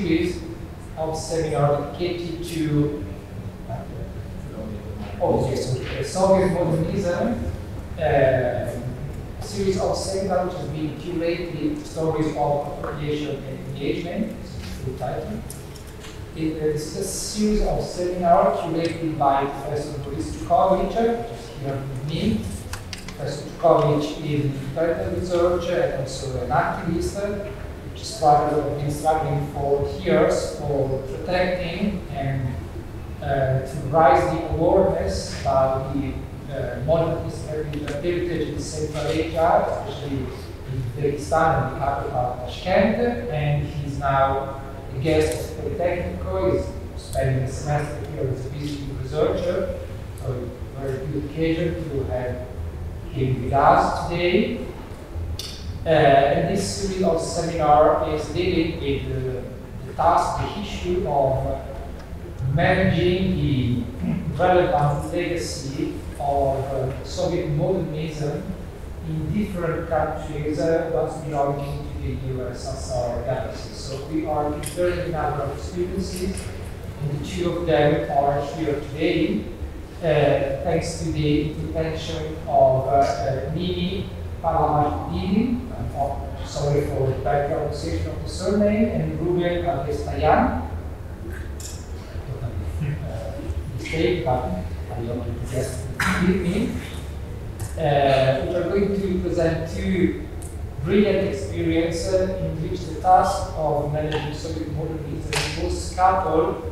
series of to oh yes, so Soviet modernism, uh, series of seminars which has been curated with stories of appropriation and engagement, the title. It is a series of seminars curated by Professor Boris Chukhovich, here with me. Professor Chukhovich is an independent researcher and also an activist, which struggled, been struggling for years for protecting and uh, to raise the awareness about the uh, modern heritage in Central Asia, especially in Uzbekistan and the capital Tashkent, and he's now a guest at Politecnico, he's spending a semester here as a visiting researcher, so very good occasion to have him with us today. Uh, and this series of seminar is dealing with the task, the issue of managing the relevant legacy of uh, Soviet modernism in different countries uh, once belonging to the USSR galaxy. So we are a number of students, and two of them are here today, uh, thanks to the intervention of uh, uh, Nini Palamardini, I'm sorry for the bad pronunciation of the surname, and Ruben Avestayan mistake, but I hope you just forgive me, uh, which are going to present two brilliant experiences in which the task of managing Soviet modernism was coupled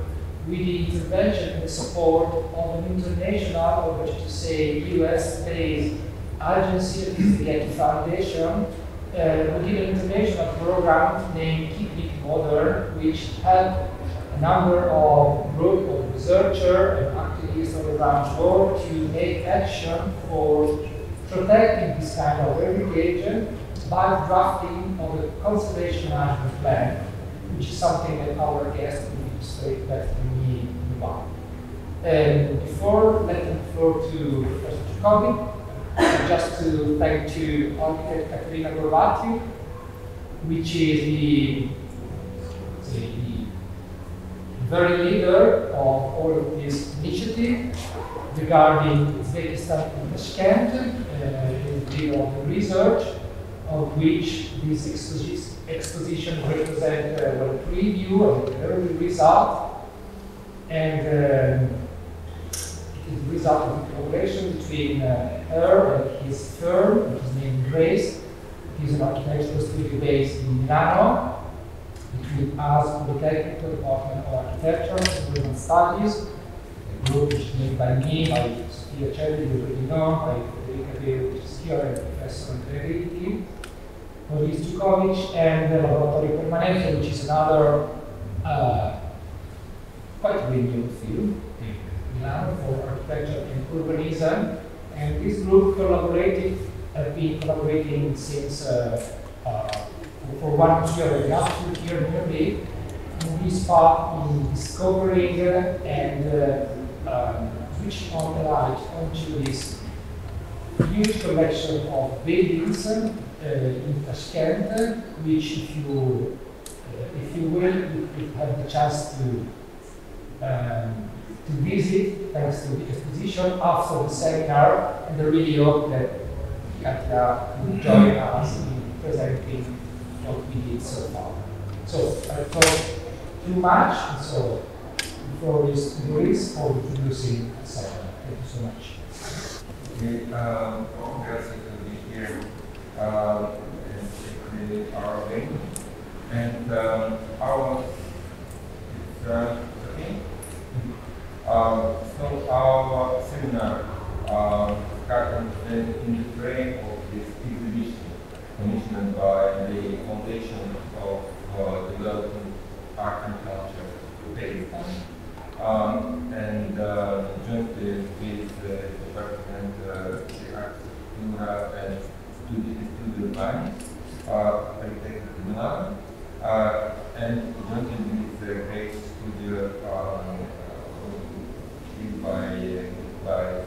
with the intervention and support of an international, or to say US-based agency, the Getty Foundation, uh, with an international program named Keep It Modern, which helped a number of group of researchers and activists around the world to make action for protecting this kind of heritage by drafting of the conservation management plan, which is something that our guest will illustrate better than me in a while. And before letting the floor to Professor Jacobi, just to thank to architect Katerina Gorbaty, which is the, the very leader of all of this initiative regarding Uzbekistan and Tashkent, uh, leader of the research, of which this exposi exposition represents uh, a preview of the early result, and um, is the result of the collaboration between uh, her and his firm, which is named Grace. It is an architectural studio based in Milano. Between us, the Technical Department of Architecture and Urban Studies, a group which is made by me, by Sofia Celli, you already know, by Federica Vero, which is here, and Professor Andreetti, Maurice Djukovic, and the Laboratorio Permanente, which is another uh, quite renewed field in for architecture and urbanism. And this group collaborated, have been collaborating since uh, uh, for one year and a half, two years nearly, in this part in discovering and uh, um, switching on the light onto this huge collection of buildings uh, in Tashkent, which if you, uh, if you will, you, you have the chance to um, to visit, thanks to the exposition, also the seminar, and I really hope that Katia will join us in presenting what we did so far. So I talked too much, so the floor is to Luis for introducing the. Thank you so much. Okay, um, all to be here uh, and create our thing. And um, our, it's, uh, um, so our seminar um, started in the frame of this exhibition commissioned by the Foundation of uh, Development Art and Culture Pakistan um, and uh, jointly with uh, Department uh, Architectura and Studio, studio Design uh, Architecture Milan uh, and jointly with the great studio um, by and uh,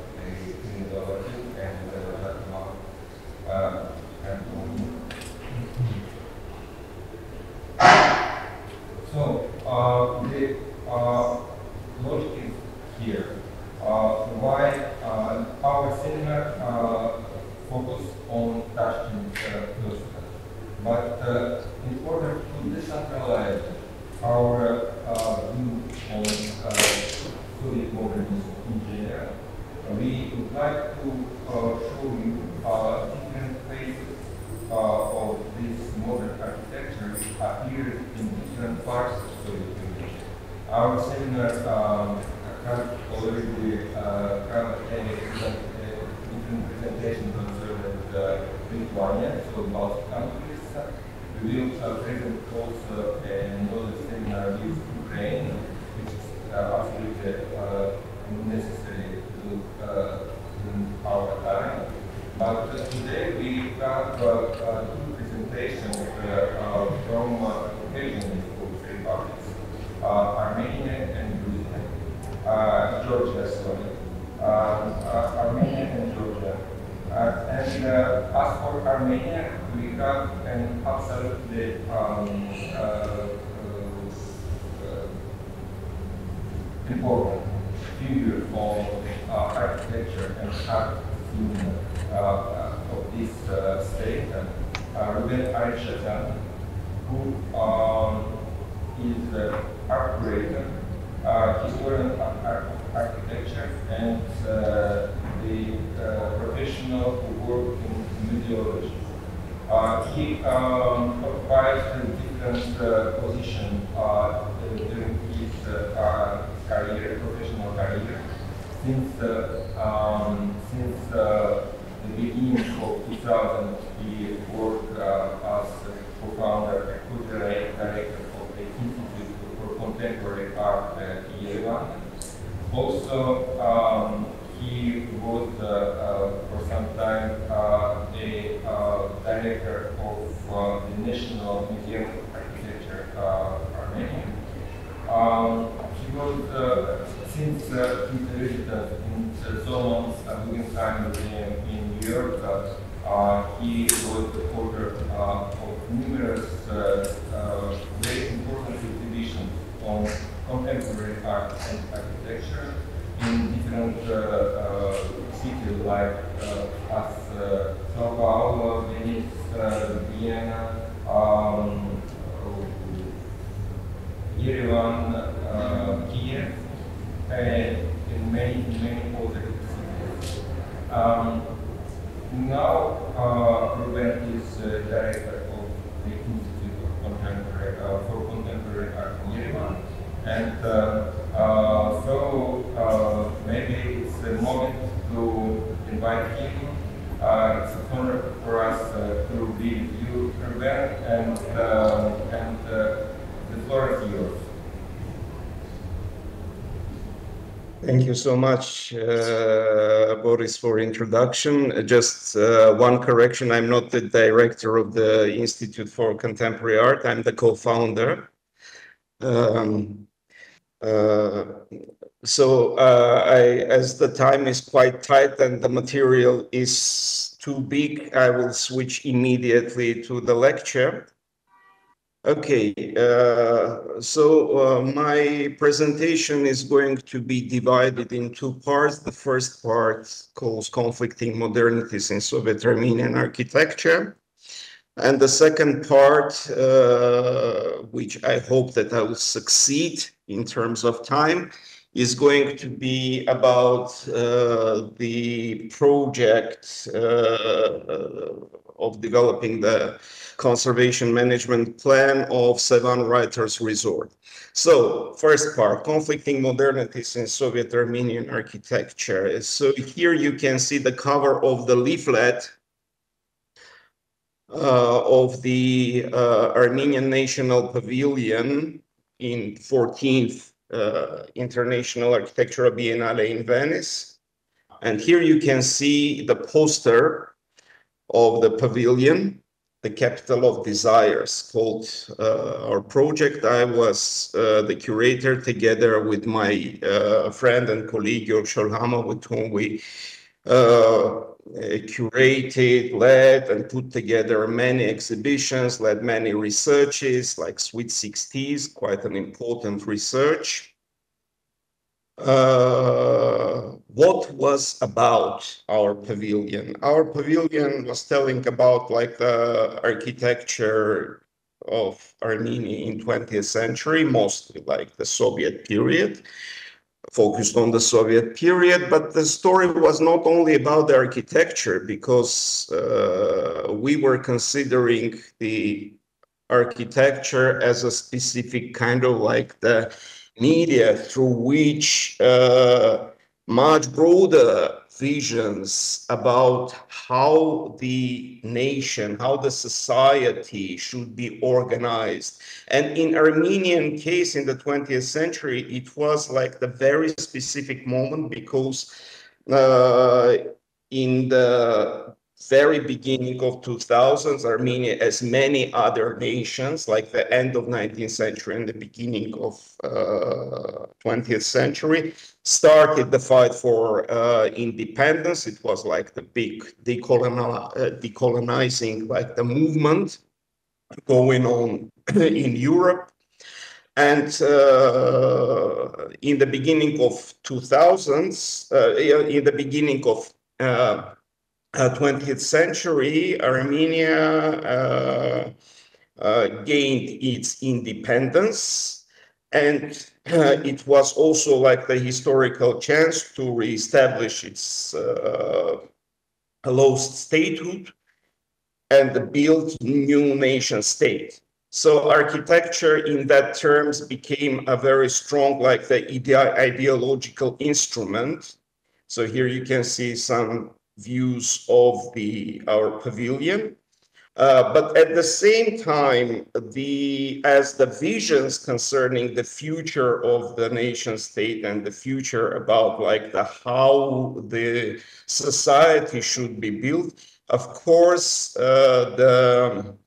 and so uh, the uh, logic here. Uh, why you so much, uh, Boris, for introduction. Just uh, one correction, I'm not the director of the Institute for Contemporary Art, I'm the co-founder. Um, uh, so uh, I, as the time is quite tight and the material is too big, I will switch immediately to the lecture. Okay, uh, so uh, my presentation is going to be divided in two parts. The first part calls conflicting modernities in Soviet Armenian architecture. And the second part, uh, which I hope that I will succeed in terms of time, is going to be about uh, the project uh, of developing the conservation management plan of Sevan Writers Resort. So first part, conflicting modernities in Soviet Armenian architecture. So here you can see the cover of the leaflet uh, of the uh, Armenian National Pavilion in 14th uh, International Architectural Biennale in Venice. And here you can see the poster of the pavilion, the capital of desires called uh, our project. I was uh, the curator together with my uh, friend and colleague Georg Schöllhammer, with whom we uh, curated, led, and put together many exhibitions, led many researches like Sweet 60s, quite an important research. Uh, what was about our pavilion? Our pavilion was telling about like the architecture of Armenia in 20th century, mostly like the Soviet period focused on the Soviet period, but the story was not only about the architecture because uh, we were considering the architecture as a specific kind of like the media through which uh, much broader visions about how the nation, how the society should be organized. And in Armenian case in the 20th century, it was like the very specific moment because uh, in the very beginning of 2000s, Armenia, as many other nations, like the end of 19th century and the beginning of uh, 20th century, started the fight for uh, independence. It was like the big decoloni uh, decolonizing, like the movement going on in Europe. And uh, in the beginning of 2000s, uh, in the beginning of 20th uh, century, Armenia uh, uh, gained its independence. And it was also like the historical chance to reestablish its lost statehood and build new nation state. So architecture in that terms became a very strong, like the ide ideological instrument. So here you can see some views of the our pavilion. Uh, but at the same time, the as the visions concerning the future of the nation state and the future about like the how the society should be built, of course, uh, the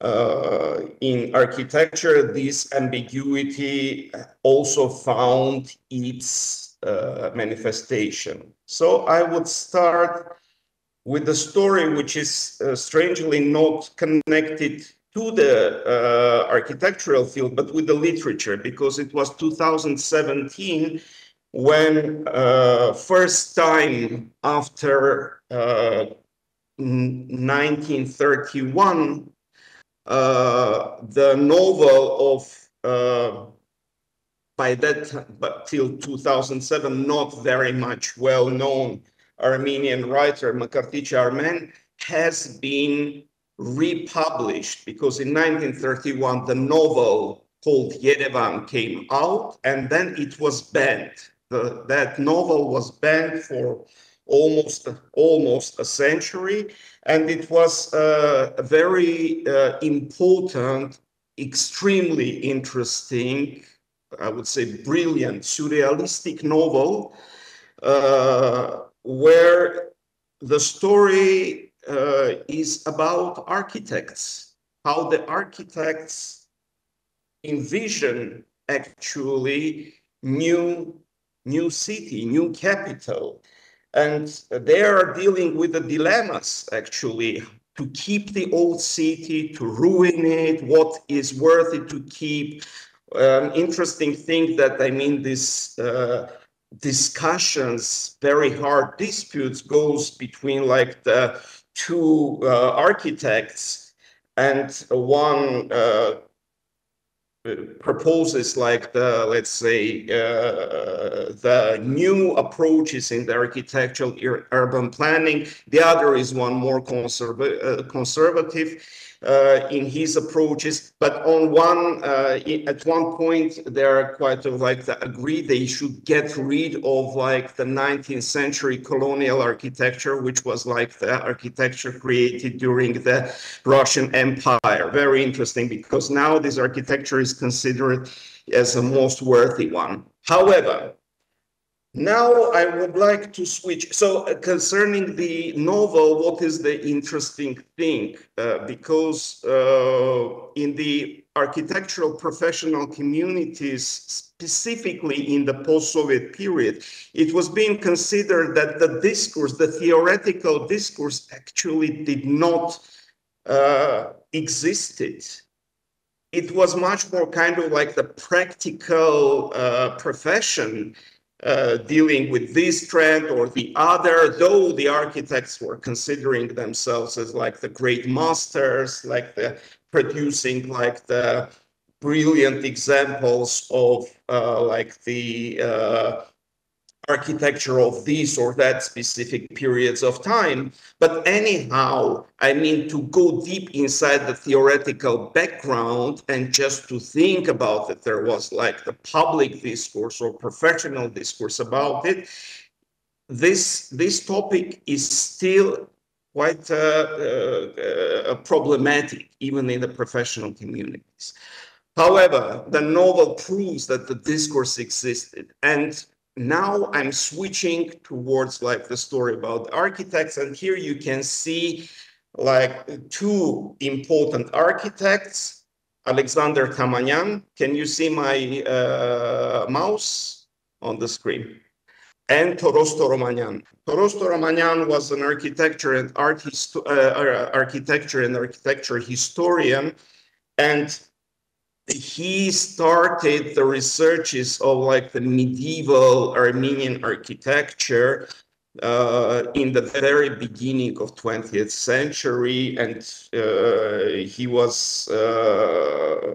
uh, in architecture, this ambiguity also found its uh, manifestation. So I would start with the story, which is uh, strangely not connected to the uh, architectural field, but with the literature, because it was 2017 when uh, first time after 1931, uh, uh, the novel of by that, but till 2007, not very much well-known Armenian writer, Mkrtich Armen, has been republished because in 1931, the novel called Yerevan came out and then it was banned. The, that novel was banned for almost almost a century and it was uh, a very uh, important extremely interesting I would say, brilliant surrealistic novel uh, where the story uh, is about architects, how the architects envision actually new, new city, new capital. And they are dealing with the dilemmas actually to keep the old city, to ruin it, what is worth it to keep, um, interesting thing that I mean this uh, discussions, very hard disputes goes between like the two uh, architects and one uh, proposes like the let's say uh, the new approaches in the architectural urban planning. The other is one more conserva uh, conservative in his approaches. But on one, uh, at one point, they are quite of like the agree they should get rid of like the 19th century colonial architecture, which was like the architecture created during the Russian Empire. Very interesting because now this architecture is considered as the most worthy one. However, now I would like to switch. So uh, concerning the novel, what is the interesting thing? Uh, because uh, in the architectural professional communities, specifically in the post-Soviet period, it was being considered that the discourse, the theoretical discourse actually did not uh, existed it was much more kind of like the practical uh, profession uh, dealing with this trend or the other, though the architects were considering themselves as like the great masters, like the producing like the brilliant examples of uh, like the uh, architecture of this or that specific periods of time. But anyhow, I mean, to go deep inside the theoretical background and just to think about it, there was like the public discourse or professional discourse about it. This, this topic is still quite uh, uh, uh, problematic, even in the professional communities. However, the novel proves that the discourse existed. And now I'm switching towards like the story about architects. And here you can see like two important architects, Alexander Tamanyan. Can you see my uh, mouse on the screen? And Toros Toromanyan. Toros Toromanyan was an architecture and art uh, architecture and architecture historian. And he started the researches of like the medieval Armenian architecture uh, in the very beginning of 20th century and uh, he was uh,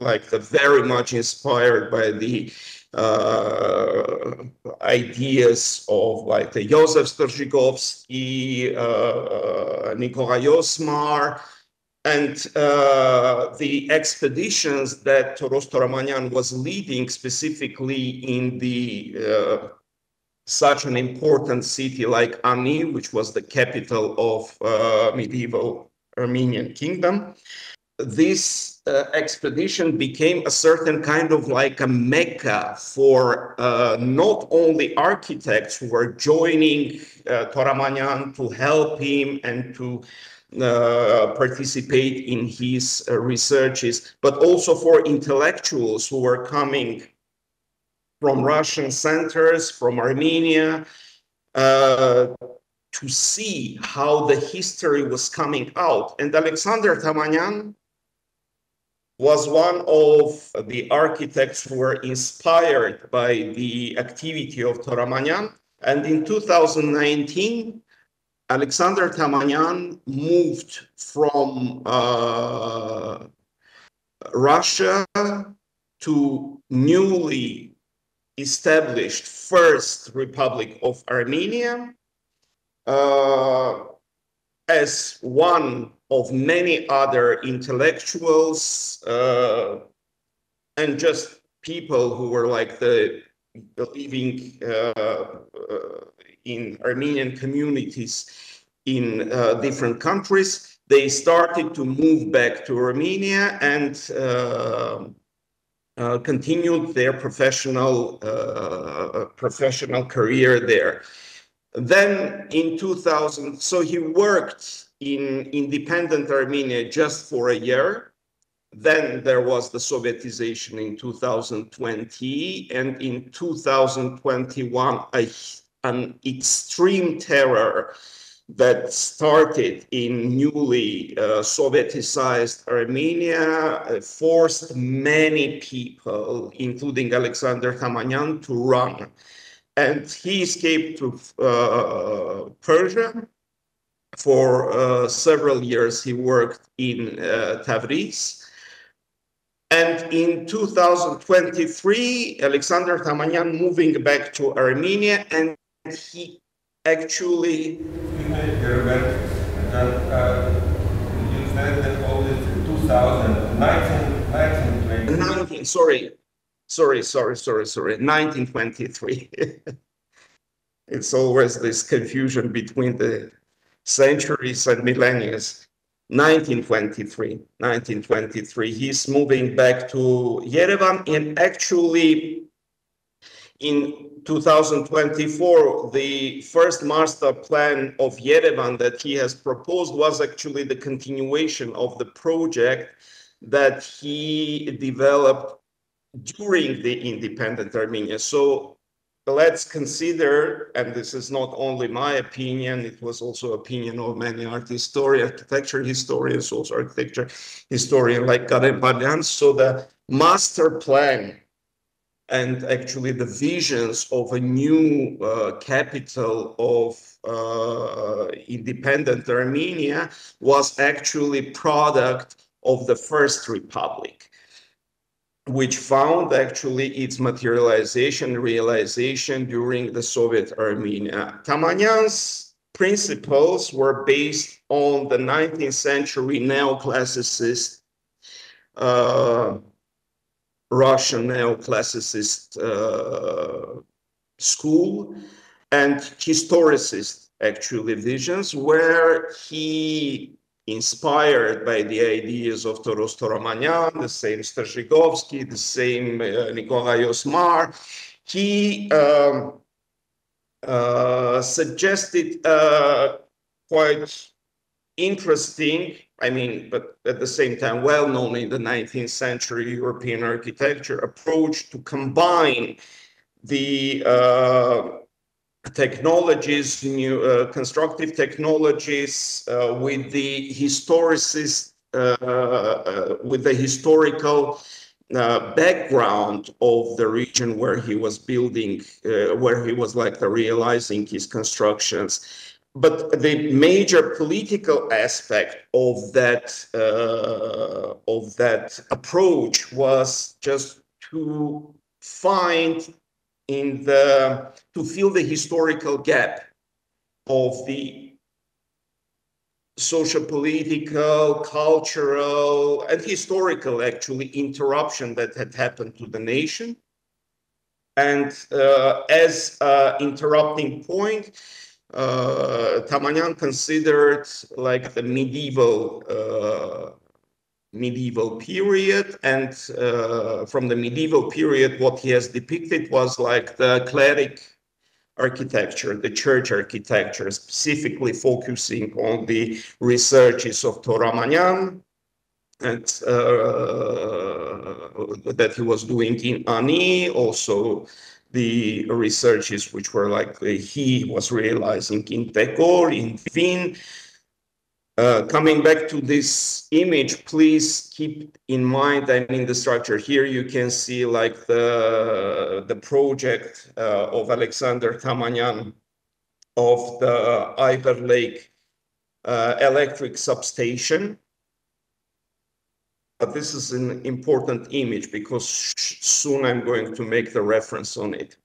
like the very much inspired by the uh, ideas of like the Josef Strzygowski, uh, uh, Nikolai Osmar, and uh, the expeditions that Toros Toromanyan was leading, specifically in the uh, such an important city like Ani, which was the capital of uh, medieval Armenian kingdom, this uh, expedition became a certain kind of like a mecca for uh, not only architects who were joining uh, Toromanyan to help him and to uh, participate in his uh, researches, but also for intellectuals who were coming from Russian centers, from Armenia, uh, to see how the history was coming out. And Alexander Tamanyan was one of the architects who were inspired by the activity of Toromanyan. And in 2019, Alexander Tamanyan moved from uh, Russia to newly established First Republic of Armenia uh, as one of many other intellectuals uh, and just people who were like the living uh, uh in Armenian communities in uh, different countries. They started to move back to Armenia and uh, uh, continued their professional uh, professional career there. Then in 2000, so he worked in independent Armenia just for a year. Then there was the Sovietization in 2020, and in 2021, a an extreme terror that started in newly uh, Sovietized Armenia, uh, forced many people, including Alexander Tamanyan, to run. And he escaped to uh, Persia, for uh, several years, he worked in uh, Tabriz. And in 2023, Alexander Tamanyan moving back to Armenia, and he actually. You said that all this 2019, 1920. sorry, sorry, sorry, sorry, sorry, 1923. it's always this confusion between the centuries and millennia. 1923, 1923. He's moving back to Yerevan and actually in 2024, the first master plan of Yerevan that he has proposed was actually the continuation of the project that he developed during the independent Armenia. So let's consider, and this is not only my opinion, it was also opinion of many art historians, architecture historians, also architecture historian like Karen Balyan. So the master plan and actually the visions of a new uh, capital of uh, independent Armenia was actually product of the first republic which found actually its materialization, realization during the Soviet Armenia. Tamanyan's principles were based on the 19th century neoclassicist, uh, Russian neoclassicist uh, school and historicist actually visions where he inspired by the ideas of Toros Toromanyan, the same Strzygowski, the same uh, Nikolai Osmar. He um, uh, suggested uh, quite interesting, I mean, but at the same time, well known in the 19th century European architecture approach to combine the uh, technologies, new uh, constructive technologies uh, with the historicist, uh, uh, with the historical uh, background of the region where he was building, where he was like realizing his constructions. But the major political aspect of that of that approach was just to find in the to fill the historical gap of the social political cultural and historical actually interruption that had happened to the nation. And uh, as uh, interrupting point uh, Tamanyan considered like the medieval uh, medieval period and uh, from the medieval period what he has depicted was like the cleric architecture the church architecture specifically focusing on the researches of Toromanyan and uh, that he was doing in Ani also the researches which were like he was realizing in Pekor, in Fin, uh, coming back to this image, please keep in mind, I mean, the structure here, you can see like the, the project uh, of Alexander Tamanyan of the Iber Lake uh, electric substation. But this is an important image because soon I'm going to make the reference on it.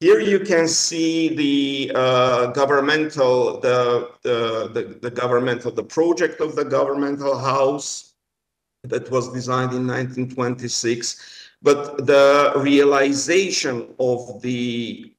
Here you can see the uh, governmental, the, the, the, the, governmental, the project of the governmental house that was designed in 1926, but the realization of the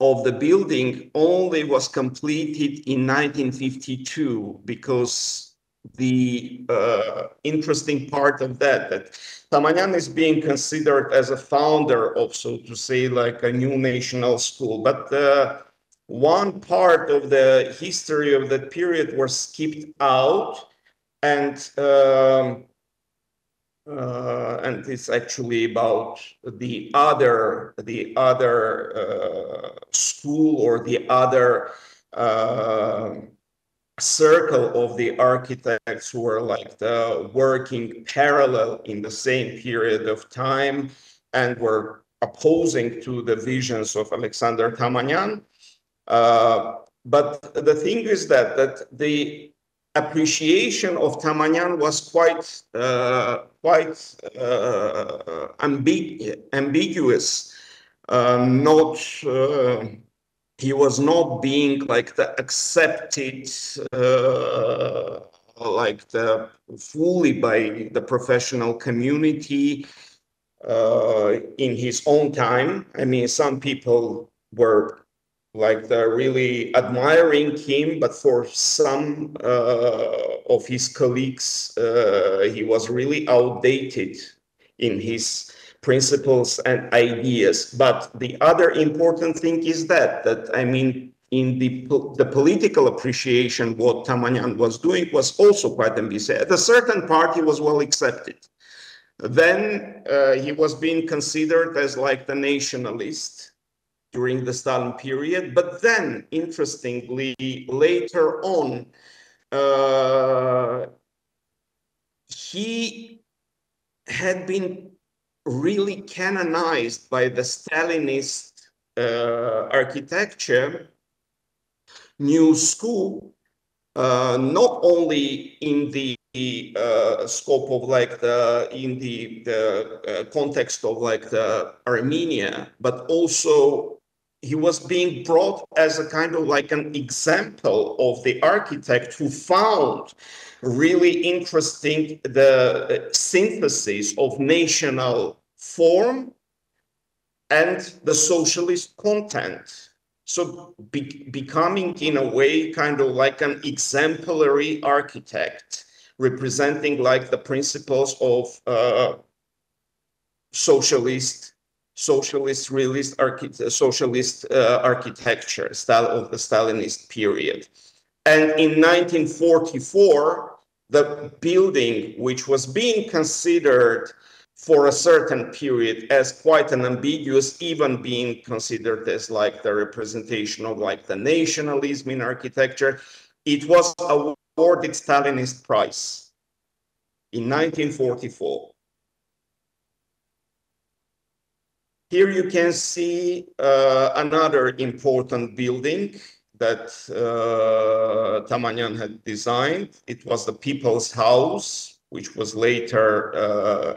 of the building only was completed in 1952 because the uh, interesting part of that, that Tamanyan is being considered as a founder of, so to say, like a new national school. But uh, one part of the history of that period was skipped out and um, uh, and it's actually about the other the other uh, school or the other uh, circle of the architects who were like the working parallel in the same period of time and were opposing to the visions of Alexander Tamanyan. Uh, but the thing is that that the appreciation of Tamanyan was quite uh, quite uh, ambig ambiguous. Uh, not he was not being like the accepted uh, like the fully by the professional community uh, in his own time. I mean, some people were like they're really admiring him, but for some uh, of his colleagues, uh, he was really outdated in his principles and ideas. But the other important thing is that that I mean, in the the political appreciation, what Tamanyan was doing was also quite ambitious. At a certain part, he was well accepted. Then uh, he was being considered as like the nationalist during the Stalin period. But then, interestingly, later on, uh, he had been really canonized by the Stalinist uh, architecture new school, uh, not only in the uh, scope of like the in the the uh, context of like the Armenia, but also he was being brought as a kind of like an example of the architect who found really interesting the synthesis of national form and the socialist content. So be becoming in a way kind of like an exemplary architect representing like the principles of uh, socialist socialist realist socialist uh, architecture style of the Stalinist period. And in 1944, the building, which was being considered for a certain period as quite an ambiguous, even being considered as like the representation of like the nationalism in architecture, it was awarded Stalinist prize in 1944. Here you can see uh, another important building that uh, Tamanyan had designed. It was the People's House, which was later uh,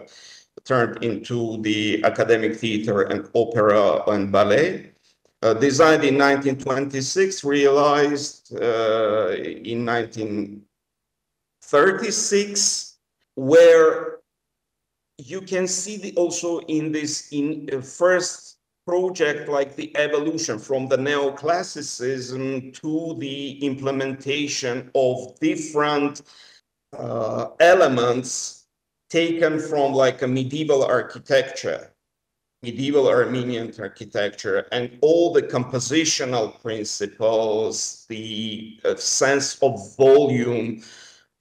turned into the Academic Theater and Opera and Ballet. Uh, designed in 1926, realized uh, in 1936, where you can see the, also in this in uh, first project like the evolution from the neoclassicism to the implementation of different uh, elements taken from like a medieval architecture medieval armenian architecture and all the compositional principles the uh, sense of volume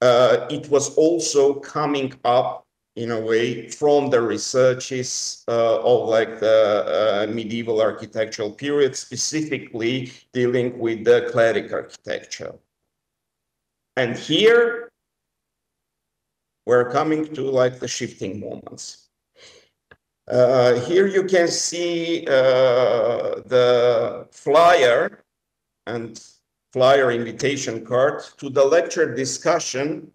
uh, it was also coming up in a way from the researches uh, of like the uh, medieval architectural period, specifically dealing with the cleric architecture. And here we're coming to like the shifting moments. Uh, here you can see uh, the flyer and flyer invitation card to the lecture discussion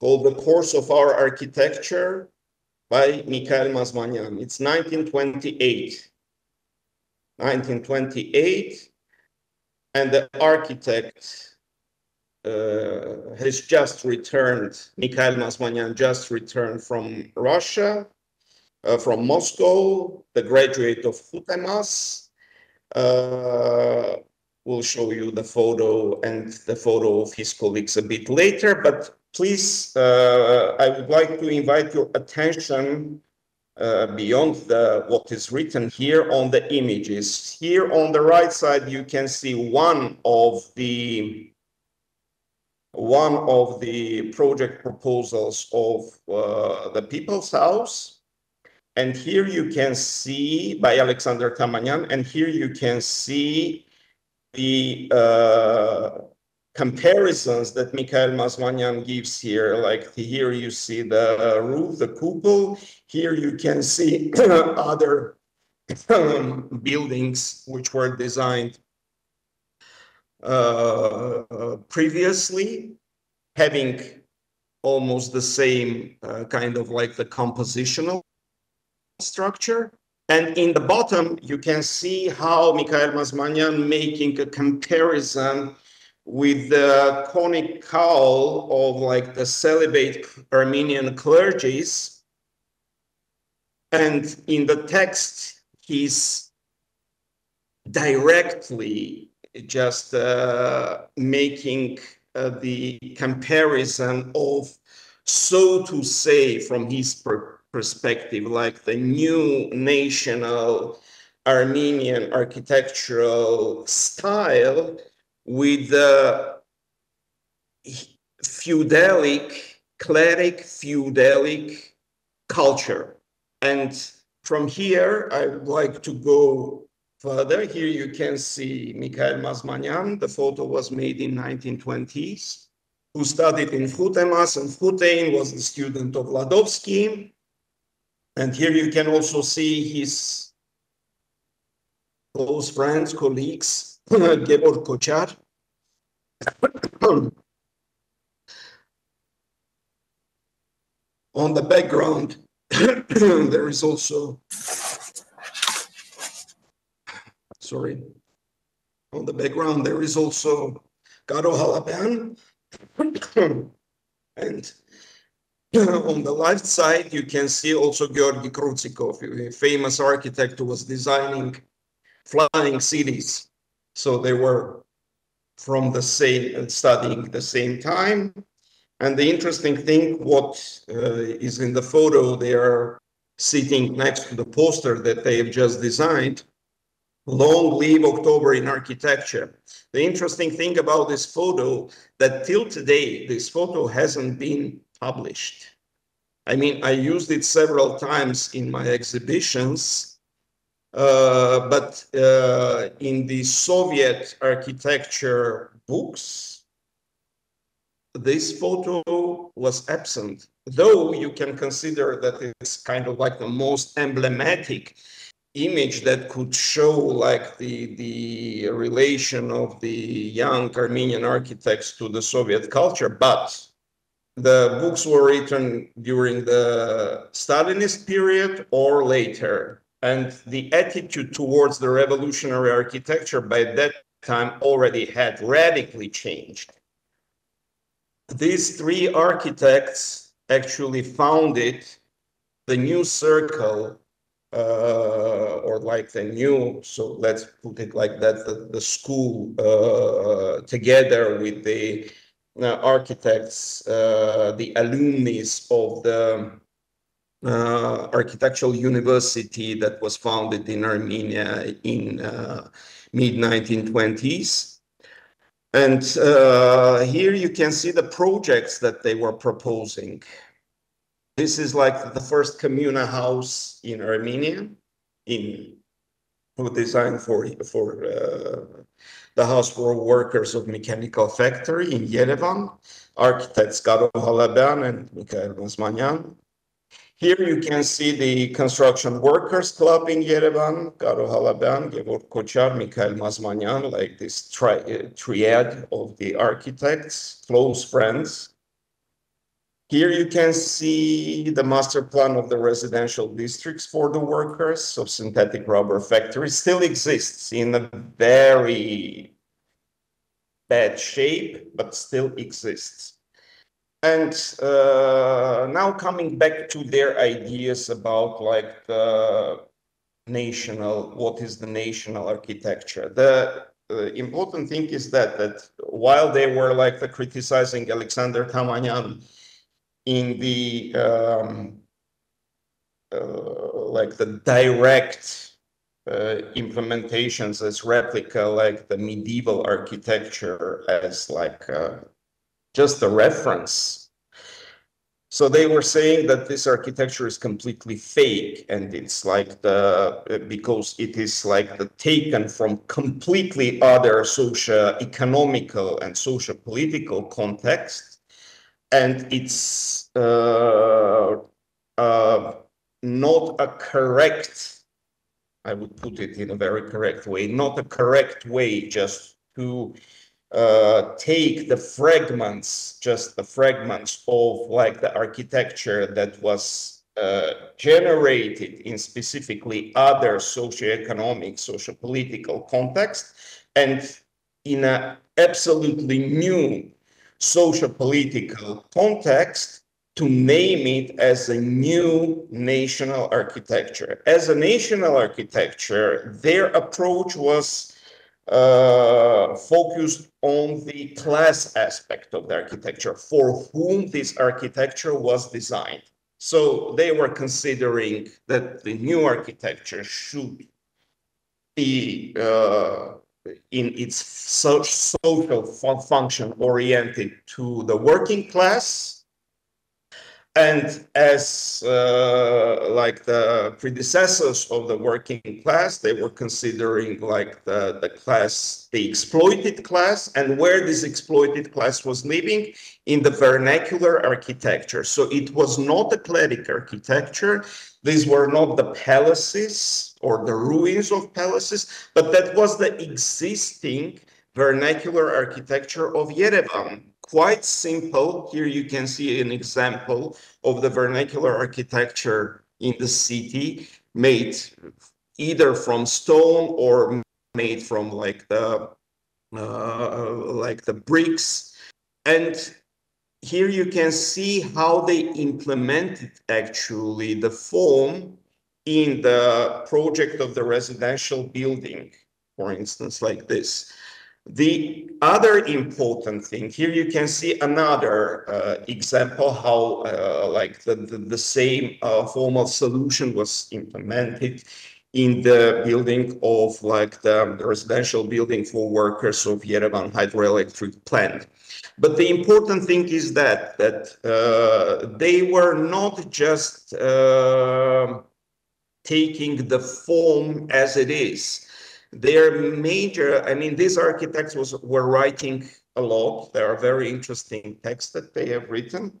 called The Course of Our Architecture by Mikhail Mazmanyan. It's 1928. 1928, and the architect uh, has just returned, Mikhail Mazmanyan just returned from Russia, uh, from Moscow, the graduate of VKhUTEMAS. Uh, we'll show you the photo and the photo of his colleagues a bit later, but please, uh, I would like to invite your attention uh, beyond the, what is written here on the images. Here on the right side, you can see one of the one of the project proposals of uh, the People's House. And here you can see by Alexander Tamanyan, and here you can see the uh, comparisons that Mikhail Mazmanyan gives here. Like here you see the roof, the cupola. Here you can see other um, buildings which were designed uh, previously, having almost the same uh, kind of like the compositional structure. And in the bottom, you can see how Mikhail Mazmanyan making a comparison with the conic cowl of like the celibate Armenian clergies. And in the text, he's directly just uh, making uh, the comparison of, so to say, from his per perspective, like the new national Armenian architectural style with the feudalic, cleric feudalic culture. And from here, I would like to go further. Here you can see Mikhail Mazmanyan. The photo was made in 1920s, who studied in VKhUTEMAS, and VKhUTEIN was the student of Ladovsky. And here you can also see his close friends, colleagues, On the background, there is also, sorry, on the background, there is also Garo Halabyan. and on the left side, you can see also Georgy Krutikov, a famous architect who was designing flying cities so they were from the same, studying the same time. And the interesting thing, what uh, is in the photo, they are sitting next to the poster that they have just designed. Long live October in architecture. The interesting thing about this photo that till today, this photo hasn't been published. I mean, I used it several times in my exhibitions uh, but uh, in the Soviet architecture books, this photo was absent, though you can consider that it's kind of like the most emblematic image that could show like the, the relation of the young Armenian architects to the Soviet culture. But the books were written during the Stalinist period or later and the attitude towards the revolutionary architecture by that time already had radically changed. These three architects actually founded the new circle uh, or like the new, so let's put it like that, the, the school uh, together with the uh, architects, uh, the alumni of the uh, architectural university that was founded in Armenia in uh, mid 1920s. And uh, here you can see the projects that they were proposing. This is like the first communal house in Armenia, in who designed for for uh, the house for workers of mechanical factory in Yerevan, architects Garo Halabyan and Mikhail Mazmanyan. Here you can see the Construction Workers Club in Yerevan, Garo Halabyan, Gevorg Kochar, Mikhail Mazmanyan, like this tri uh, triad of the architects, close friends. Here you can see the master plan of the residential districts for the workers of synthetic rubber factory still exists in a very bad shape, but still exists. And uh, now coming back to their ideas about like the national, what is the national architecture? The uh, important thing is that that while they were like the criticizing Alexander Tamanyan in the um, uh, like the direct uh, implementations as replica, like the medieval architecture as like uh, just a reference. So they were saying that this architecture is completely fake and it's like the, because it is like the taken from completely other socio-economical and socio-political context. And it's uh, uh, not a correct, I would put it in a very correct way, not a correct way just to uh, take the fragments, just the fragments of like the architecture that was uh, generated in specifically other socioeconomic, socio-political context, and in an absolutely new socio-political context, to name it as a new national architecture. As a national architecture, their approach was uh, focused on the class aspect of the architecture, for whom this architecture was designed. So they were considering that the new architecture should be uh, in its so social function oriented to the working class and as uh, like the predecessors of the working class, they were considering like the, the class, the exploited class, and where this exploited class was living in the vernacular architecture. So it was not a clitic architecture. These were not the palaces or the ruins of palaces, but that was the existing vernacular architecture of Yerevan quite simple. Here you can see an example of the vernacular architecture in the city made either from stone or made from like the uh, like the bricks and here you can see how they implemented actually the form in the project of the residential building for instance like this the other important thing here, you can see another uh, example how uh, like the, the, the same uh, formal solution was implemented in the building of like the, residential building for workers of Yerevan hydroelectric plant. But the important thing is that that uh, they were not just uh, taking the form as it is their major, I mean, these architects was, were writing a lot. There are very interesting texts that they have written.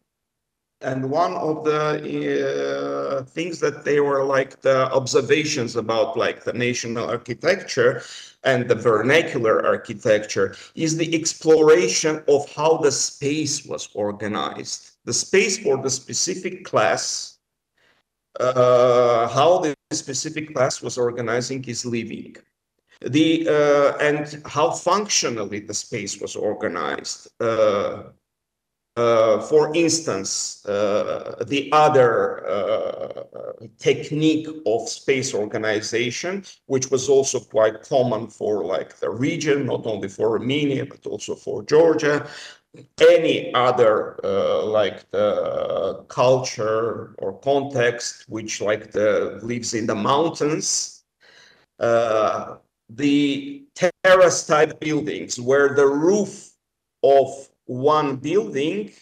And one of the uh, things that they were like the observations about like the national architecture and the vernacular architecture is the exploration of how the space was organized. The space for the specific class, uh, how the specific class was organizing his living the uh, and how functionally the space was organized. Uh, uh, for instance, uh, the other uh, technique of space organization, which was also quite common for like the region, not only for Armenia, but also for Georgia, any other uh, like the culture or context, which like the lives in the mountains, uh, the terrace type buildings where the roof of one building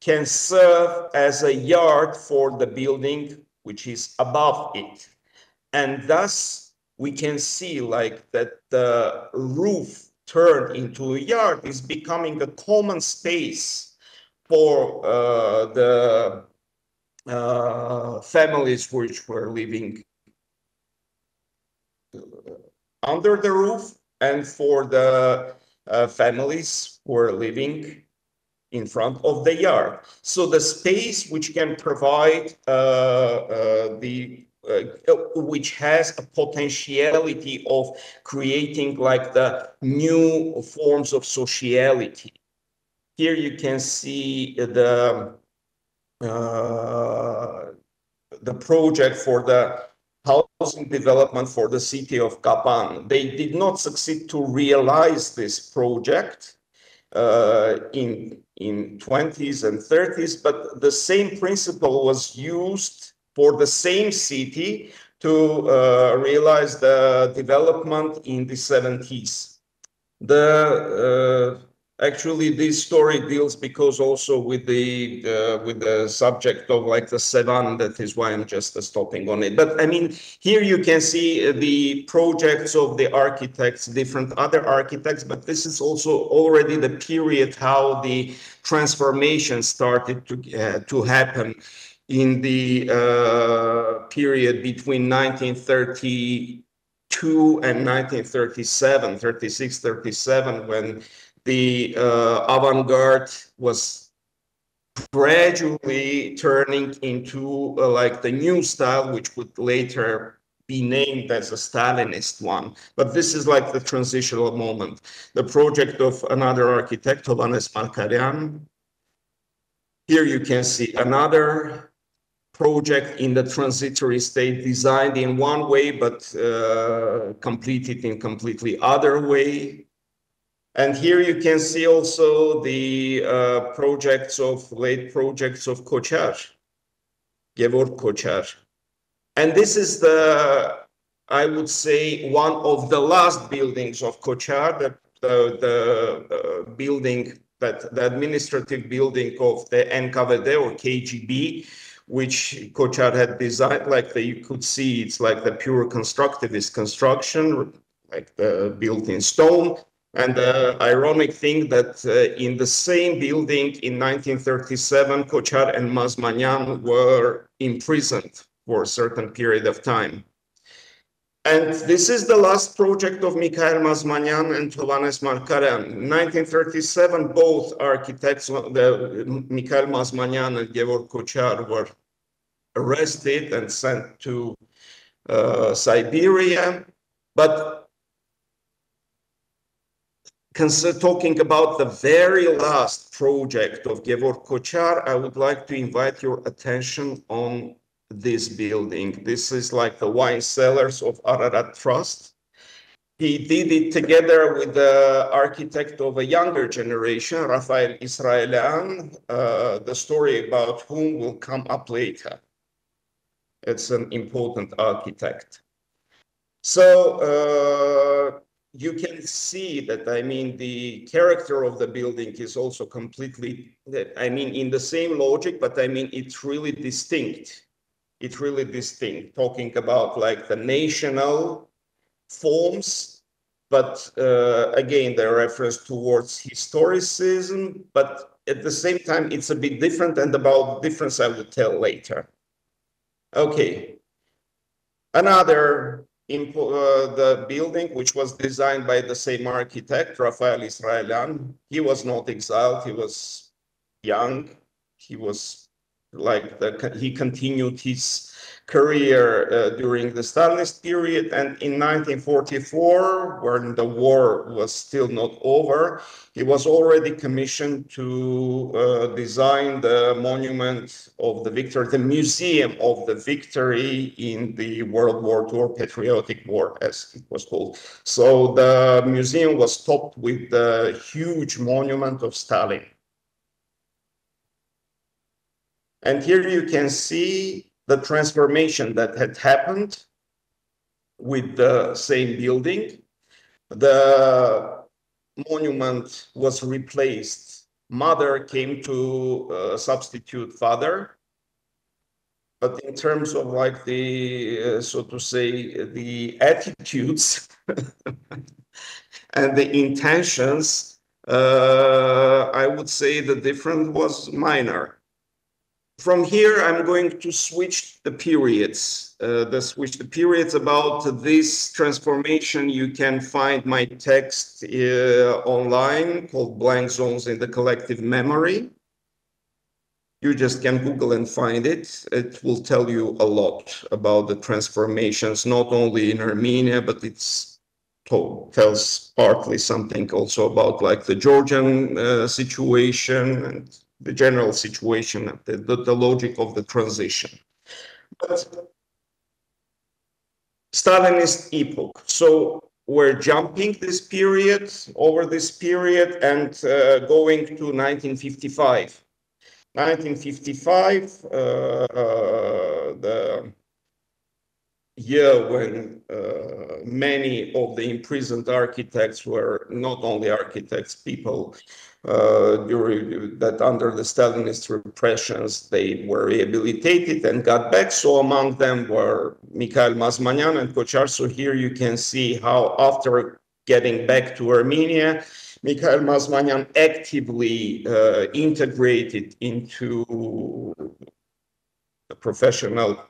can serve as a yard for the building which is above it. And thus we can see like that the roof turned into a yard is becoming a common space for uh, the uh, families which were living under the roof and for the uh, families who are living in front of the yard. So the space which can provide uh, uh, the uh, which has a potentiality of creating like the new forms of sociality. Here you can see the uh, the project for the housing development for the city of Kapan. They did not succeed to realize this project uh, in, in 20s and 30s, but the same principle was used for the same city to uh, realize the development in the 70s. The uh, actually this story deals because also with the uh, with the subject of like the sevan that is why i'm just uh, stopping on it. But i mean here you can see uh, the projects of the architects different other architects but this is also already the period how the transformation started to uh, to happen in the uh, period between 1932 and 1937 36 37 when the uh, avant-garde was gradually turning into uh, like the new style, which would later be named as a Stalinist one. But this is like the transitional moment. The project of another architect, Hovhannes Markaryan. Here you can see another project in the transitory state designed in one way, but uh, completed in completely other way. And here you can see also the uh, projects of late projects of Kochar, Gevorg Kochar. And this is the, I would say, one of the last buildings of Kochar, the, the, the uh, building that the administrative building of the NKVD or KGB, which Kochar had designed, like the, you could see, it's like the pure constructivist construction, like the built in stone. And the ironic thing that uh, in the same building in 1937, Kochar and Mazmanyan were imprisoned for a certain period of time. And this is the last project of Mikhail Mazmanyan and Hovhannes Markaryan. In 1937, both architects, the, Mikhail Mazmanyan and Gevorg Kochar, were arrested and sent to uh, Siberia. But talking about the very last project of Gevorg Kochar, I would like to invite your attention on this building. This is like the wine cellars of Ararat Trust. He did it together with the architect of a younger generation, Rafael Israelian, uh, the story about whom will come up later. It's an important architect. So uh, you can see that, I mean, the character of the building is also completely, I mean, in the same logic, but I mean, it's really distinct it's really distinct, talking about like the national forms, but uh, again, the reference towards historicism, but at the same time, it's a bit different and about difference I will tell later. Okay. Another Uh, the building, which was designed by the same architect, Rafael Israelian, he was not exiled, he was young, he was like the, he continued his career uh, during the Stalinist period. And in 1944, when the war was still not over, he was already commissioned to uh, design the monument of the victory, the museum of the victory in the World War II or Patriotic War, as it was called. So the museum was topped with the huge monument of Stalin. And here you can see the transformation that had happened with the same building. The monument was replaced. Mother came to uh, substitute father. But in terms of like the, uh, so to say, the attitudes and the intentions, uh, I would say the difference was minor. From here, I'm going to switch the periods. Uh, the switch the periods about this transformation. You can find my text uh, online called Blank Zones in the Collective Memory. You just can Google and find it. It will tell you a lot about the transformations, not only in Armenia, but it's tells partly something also about like the Georgian uh, situation and the general situation, the, the, the logic of the transition. But Stalinist epoch. So we're jumping this period over this period and uh, going to 1955. 1955, uh, uh, the year when uh, many of the imprisoned architects were not only architects, people during that under the Stalinist repressions, they were rehabilitated and got back. So among them were Mikhail Mazmanyan and Kochar. So here you can see how after getting back to Armenia, Mikhail Mazmanyan actively uh, integrated into the professional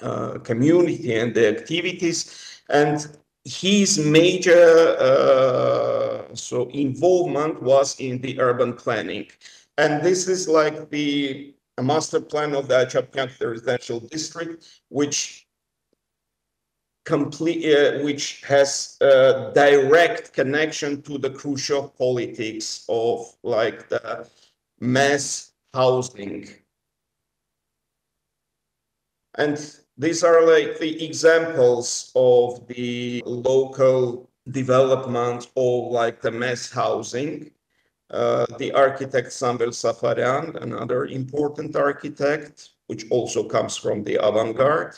uh, community and the activities. And his major uh, so involvement was in the urban planning. And this is like the master plan of the Ajapnyak residential district, which complete, uh, which has a direct connection to the crucial politics of like the mass housing. And these are like the examples of the local development of like the mass housing. Uh, the architect Samvel Safarian, another important architect, which also comes from the avant-garde.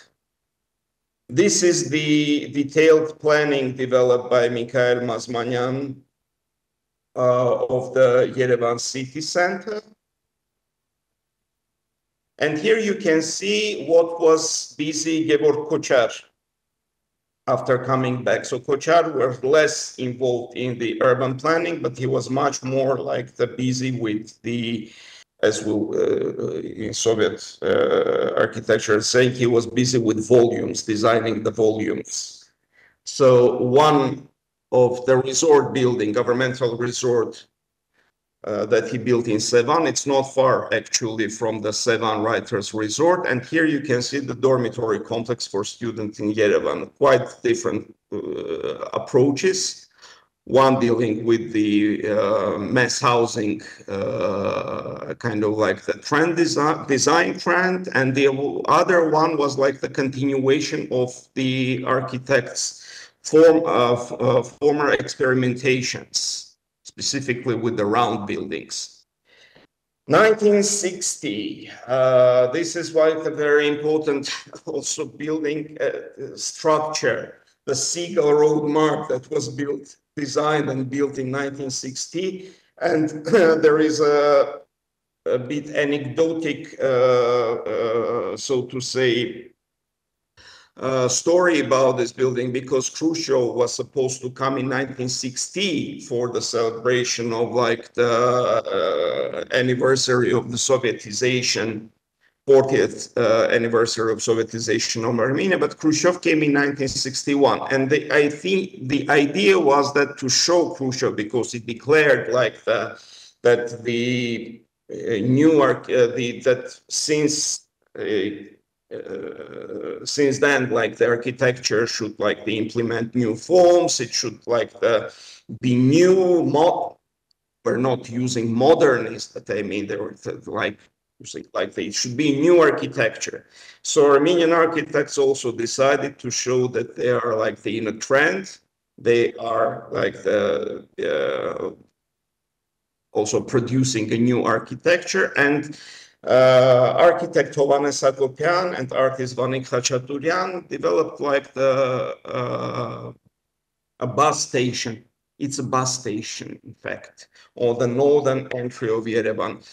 This is the detailed planning developed by Mikhail Mazmanyan uh, of the Yerevan city center. And here you can see what was busy Gevorg Kochar after coming back. So Kochar was less involved in the urban planning, but he was much more like the busy with the, as we uh, in Soviet uh, architecture saying, he was busy with volumes, designing the volumes. So one of the resort building, governmental resort uh, that he built in Sevan. It's not far actually from the Sevan Writers Resort. And here you can see the dormitory complex for students in Yerevan. Quite different uh, approaches. One dealing with the uh, mass housing, uh, kind of like the trend design, design trend, and the other one was like the continuation of the architects' form of uh, former experimentations specifically with the round buildings. 1960, uh, this is why a very important also building uh, structure, the Seagull Road Mark that was built, designed and built in 1960. And there is a, a bit anecdotic, uh, uh so to say, uh, story about this building because Khrushchev was supposed to come in 1960 for the celebration of like the uh, anniversary of the Sovietization, 40th uh, anniversary of Sovietization of Armenia, but Khrushchev came in 1961. And the, I think the idea was that to show Khrushchev, because he declared like the, that the uh, new, uh, the, that since uh, uh, since then, like the architecture should like the implement new forms. It should like the be new. Mod we're not using modernist, but I mean they were like like they should be new architecture. So Armenian architects also decided to show that they are like the in a trend. They are like the uh, also producing a new architecture and uh, architect Hovannes Agopian and artist Vanik Khachaturian developed like the uh, a bus station. It's a bus station, in fact, on the northern entry of Yerevan.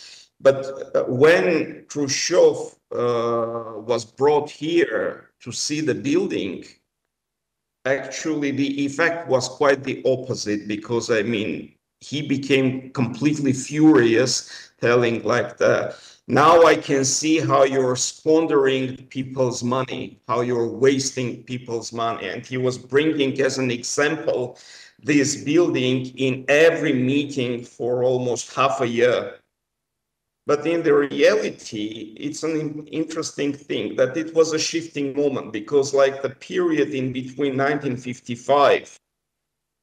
But uh, when Khrushchev uh, was brought here to see the building, actually the effect was quite the opposite because I mean he became completely furious, telling like the now I can see how you're squandering people's money, how you're wasting people's money. And he was bringing as an example this building in every meeting for almost half a year. But in the reality, it's an interesting thing that it was a shifting moment because, like the period in between 1955,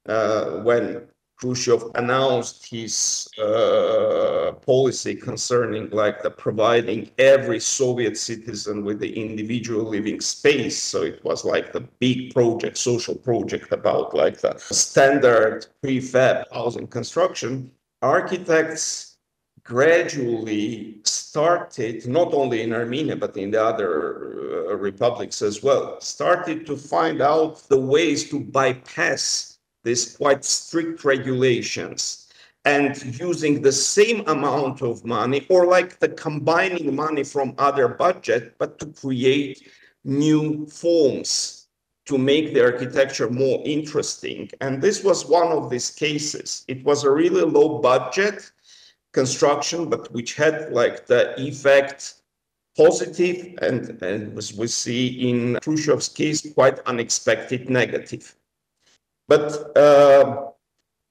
uh, when Khrushchev announced his uh, policy concerning like the providing every Soviet citizen with the individual living space. So it was like the big project, social project about like the standard prefab housing construction. Architects gradually started, not only in Armenia, but in the other uh, republics as well, started to find out the ways to bypass these quite strict regulations and using the same amount of money or like the combining money from other budget, but to create new forms to make the architecture more interesting. And this was one of these cases. It was a really low budget construction, but which had like the effect positive and, and as we see in Khrushchev's case, quite unexpected negative. But uh,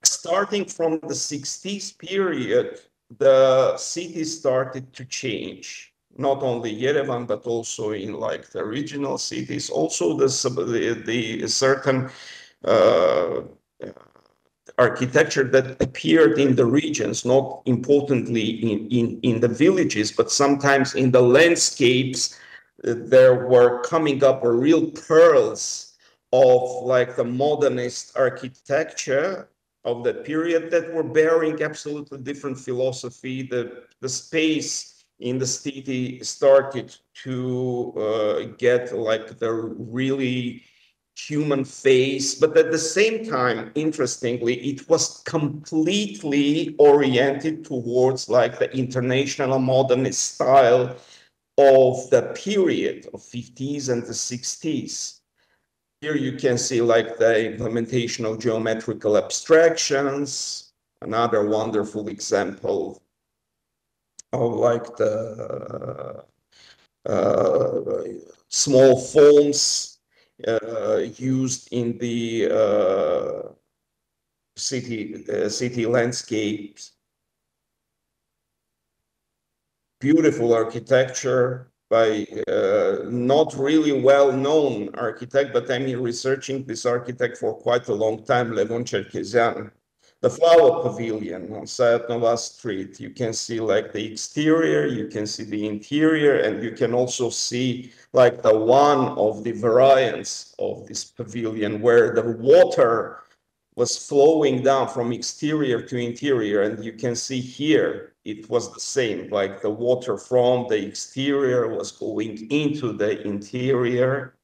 starting from the 60s period, the city started to change. Not only Yerevan, but also in like the regional cities. Also, the the, the certain uh, architecture that appeared in the regions, not importantly in, in, in the villages, but sometimes in the landscapes, uh, there were coming up real pearls of like the modernist architecture of that period that were bearing absolutely different philosophy. The, the space in the city started to uh, get like the really human face, but at the same time, interestingly, it was completely oriented towards like the international modernist style of the period of 50s and the 60s. Here you can see like the implementation of geometrical abstractions, another wonderful example of like the uh, small forms uh, used in the uh, city uh, city landscapes. Beautiful architecture by uh, not really well-known architect, but I mean researching this architect for quite a long time, Levon Cherkezyan the flower pavilion on Sayat Nova Street. You can see like the exterior, you can see the interior, and you can also see like the one of the variants of this pavilion where the water was flowing down from exterior to interior. And you can see here, it was the same, like the water from the exterior was going into the interior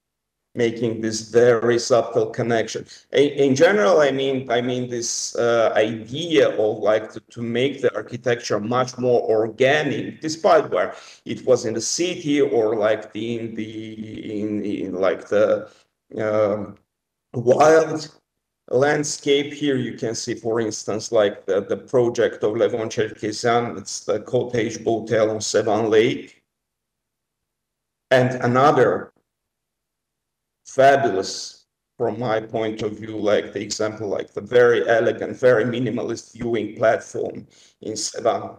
making this very subtle connection. In, general, I mean, I mean this uh, idea of like to, to, make the architecture much more organic, despite where it was in the city or like the, in the in, in like the um, wild landscape here you can see for instance like the, the project of Levon Cherkezyan it's the cottage hotel on Sevan Lake and another fabulous from my point of view, like the example, like the very elegant, very minimalist viewing platform in Sevan.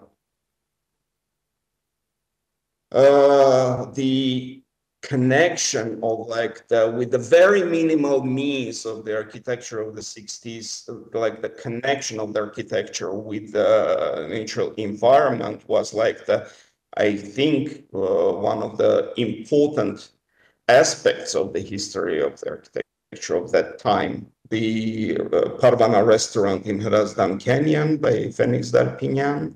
Uh, the connection of like the with the very minimal means of the architecture of the 60s like the connection of the architecture with the natural environment was like the i think uh, one of the important aspects of the history of the architecture of that time. The uh, Parvana restaurant in Hrazdan Canyon by Phoenix Darpinyan,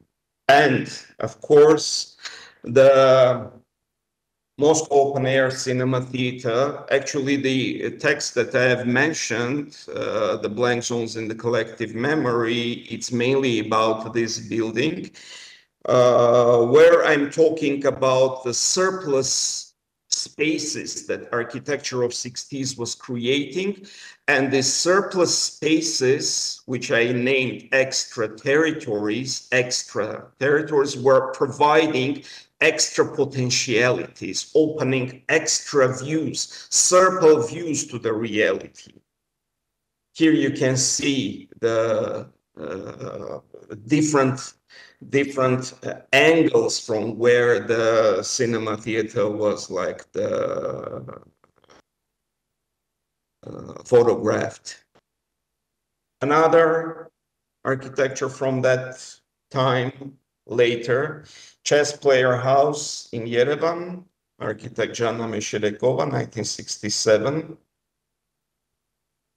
and of course, the Moscow open air cinema theater. Actually, the text that I have mentioned, uh, the blank zones in the collective memory, it's mainly about this building, uh, where I'm talking about the surplus spaces that architecture of 60s was creating and the surplus spaces which i named extra territories extra territories were providing extra potentialities opening extra views circle views to the reality here you can see the uh, different different uh, angles from where the cinema theater was like the uh, photographed. Another architecture from that time later, chess player house in Yerevan, architect Jana Meshcheryakova, 1967.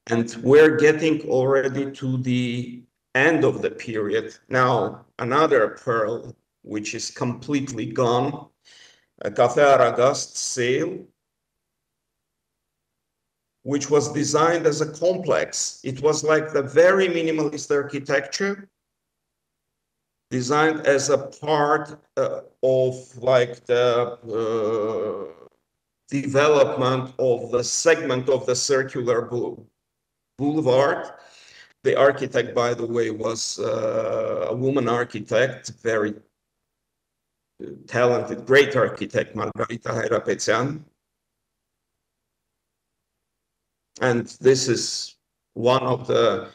And we're getting already to the end of the period. Now, another pearl, which is completely gone, a Cafe Aragast sale, which was designed as a complex. It was like the very minimalist architecture, designed as a part uh, of like the uh, development of the segment of the circular boulevard the architect, by the way, was uh, a woman architect, very talented, great architect, Margarita Hairapetian. And this is one of the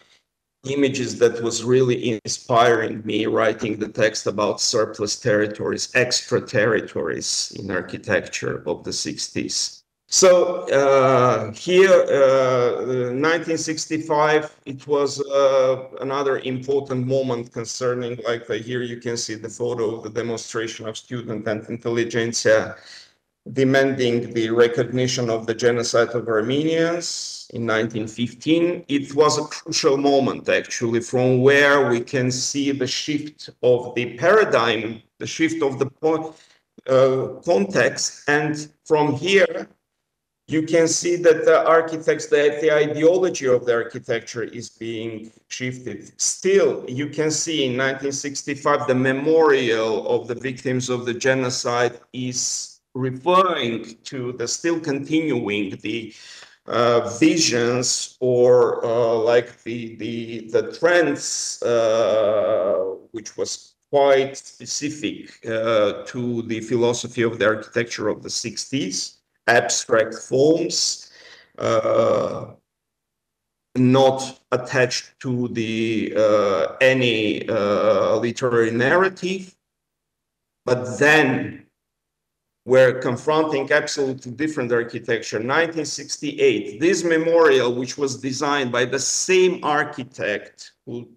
images that was really inspiring me writing the text about surplus territories, extra territories in architecture of the 60s. So uh, here, uh, 1965, it was uh, another important moment concerning, like here you can see the photo of the demonstration of student and intelligentsia demanding the recognition of the genocide of Armenians in 1915. It was a crucial moment, actually, from where we can see the shift of the paradigm, the shift of the uh, context. And from here, you can see that the architects, that the ideology of the architecture is being shifted. Still, you can see in 1965, the memorial of the victims of the genocide is referring to the still continuing the uh, visions or uh, like the the the trends uh, which was quite specific uh, to the philosophy of the architecture of the 60s abstract forms uh, not attached to the uh, any literary narrative. But then were confronting absolutely different architecture. 1968, this memorial, which was designed by the same architect who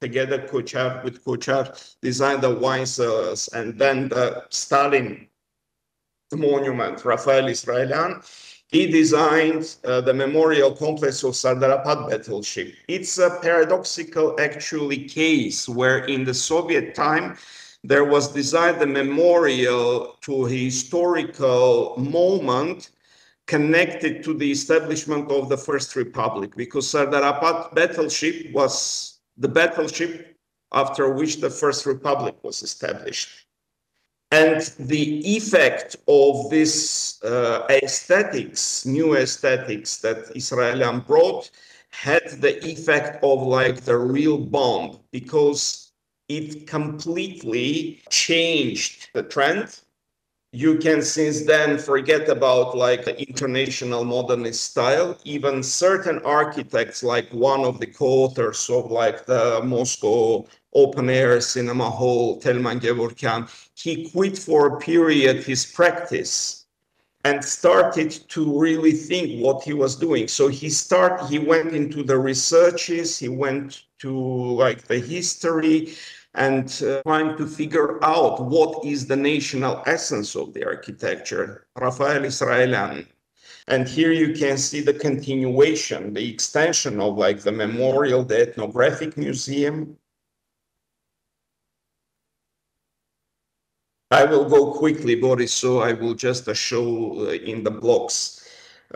together Kochar, with Kochar designed the wine cellars and then the Stalin monument, Rafael Israelian, he designed uh, the memorial complex of Sardarapat battleship. It's a paradoxical actually case where in the Soviet time, there was designed a memorial to a historical moment connected to the establishment of the First Republic, because Sardarapat battleship was the battleship after which the First Republic was established. And the effect of this uh, aesthetics, new aesthetics that Israelian brought, had the effect of like the real bomb, because it completely changed the trend. You can since then forget about like the international modernist style. Even certain architects, like one of the co-authors of like the Moscow open air cinema hall, Telman Gevorkyan, he quit for a period his practice and started to really think what he was doing. So he start he went into the researches, he went to like the history and uh, trying to figure out what is the national essence of the architecture. Rafael Israelian. And here you can see the continuation, the extension of like the memorial, the ethnographic museum. I will go quickly, Boris, so I will just uh, show uh, in the blocks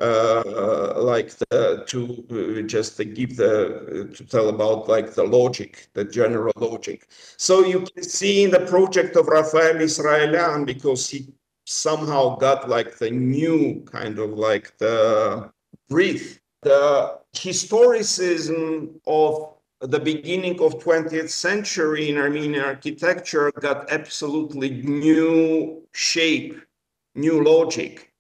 uh, like the, to uh, just to give the to tell about like the logic, the general logic. So you can see in the project of Rafael Israelian because he somehow got like the new kind of like the breath, the historicism of the beginning of 20th century in Armenian architecture got absolutely new shape, new logic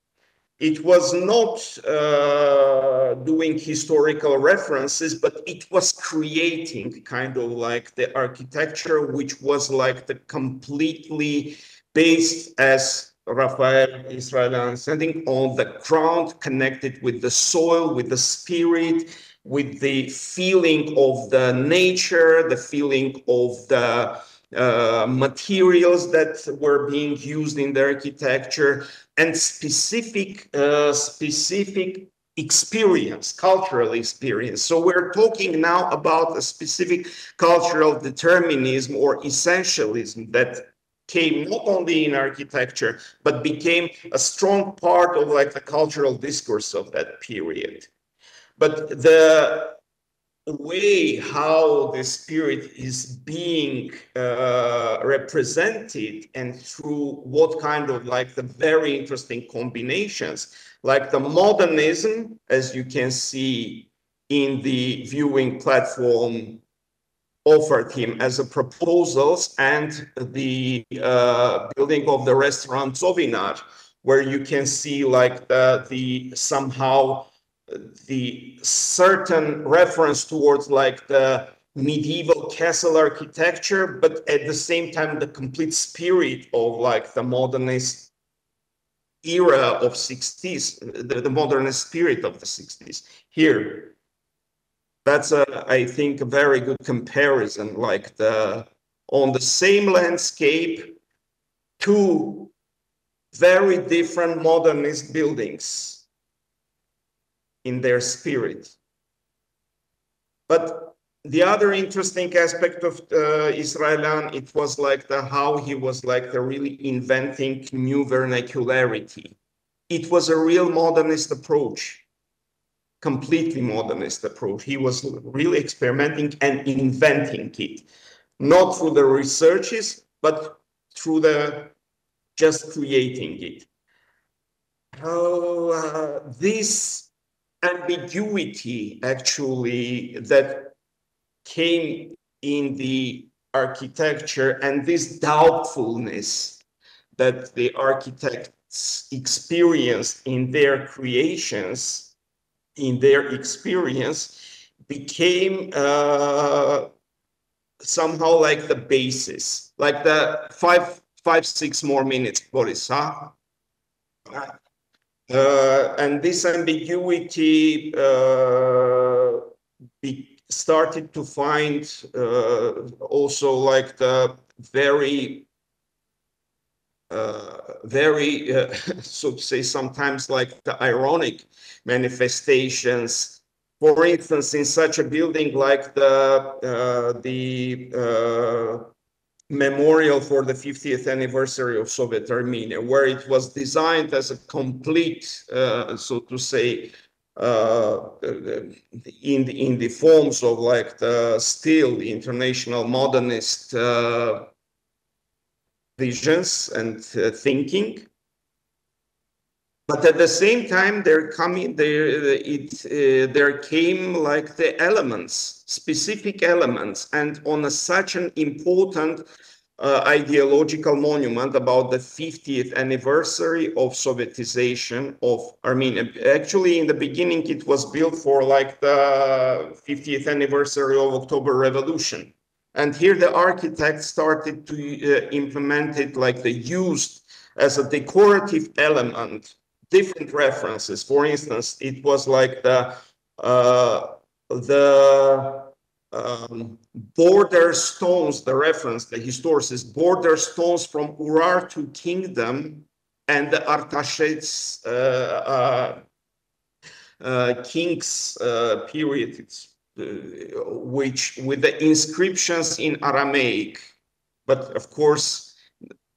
it was not uh, doing historical references, but it was creating kind of like the architecture, which was like the completely based as Rafael Israel sending on the ground, connected with the soil, with the spirit, with the feeling of the nature, the feeling of the uh, materials that were being used in the architecture and specific uh, specific experience, cultural experience. So we're talking now about a specific cultural determinism or essentialism that came not only in architecture, but became a strong part of like the cultural discourse of that period. But the way how the spirit is being uh, represented and through what kind of like the very interesting combinations. Like the modernism as you can see in the viewing platform offered him as a proposals and the uh, building of the restaurant Zovinar, where you can see like the, the somehow the certain reference towards like the medieval castle architecture, but at the same time, the complete spirit of like the modernist era of 60s, the, the modernist spirit of the 60s. Here, that's a, I think, a very good comparison, like the, on the same landscape, two very different modernist buildings in their spirit. But the other interesting aspect of uh, Israelian, it was like the how he was like the really inventing new vernacularity. It was a real modernist approach, completely modernist approach. He was really experimenting and inventing it, not through the researches, but through the just creating it. Oh, uh, this ambiguity actually that came in the architecture and this doubtfulness that the architects experienced in their creations, in their experience, became uh, somehow like the basis, like the five, five, six more minutes, Boris, huh? Uh, and this ambiguity uh, started to find uh, also like the very uh, very uh, so to say sometimes like the ironic manifestations. For instance in such a building like the uh, the memorial for the 50th anniversary of Soviet Armenia, where it was designed as a complete, uh, so to say, uh, in the, in the forms of like the still international modernist uh, visions and uh, thinking. But at the same time, there coming there it uh, there came like the elements, specific elements, and on a, such an important uh, ideological monument about the 50th anniversary of Sovietization of Armenia. Actually, in the beginning, it was built for like the 50th anniversary of October Revolution. And here the architect started to uh, implement it like the used as a decorative element, different references. For instance, it was like the, uh, the um, border stones, the reference, the historians, border stones from Urartu kingdom and the Artashes uh, uh, uh, king's uh, period, uh, which with the inscriptions in Aramaic. But of course,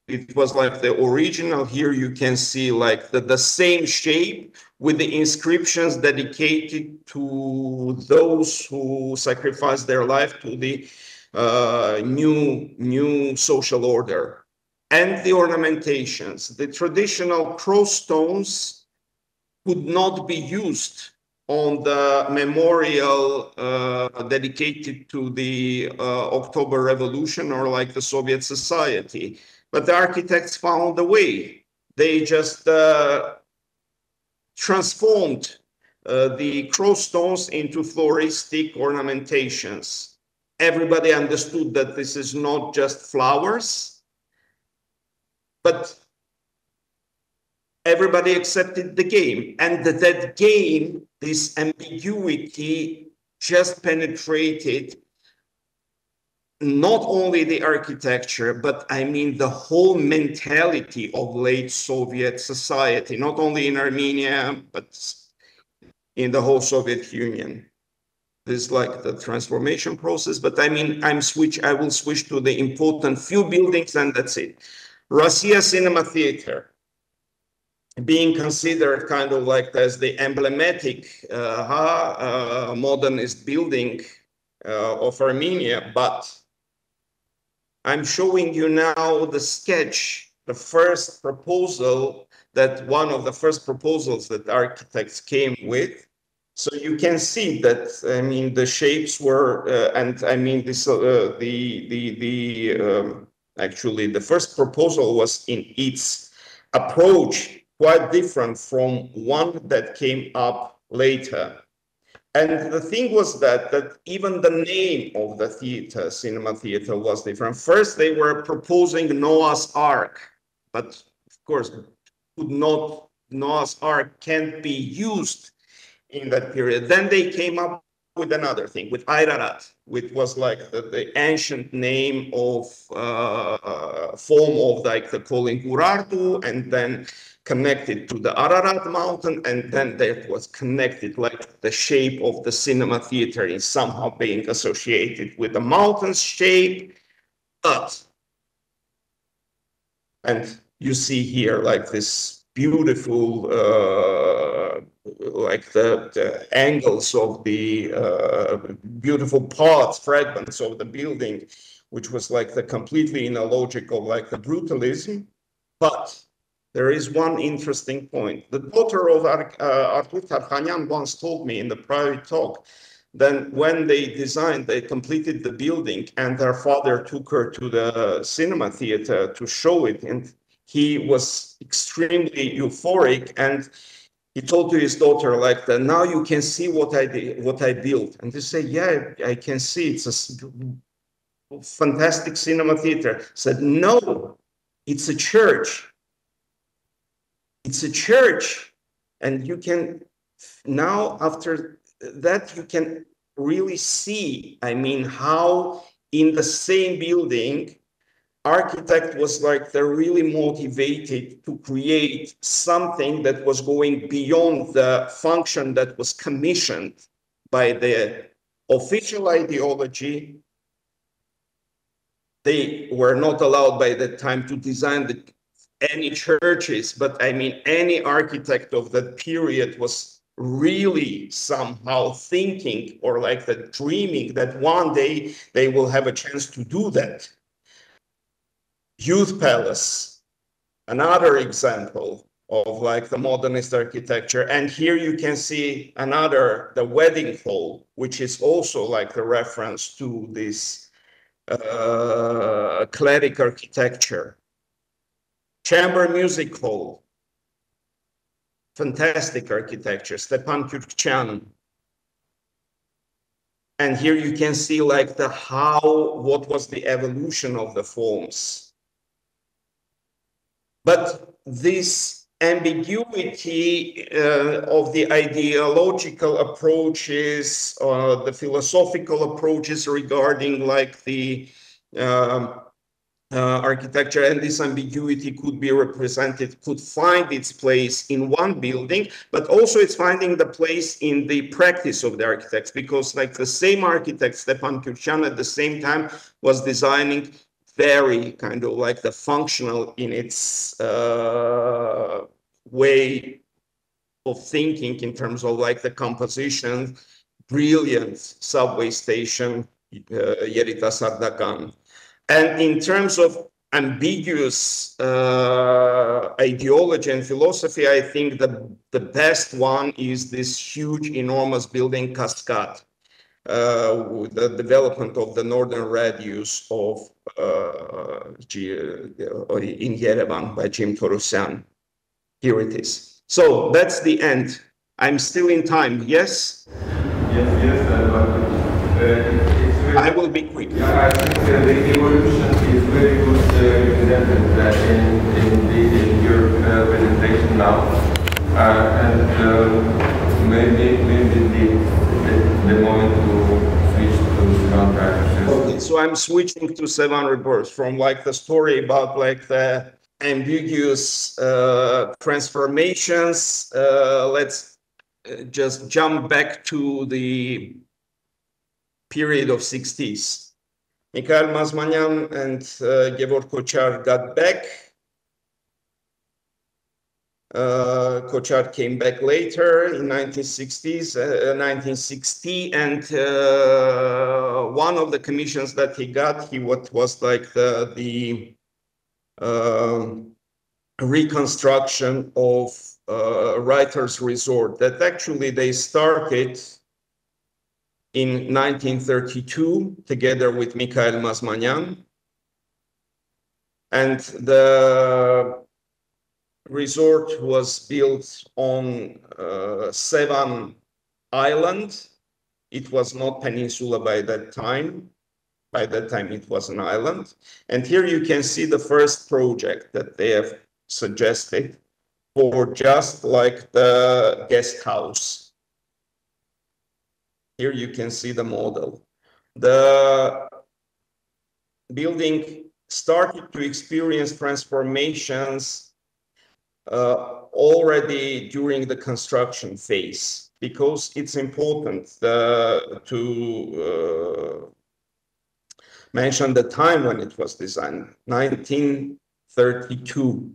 it was like the original. Here you can see like the, the same shape with the inscriptions dedicated to those who sacrificed their life to the uh, new, new social order. And the ornamentations, the traditional cross stones could not be used on the memorial uh, dedicated to the uh, October Revolution or like the Soviet society. But the architects found a way. They just uh, transformed uh, the cross stones into floristic ornamentations. Everybody understood that this is not just flowers, but everybody accepted the game. And that game, this ambiguity, just penetrated not only the architecture, but I mean the whole mentality of late Soviet society, not only in Armenia, but in the whole Soviet Union. This is like the transformation process, but I mean, I'm switch, I will switch to the important few buildings and that's it. Russia Cinema Theater, being considered kind of like as the emblematic uh, uh, modernist building uh, of Armenia, but I'm showing you now the sketch, the first proposal that one of the first proposals that architects came with. So you can see that, I mean, the shapes were, uh, and I mean, this, uh, the, the, the, um, actually the first proposal was in its approach quite different from one that came up later. And the thing was that that even the name of the theater, cinema theater, was different. First, they were proposing Noah's Ark, but of course, could not Noah's Ark can't be used in that period. Then they came up with another thing, with Ararat, which was like the, the ancient name of uh, form of like the calling Urartu, and then connected to the Ararat mountain, and then that was connected like the shape of the cinema theater is somehow being associated with the mountain's shape, but and you see here like this beautiful uh, like the, the, angles of the uh, beautiful parts fragments of the building which was like the completely in a logic of like the brutalism but there is one interesting point. The daughter of Ar uh, Artur Tarkhanyan once told me in the private talk then when they designed, they completed the building and their father took her to the cinema theater to show it. And he was extremely euphoric and he told to his daughter like that, now you can see what I did, what I built. And they say, yeah, I can see it's a fantastic cinema theater. Said, no, it's a church it's a church and you can now after that you can really see i mean how in the same building architect was like they're really motivated to create something that was going beyond the function that was commissioned by the official ideology they were not allowed by that time to design the any churches, but I mean, any architect of that period was really somehow thinking or like that dreaming that one day they will have a chance to do that. Youth Palace, another example of like the modernist architecture. And here you can see another, the wedding hall, which is also like a reference to this uh, cleric architecture. Chamber Music Hall, fantastic architecture, Stepan Kyurkchyan. And here you can see like the how, what was the evolution of the forms. But this ambiguity uh, of the ideological approaches, uh, the philosophical approaches regarding like the um, uh, architecture and this ambiguity could be represented, could find its place in one building, but also it's finding the place in the practice of the architects because like the same architect, Stepan Kyurkchyan at the same time was designing very kind of like the functional in its uh, way of thinking in terms of like the composition, brilliant subway station, uh, Yerita and in terms of ambiguous uh, ideology and philosophy, I think the, the best one is this huge, enormous building cascade. Uh, the development of the northern radius of uh, uh in Yerevan by Jim Torosyan. Here it is. So that's the end. I'm still in time. Yes. Yes. Yes. Uh, I will be quick. Yeah, I think uh, the evolution is very good uh, represented in, in, the, in your uh, presentation now. Uh, and maybe, maybe the, the, the, moment to switch to contracts. Okay, so I'm switching to Sevan resort from like the story about like the ambiguous uh, transformations. let's just jump back to the period of 60s. Mikhail Mazmanyan and uh, Gevorg Kochar got back. Uh, Kochar came back later in 1960s, uh, 1960, and uh, one of the commissions that he got, he what was like the, the uh, reconstruction of uh, writers' resort that actually they started in 1932 together with Mikhail Mazmanyan. And the resort was built on uh, Sevan island. It was not peninsula by that time. By that time, it was an island. And here you can see the first project that they have suggested for just like the guest house. Here you can see the model. The building started to experience transformations uh, already during the construction phase because it's important uh, to uh, mention the time when it was designed 1932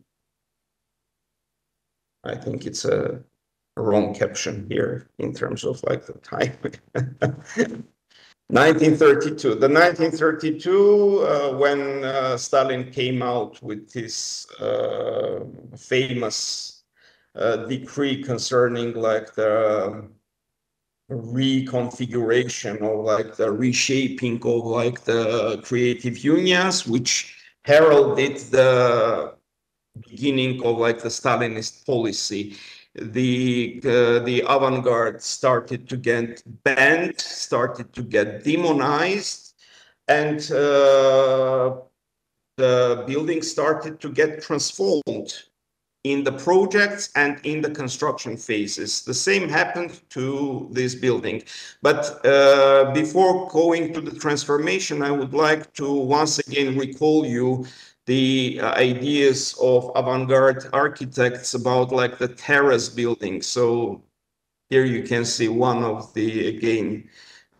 i think it's a wrong caption here in terms of like the time 1932. The 1932, uh, when uh, Stalin came out with his uh, famous uh, decree concerning like the reconfiguration or like the reshaping of like the creative unions, which heralded the beginning of like the Stalinist policy the uh, the avant-garde started to get banned, started to get demonized, and uh, the building started to get transformed in the projects and in the construction phases. The same happened to this building. But uh, before going to the transformation, I would like to once again recall you the uh, ideas of avant-garde architects about like the terrace building. So here you can see one of the, again,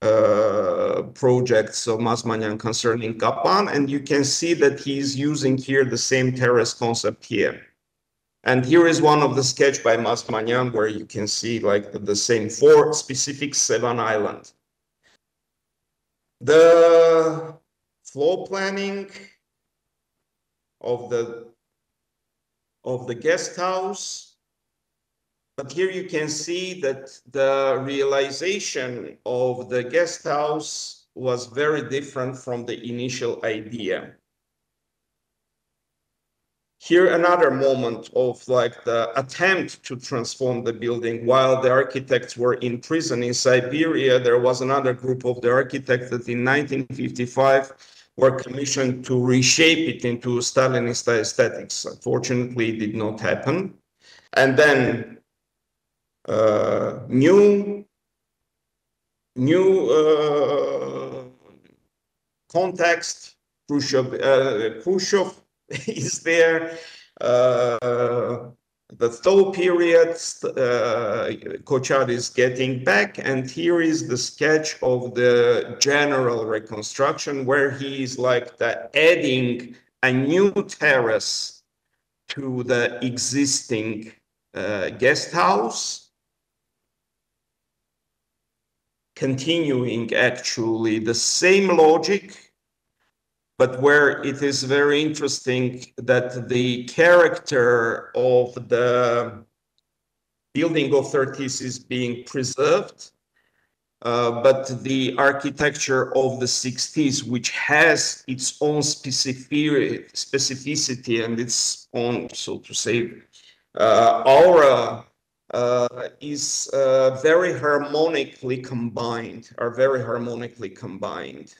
uh, projects of Mazmanyan concerning Kapan, and you can see that he's using here the same terrace concept here. And here is one of the sketch by Mazmanyan where you can see like the, the same four specific Sevan Island. The floor planning of the of the guest house. But here you can see that the realization of the guest house was very different from the initial idea. Here another moment of like the attempt to transform the building while the architects were in prison in Siberia, there was another group of the architects that in 1955 were commissioned to reshape it into Stalinist aesthetics. Unfortunately, it did not happen. And then uh, new, new uh, context, Khrushchev, uh, Khrushchev is there. Uh, the Thaw period, uh, Kochar is getting back, and here is the sketch of the general reconstruction where he is like the adding a new terrace to the existing uh, guest house, continuing actually the same logic but where it is very interesting that the character of the building of 30s is being preserved, uh, but the architecture of the 60s, which has its own specific, specificity and its own, so to say, uh, aura, uh, is uh, very harmonically combined, are very harmonically combined.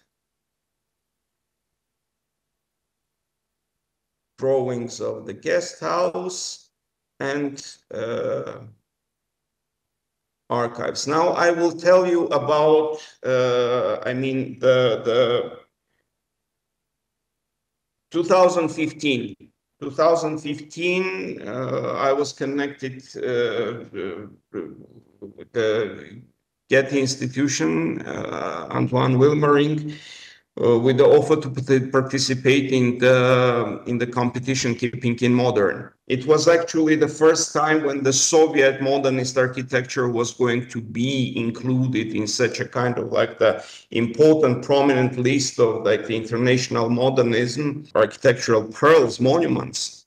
Drawings of the guest house and uh, archives. Now I will tell you about, uh, I mean, the, the 2015. 2015, uh, I was connected uh, the Getty institution, uh, Antoine Wilmering, uh, Uh, with the offer to participate in the in the competition Keeping It Modern. It was actually the first time when the Soviet modernist architecture was going to be included in such a kind of like the important prominent list of like the international modernism architectural pearls monuments.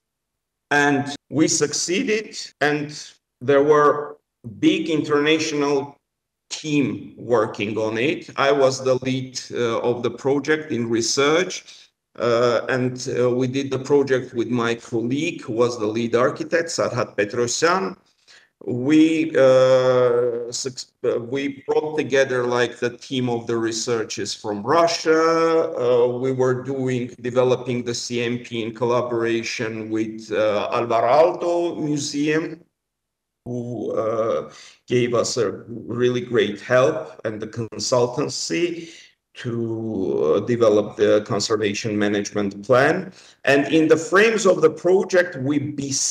And we succeeded and there were big international team working on it. I was the lead uh, of the project in research. Uh, and uh, we did the project with my colleague, who was the lead architect, Sarhat Petrosyan. we uh, uh, we brought together like the team of the researchers from Russia. Uh, we were doing developing the CMP in collaboration with Alvar Aalto Museum, who uh, gave us a really great help and the consultancy to uh, develop the conservation management plan. And in the frames of the project, we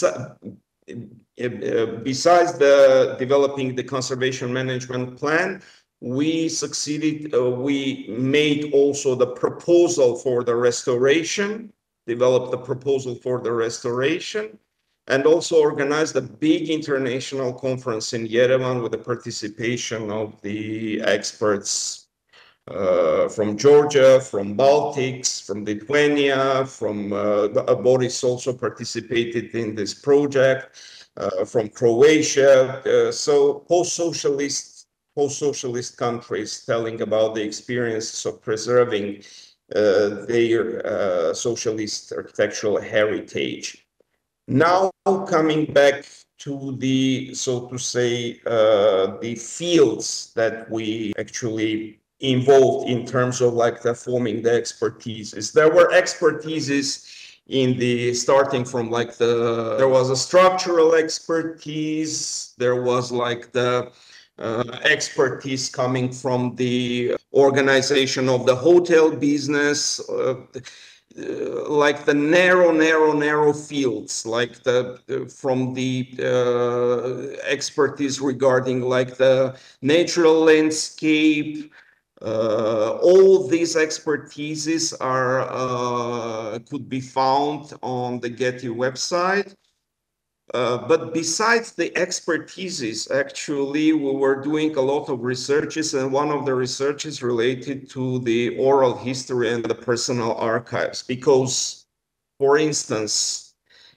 uh, besides the developing the conservation management plan, we succeeded, uh, we made also the proposal for the restoration, developed the proposal for the restoration, and also organized a big international conference in Yerevan with the participation of the experts uh, from Georgia, from Baltics, from Lithuania, from uh, Boris also participated in this project uh, from Croatia. Uh, so post-socialist, post-socialist countries telling about the experiences of preserving uh, their socialist architectural heritage. Now coming back to the, so to say, uh, the fields that we actually involved in terms of like the forming the expertises. There were expertises in the starting from like the there was a structural expertise there was like the uh, expertise coming from the organization of the hotel business uh, uh, like the narrow narrow narrow fields like the from the uh, expertise regarding like the natural landscape uh, all these expertises are uh, could be found on the Getty website. Uh, but besides the expertises, actually, we were doing a lot of researches, and one of the researches related to the oral history and the personal archives. Because, for instance,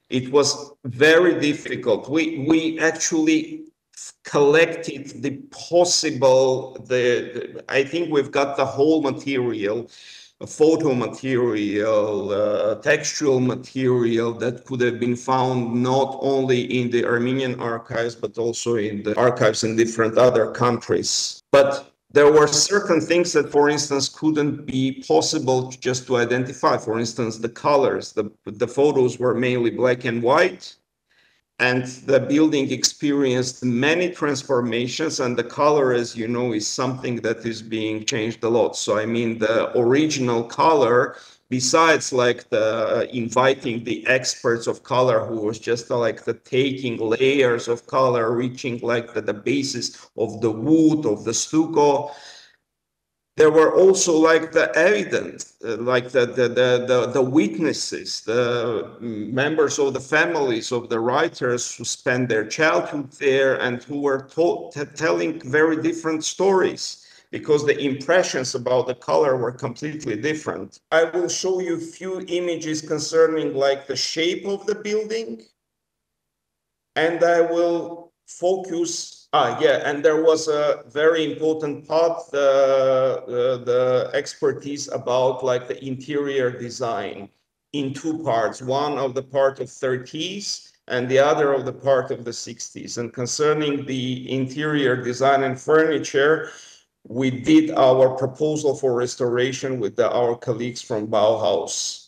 it was very difficult. We we actually collected the possible the, the, i think we've got the whole material photo material uh, textual material that could have been found not only in the armenian archives but also in the archives in different other countries. But there were certain things that for instance couldn't be possible just to identify. For instance the colors. The, the photos were mainly black and white and the building experienced many transformations and the color as you know is something that is being changed a lot. So i mean the original color besides like the inviting the experts of color who was just like the taking layers of color reaching like the, the basis of the wood of the stucco there were also like the evidence, uh, like the, the, the, the, the witnesses, the members of the families of the writers who spent their childhood there and who were telling very different stories because the impressions about the color were completely different. I will show you a few images concerning like the shape of the building and I will focus Ah, yeah, and there was a very important part, the, the, the expertise about like the interior design in two parts, one of the part of 30s and the other of the part of the 60s. And concerning the interior design and furniture, we did our proposal for restoration with the, our colleagues from Bauhaus.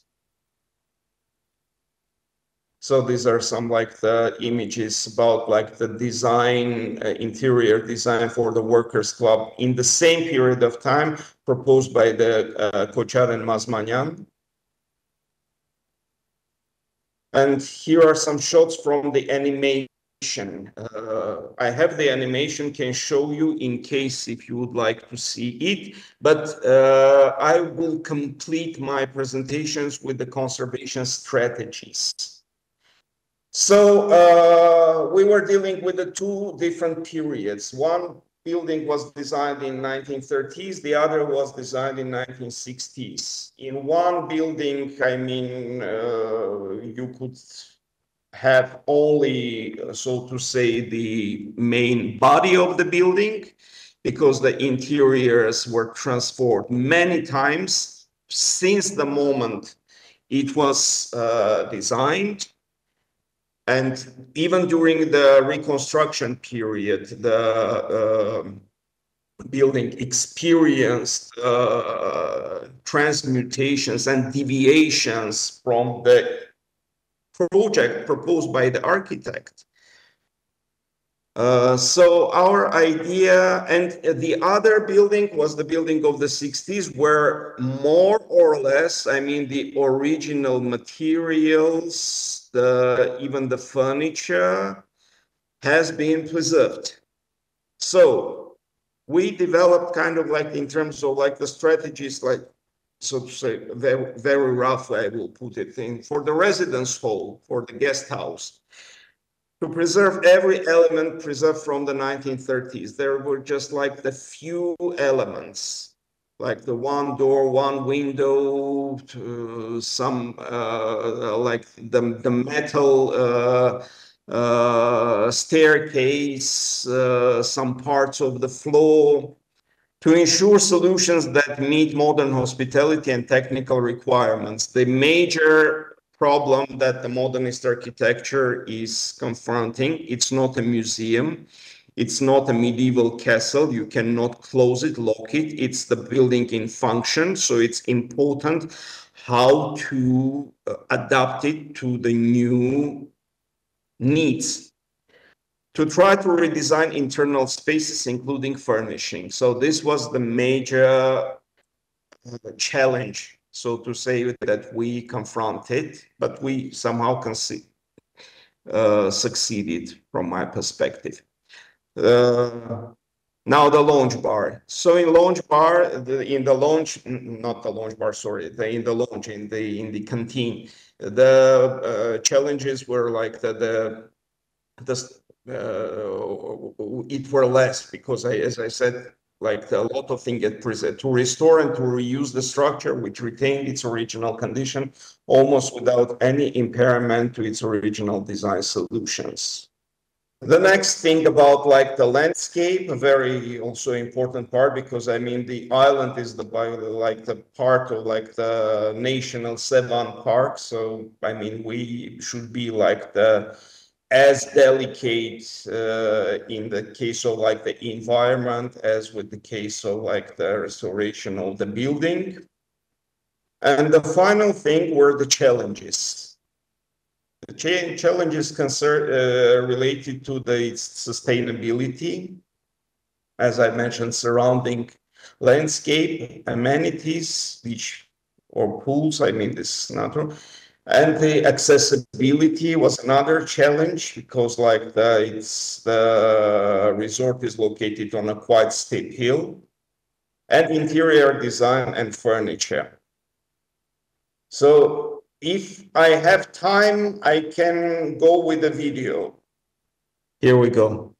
So these are some like the images about like the design, uh, interior design for the workers club in the same period of time proposed by the uh, Kochar and Mazmanyan. And here are some shots from the animation. Uh, I have the animation, can show you in case if you would like to see it, but uh, I will complete my presentations with the conservation strategies. So uh, we were dealing with the two different periods. One building was designed in 1930s, the other was designed in 1960s. In one building, I mean, uh, you could have only, so to say, the main body of the building because the interiors were transformed many times since the moment it was uh, designed And even during the reconstruction period, the uh, building experienced uh, transmutations and deviations from the project proposed by the architect. Uh, so our idea and the other building was the building of the 60s where more or less i mean the original materials the even the furniture has been preserved. So we developed kind of like in terms of like the strategies like so to say very, very roughly i will put it in for the residence hall for the guest house to preserve every element preserved from the 1930s. There were just like the few elements, like the one door, one window, some uh, like the, the metal uh, uh, staircase, uh, some parts of the floor, to ensure solutions that meet modern hospitality and technical requirements. The major problem that the modernist architecture is confronting. It's not a museum. It's not a medieval castle. You cannot close it, lock it. It's the building in function. So it's important how to uh, adapt it to the new needs. To try to redesign internal spaces, including furnishing. So this was the major uh, challenge so to say that we confronted, but we somehow uh, succeeded from my perspective. Uh, now the launch bar. So in launch bar, the, in the launch, not the launch bar, sorry, the, in the launch, in the in the canteen, the uh, challenges were like the the, the uh, it were less because I, as I said, like a lot of things get preserved to restore and to reuse the structure which retained its original condition almost without any impairment to its original design solutions. The next thing about like the landscape a very also important part because i mean the island is the like the part of like the national sevan park. So i mean we should be like the as delicate uh, in the case of like the environment as with the case of like the restoration of the building. And the final thing were the challenges. The cha challenges concern, uh, related to the sustainability, as I mentioned, surrounding landscape, amenities, which or pools, I mean this is natural, and the accessibility was another challenge because like the, it's the resort is located on a quite steep hill and interior design and furniture. So if I have time, I can go with the video. Here we go.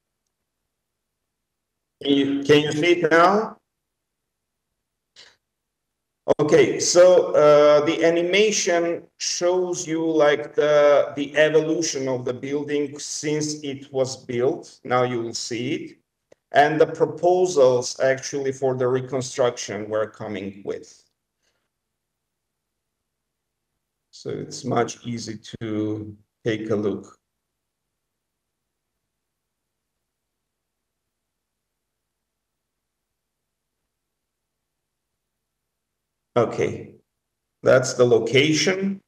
Can you, can you see it now? Okay, so uh, the animation shows you like the, the evolution of the building since it was built. Now you will see it. And the proposals actually for the reconstruction we're coming with. So it's much easy to take a look. Okay, that's the location.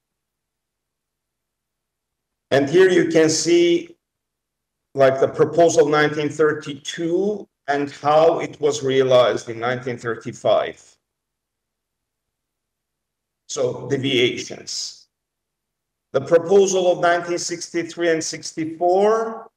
And here you can see like the proposal 1932 and how it was realized in 1935. So deviations. The proposal of 1963 and 64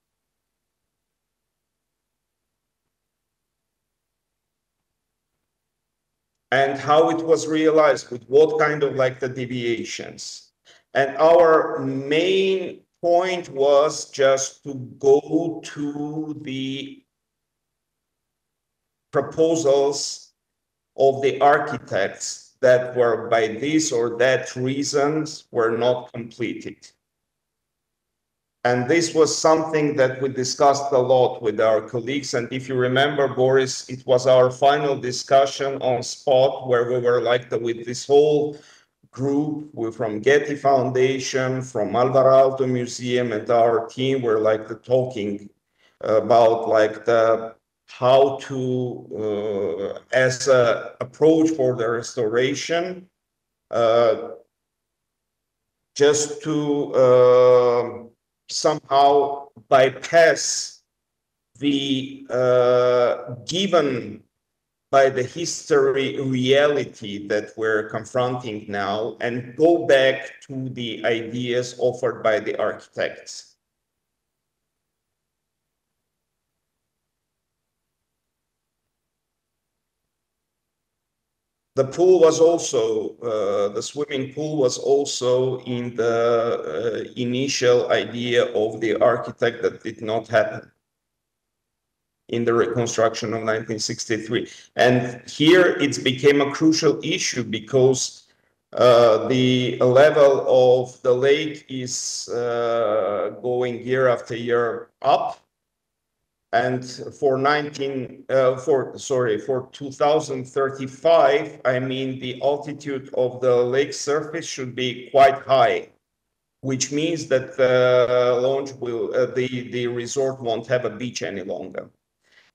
and how it was realized with what kind of like the deviations. And our main point was just to go to the proposals of the architects that were by this or that reasons were not completed. And this was something that we discussed a lot with our colleagues. And if you remember, Boris, it was our final discussion on spot where we were like the, with this whole group we're from Getty Foundation, from Alvar Museum, and our team were like the talking about like the how to uh, as a approach for the restoration uh, just to uh, somehow bypass the uh, given by the history reality that we're confronting now and go back to the ideas offered by the architects. The pool was also, uh, the swimming pool was also in the uh, initial idea of the architect that did not happen in the reconstruction of 1963. And here it became a crucial issue because uh, the level of the lake is uh, going year after year up and for 19 uh, for sorry for 2035 i mean the altitude of the lake surface should be quite high which means that the launch will uh, the the resort won't have a beach any longer.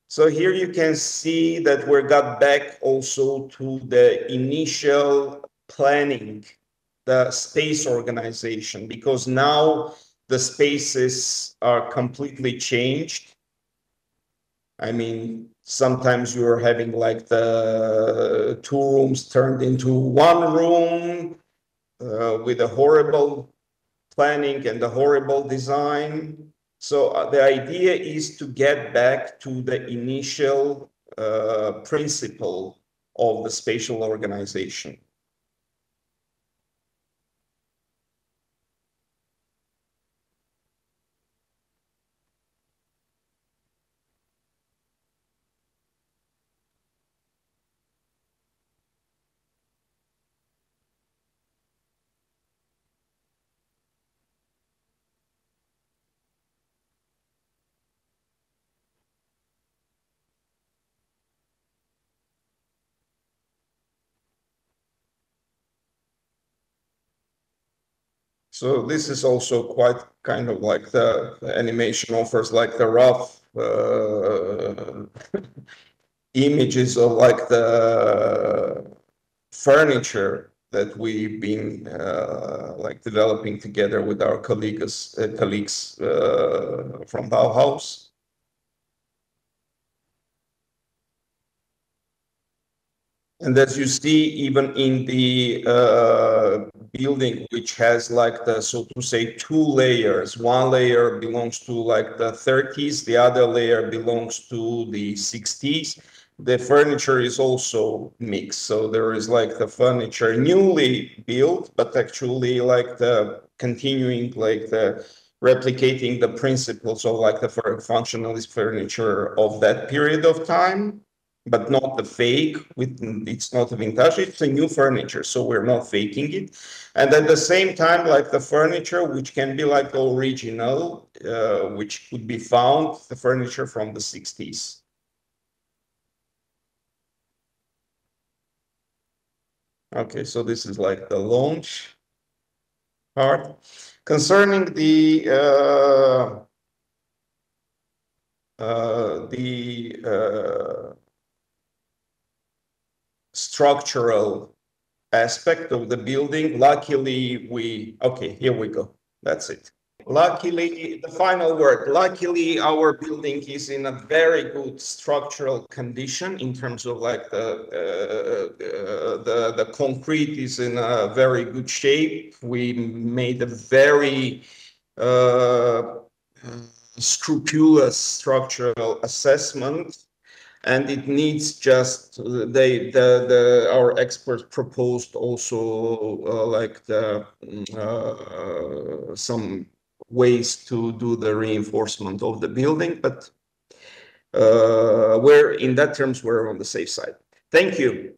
So here you can see that we got back also to the initial planning the space organization because now the spaces are completely changed I mean, sometimes you're having like the two rooms turned into one room uh, with a horrible planning and a horrible design. So uh, the idea is to get back to the initial uh, principle of the spatial organization. So this is also quite kind of like the, the animation offers like the rough uh, images of like the furniture that we've been uh, like developing together with our colleagues uh, colleagues uh, from Bauhaus. And as you see, even in the uh, building, which has like the, so to say, two layers, one layer belongs to like the 30s, the other layer belongs to the 60s. The furniture is also mixed. So there is like the furniture newly built, but actually like the continuing, like the replicating the principles of like the functionalist furniture of that period of time but not the fake with it's not a vintage it's a new furniture so we're not faking it. And at the same time like the furniture which can be like the original uh, which could be found the furniture from the 60s okay so this is like the launch part. Concerning the uh, uh, the uh, structural aspect of the building. Luckily, we, okay, here we go. That's it. Luckily, the final word, luckily our building is in a very good structural condition in terms of like the, uh, uh, the, the concrete is in a very good shape. We made a very uh, scrupulous structural assessment and it needs just they the the our experts proposed also uh, like the uh, some ways to do the reinforcement of the building but uh, we're in that terms we're on the safe side. Thank you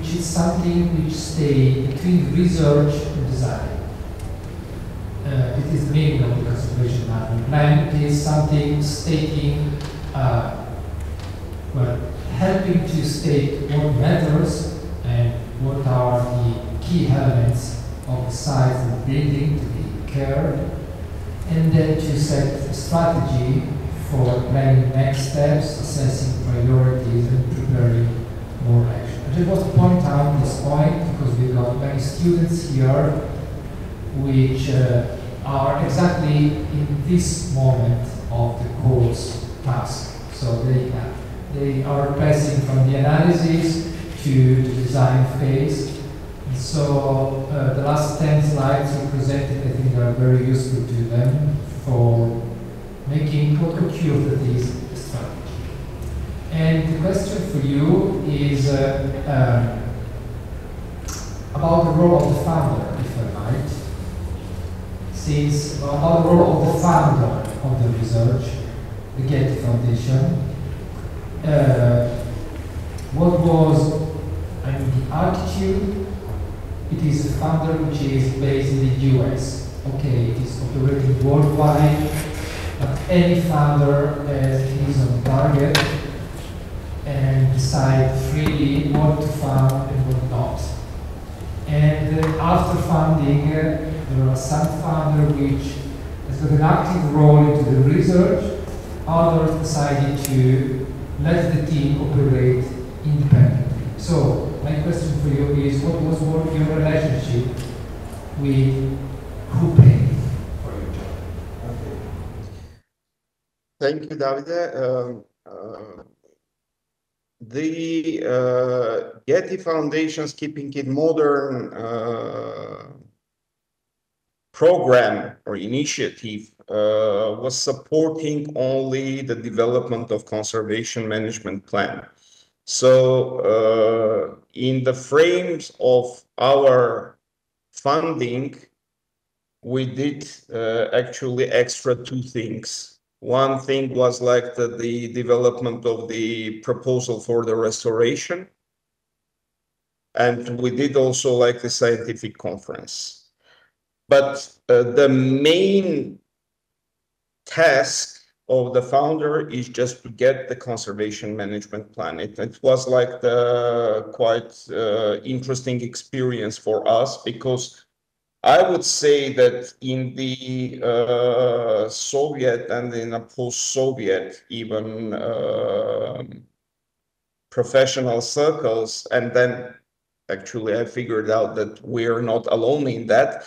which is something which stay between research and design. Uh, it is meaning of the conservation management plan. It is something stating, uh, well, helping to state what matters and what are the key elements of the site and building to be cared, and then to set a strategy for planning next steps, assessing priorities, and preparing. I want to point out this point because we've got many students here which uh, are exactly in this moment of the course task. So they have, they are passing from the analysis to the design phase. And so uh, the last 10 slides we presented, I think are very useful to them for making what occur of this strategy. And the question for you is uh, um, about the role of the founder, if I might. Since about the role of the founder of the research, the Getty Foundation, uh, what was I mean, the attitude? It is a founder which is based in the US. Okay, it is operating worldwide, but any founder has his own target and decide freely what to fund and what not. And uh, after funding, uh, there are some funders which has got an active role into the research. Others decided to let the team operate independently. So my question for you is, what was your relationship with who paid for your job? Thank you, Davide. Um, uh, the uh, Getty Foundation's Keeping It Modern uh, program or initiative uh, was supporting only the development of conservation management plan. So uh, in the frames of our funding, we did uh, actually extra two things. One thing was like the, the development of the proposal for the restoration. And we did also like the scientific conference. But uh, the main task of the founder is just to get the conservation management plan. It, it was like the quite uh, interesting experience for us because I would say that in the uh, Soviet and in a post-Soviet even uh, professional circles, and then actually I figured out that we're not alone in that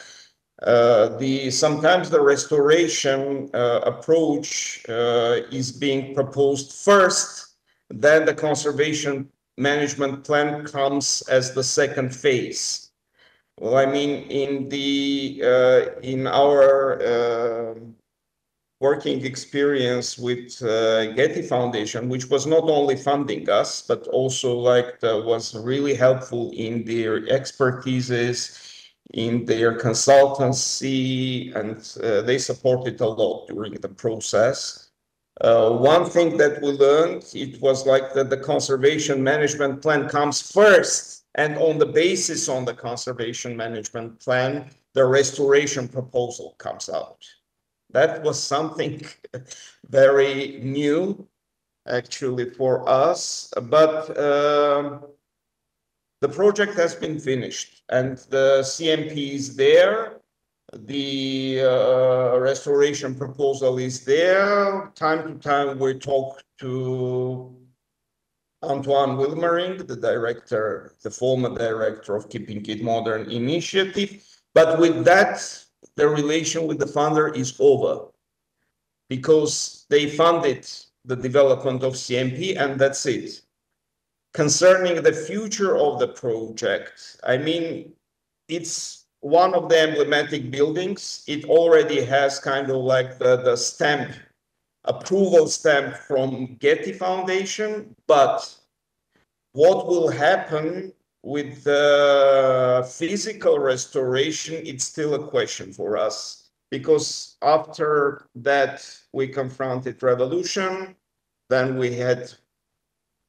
uh, the sometimes the restoration uh, approach uh, is being proposed first, then the conservation management plan comes as the second phase. Well, I mean, in the uh, in our uh, working experience with Getty Foundation, which was not only funding us but also like was really helpful in their expertises in their consultancy, and uh, they supported a lot during the process. Uh, one thing that we learned, it was like that the conservation management plan comes first, and on the basis on the conservation management plan, the restoration proposal comes out. That was something very new, actually, for us, but um, the project has been finished and the CMP is there. The uh, restoration proposal is there. Time to time, we talk to Antoine Wilmering, the director, the former director of Keeping It Modern initiative. But with that, the relation with the funder is over because they funded the development of CMP and that's it concerning the future of the project, I mean, it's one of the emblematic buildings. It already has kind of like the, the stamp, approval stamp from Getty Foundation, but what will happen with the physical restoration, it's still a question for us because after that we confronted revolution, then we had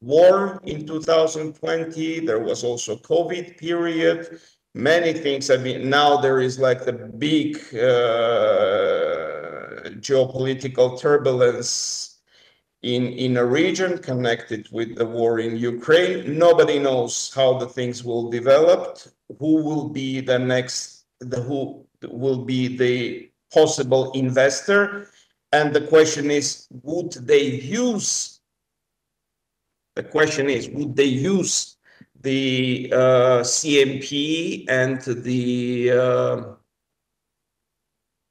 war in 2020. There was also COVID period. Many things. I mean, now there is like the big uh, geopolitical turbulence in in a region connected with the war in Ukraine. Nobody knows how the things will develop. Who will be the next? The who will be the possible investor? And the question is, would they use the question is, would they use the uh, CMP and the uh,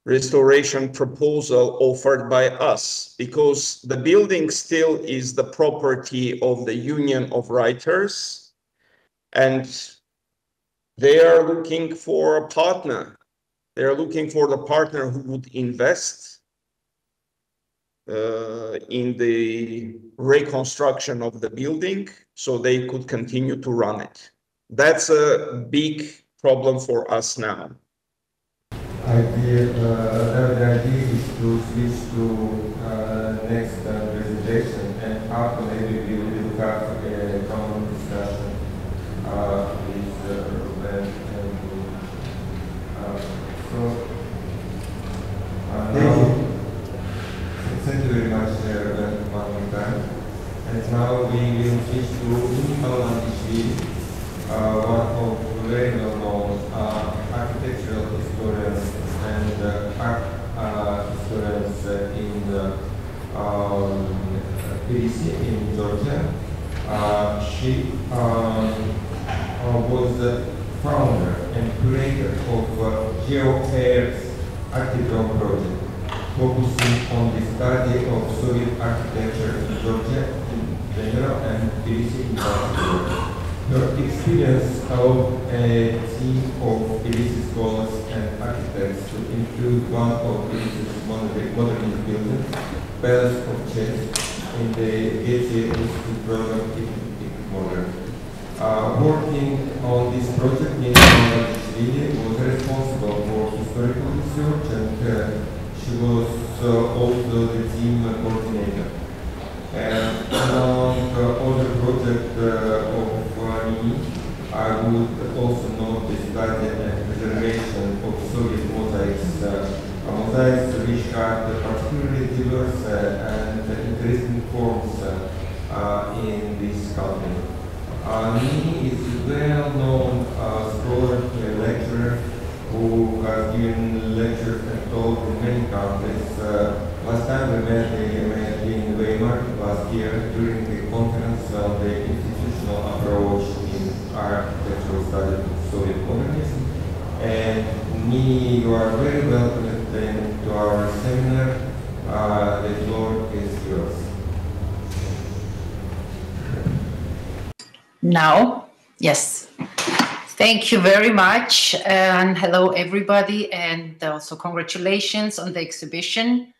restoration proposal offered by us? Because the building still is the property of the Union of Writers, and they are looking for a partner. They are looking for the partner who would invest uh, in the reconstruction of the building so they could continue to run it. That's a big problem for us now. Idea, uh, the idea is to switch to uh, next uh, presentation and after maybe Thank you very much. And hello, everybody. And also, congratulations on the exhibition.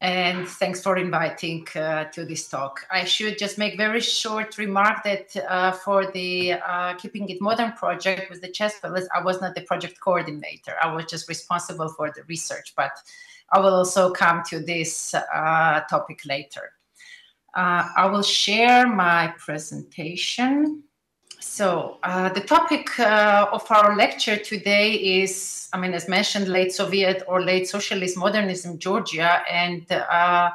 And thanks for inviting uh, to this talk. I should just make very short remark that uh, for the uh, Keeping It Modern project with the chess fellows, I was not the project coordinator. I was just responsible for the research, but I will also come to this uh, topic later. Uh, I will share my presentation. So uh, the topic uh, of our lecture today is, I mean, as mentioned, late Soviet or late socialist modernism, Georgia, and uh,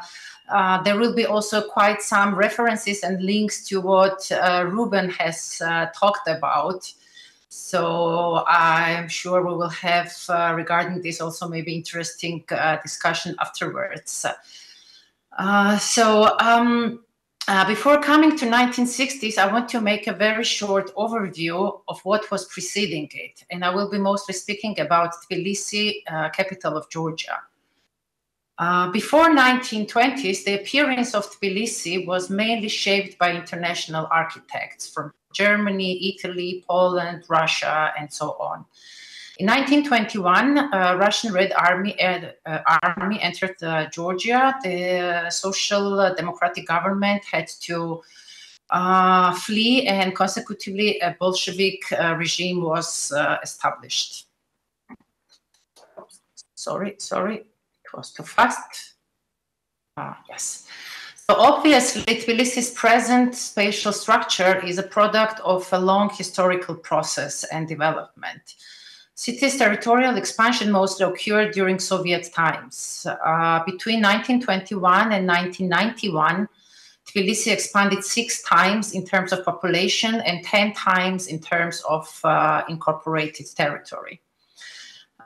uh there will be also quite some references and links to what uh, Ruben has uh, talked about. So I'm sure we will have regarding this also maybe interesting discussion afterwards. so um, uh, before coming to 1960s, I want to make a very short overview of what was preceding it. And I will be mostly speaking about Tbilisi, uh, capital of Georgia. Uh, before 1920s, the appearance of Tbilisi was mainly shaped by international architects from Germany, Italy, Poland, Russia, and so on. In 1921, uh, Russian Red Army, uh, army entered uh, Georgia. The social democratic government had to uh, flee, and consecutively, a Bolshevik uh, regime was uh, established. Sorry, sorry, it was too fast. Ah, yes. So obviously, Tbilisi's present spatial structure is a product of a long historical process and development. City's territorial expansion mostly occurred during Soviet times. Uh, between 1921 and 1991, Tbilisi expanded six times in terms of population and 10 times in terms of uh, incorporated territory.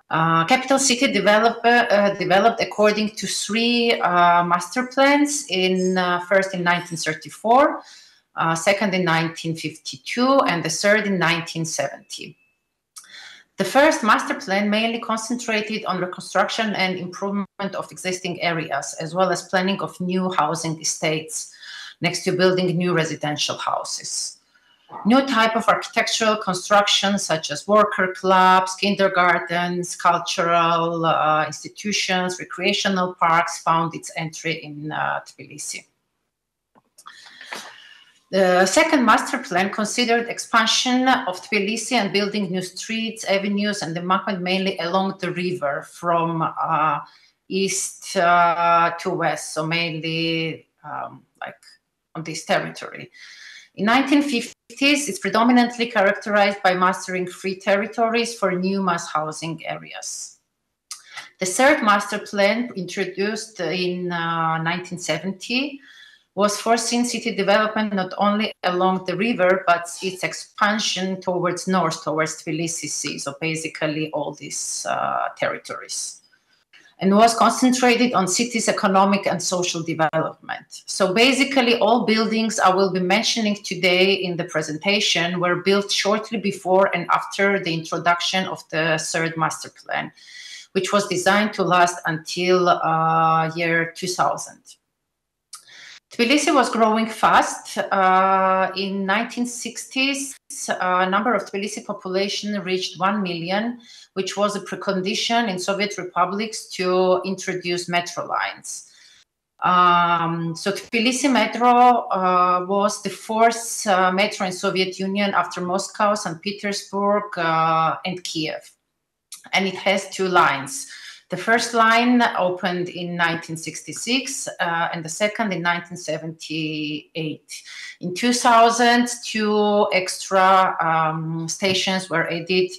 Uh, capital city develop, uh, developed according to three uh, master plans in uh, first in 1934, second in 1952, and the third in 1970. The first master plan mainly concentrated on reconstruction and improvement of existing areas, as well as planning of new housing estates next to building new residential houses. New type of architectural construction, such as worker clubs, kindergartens, cultural uh, institutions, recreational parks, found its entry in uh, Tbilisi. The second master plan considered expansion of Tbilisi and building new streets, avenues, and embankment mainly along the river from uh, east uh, to west, so mainly um, like on this territory. In 1950s, it's predominantly characterized by mastering free territories for new mass housing areas. The third master plan, introduced in uh, 1970, was foreseen city development not only along the river, but its expansion towards north, towards Tbilisi Sea, so basically all these uh, territories. And was concentrated on city's economic and social development. So basically, all buildings I will be mentioning today in the presentation were built shortly before and after the introduction of the third master plan, which was designed to last until uh, year 2000. Tbilisi was growing fast. Uh, in 1960s, uh, number of Tbilisi population reached 1 million, which was a precondition in Soviet republics to introduce metro lines. Um, so Tbilisi metro uh, was the fourth uh, metro in Soviet Union after Moscow, St. Petersburg, uh, and Kiev. And it has two lines. The first line opened in 1966 uh, and the second in 1978. In 2000, two extra um, stations were added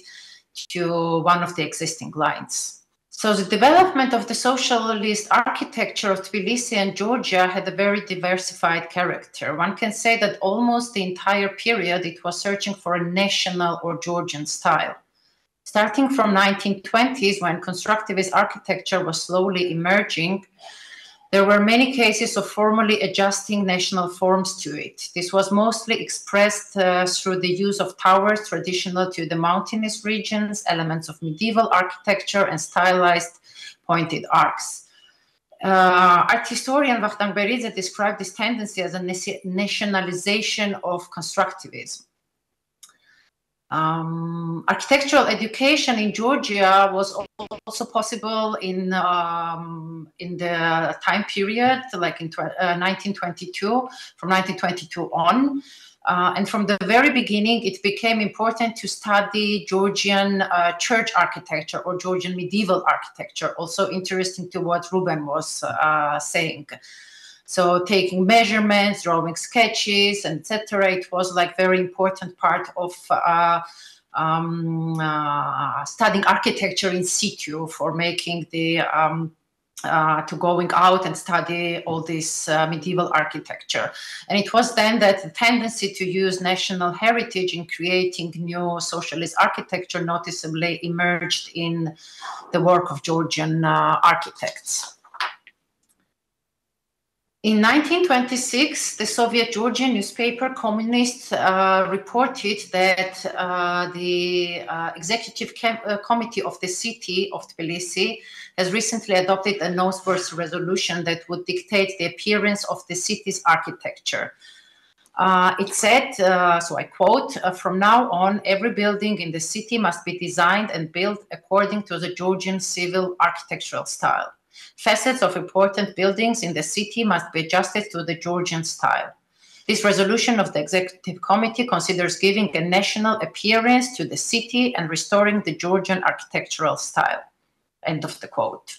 to one of the existing lines. So the development of the socialist architecture of Tbilisi and Georgia had a very diversified character. One can say that almost the entire period it was searching for a national or Georgian style. Starting from 1920s when constructivist architecture was slowly emerging, there were many cases of formally adjusting national forms to it. This was mostly expressed uh, through the use of towers traditional to the mountainous regions, elements of medieval architecture, and stylized pointed arcs. Uh, art historian Vakhtang Beridze described this tendency as a nationalization of constructivism. Um, architectural education in Georgia was also possible in um, in the time period, like in uh, 1922, from 1922 on. Uh, and from the very beginning, it became important to study Georgian uh, church architecture or Georgian medieval architecture. Also interesting to what Ruben was uh, saying. So taking measurements, drawing sketches, etc. It was like very important part of uh, um, uh, studying architecture in situ for making the um, uh, to going out and study all this uh, medieval architecture. And it was then that the tendency to use national heritage in creating new socialist architecture noticeably emerged in the work of Georgian uh, architects. In 1926, the Soviet Georgian newspaper Communist uh, reported that uh, the uh, executive uh, committee of the city of Tbilisi has recently adopted a noteworthy resolution that would dictate the appearance of the city's architecture. Uh, it said, uh, so I quote, from now on, every building in the city must be designed and built according to the Georgian civil architectural style. Facets of important buildings in the city must be adjusted to the Georgian style. This resolution of the executive committee considers giving a national appearance to the city and restoring the Georgian architectural style. End of the quote.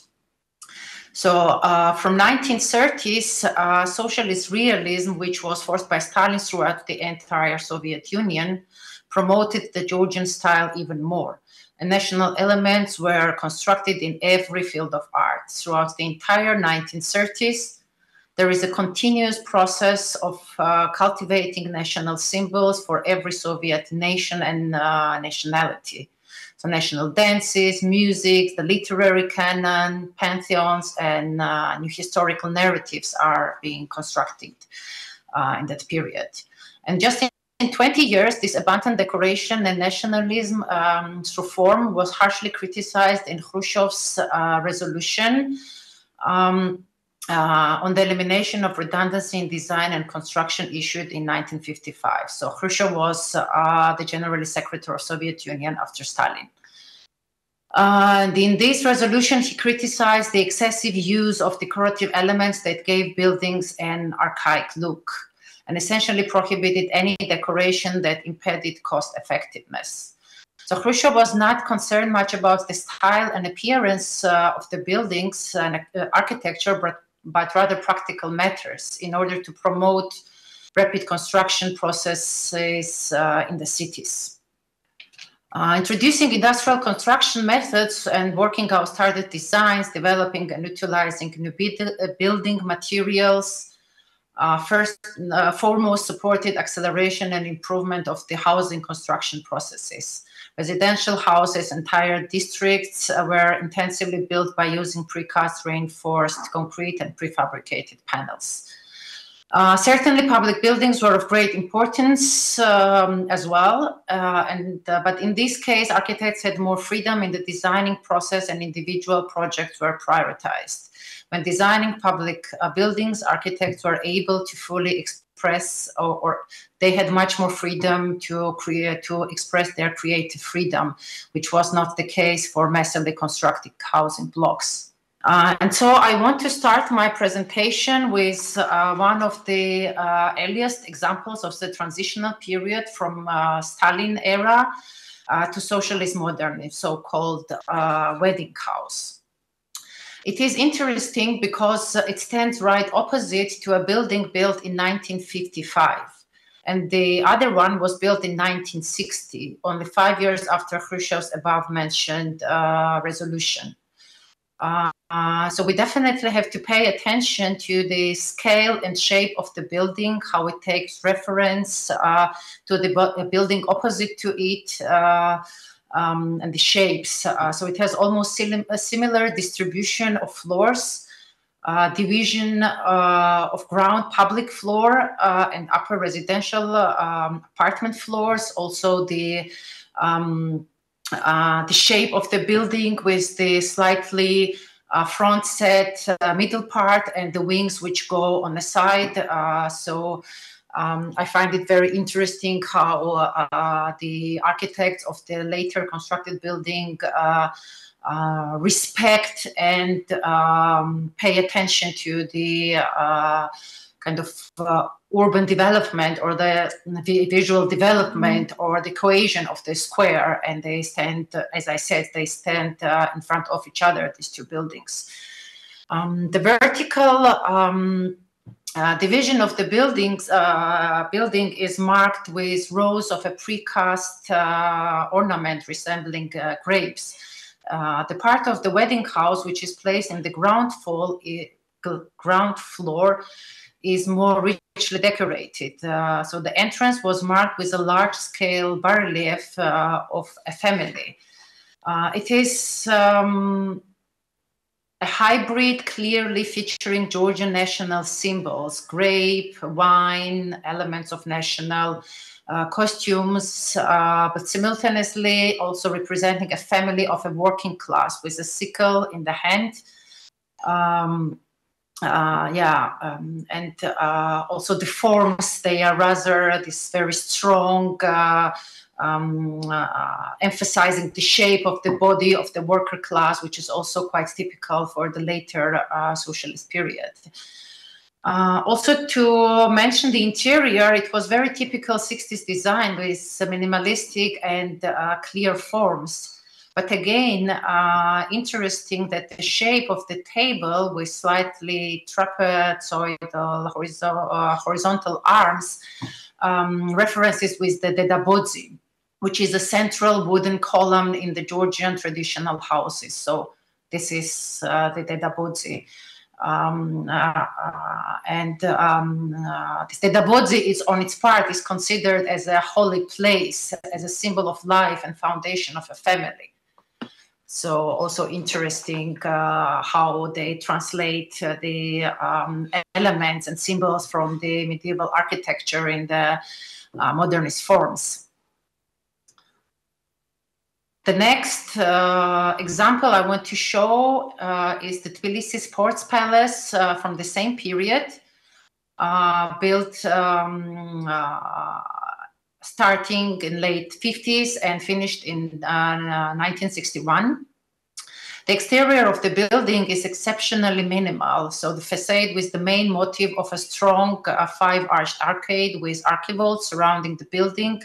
So uh, from 1930s, uh, socialist realism, which was forced by Stalin throughout the entire Soviet Union, promoted the Georgian style even more and national elements were constructed in every field of art. Throughout the entire 1930s, there is a continuous process of uh, cultivating national symbols for every Soviet nation and uh, nationality. So national dances, music, the literary canon, pantheons, and uh, new historical narratives are being constructed uh, in that period. And just in in 20 years, this abundant decoration and nationalism um, through form was harshly criticized in Khrushchev's uh, resolution um, uh, on the elimination of redundancy in design and construction issued in 1955. So Khrushchev was uh, the General Secretary of Soviet Union after Stalin. and in this resolution, he criticized the excessive use of decorative elements that gave buildings an archaic look and essentially prohibited any decoration that impeded cost effectiveness. So Khrushchev was not concerned much about the style and appearance uh, of the buildings and uh, architecture, but, but rather practical matters in order to promote rapid construction processes uh, in the cities. Uh, introducing industrial construction methods and working out standard designs, developing and utilizing new uh, building materials, uh, first uh, foremost supported acceleration and improvement of the housing construction processes. Residential houses, entire districts uh, were intensively built by using precast reinforced concrete and prefabricated panels. Uh, certainly, public buildings were of great importance um, as well, uh, and uh, but in this case, architects had more freedom in the designing process, and individual projects were prioritized. When designing public uh, buildings, architects were able to fully express or, or, they had much more freedom to create to express their creative freedom, which was not the case for massively constructed housing blocks. Uh, and so I want to start my presentation with uh, one of the uh, earliest examples of the transitional period from uh, Stalin era uh, to socialist modernism, so-called uh, wedding house. It is interesting because it stands right opposite to a building built in 1955. And the other one was built in 1960, only five years after Khrushchev's above mentioned uh, resolution. Uh, so we definitely have to pay attention to the scale and shape of the building, how it takes reference uh, to the bu building opposite to it, uh, um, and the shapes. Uh, so it has almost a similar distribution of floors, uh, division uh, of ground public floor and upper residential um, apartment floors. Also the um, uh, the shape of the building with the slightly uh, front set uh, middle part and the wings which go on the side. Uh, so um, I find it very interesting how uh, the architects of the later constructed building respect and um, pay attention to the kind of uh, urban development or the, visual development mm-hmm. or the cohesion of the square and they stand as i said they stand uh, in front of each other these two buildings um, the vertical um, uh, division of the buildings uh, building is marked with rows of a precast uh, ornament resembling uh, grapes the part of the wedding house which is placed in the ground floor, ground floor is more richly decorated. Uh, so the entrance was marked with a large-scale bas-relief uh, of a family. Uh, it is um, a hybrid clearly featuring Georgian national symbols, grape, wine, elements of national uh, costumes, uh, but simultaneously also representing a family of a working class with a sickle in the hand. Um, uh, yeah, um, and uh, also the forms, they are rather this very strong, uh, um, uh, emphasizing the shape of the body of the worker class, which is also quite typical for the later uh, socialist period. Uh, also to mention the interior, it was very typical 60s design with minimalistic and clear forms. But again, uh, interesting that the shape of the table with slightly trapezoidal horizontal, uh, horizontal arms um, references with the dedabodzi, which is a central wooden column in the Georgian traditional houses. So this is uh, the dedabodzi. Um, uh, uh, and um, uh, the Dedabodzi is on its part is considered as a holy place, as a symbol of life and foundation of a family. So also interesting uh, how they translate uh, the um, elements and symbols from the medieval architecture in the uh, modernist forms. The next uh, example I want to show uh, is the Tbilisi Sports Palace uh, from the same period, built um, starting in late 50s and finished in uh, 1961. The exterior of the building is exceptionally minimal. So the facade with the main motive of a strong uh, five-arched arcade with archivolts surrounding the building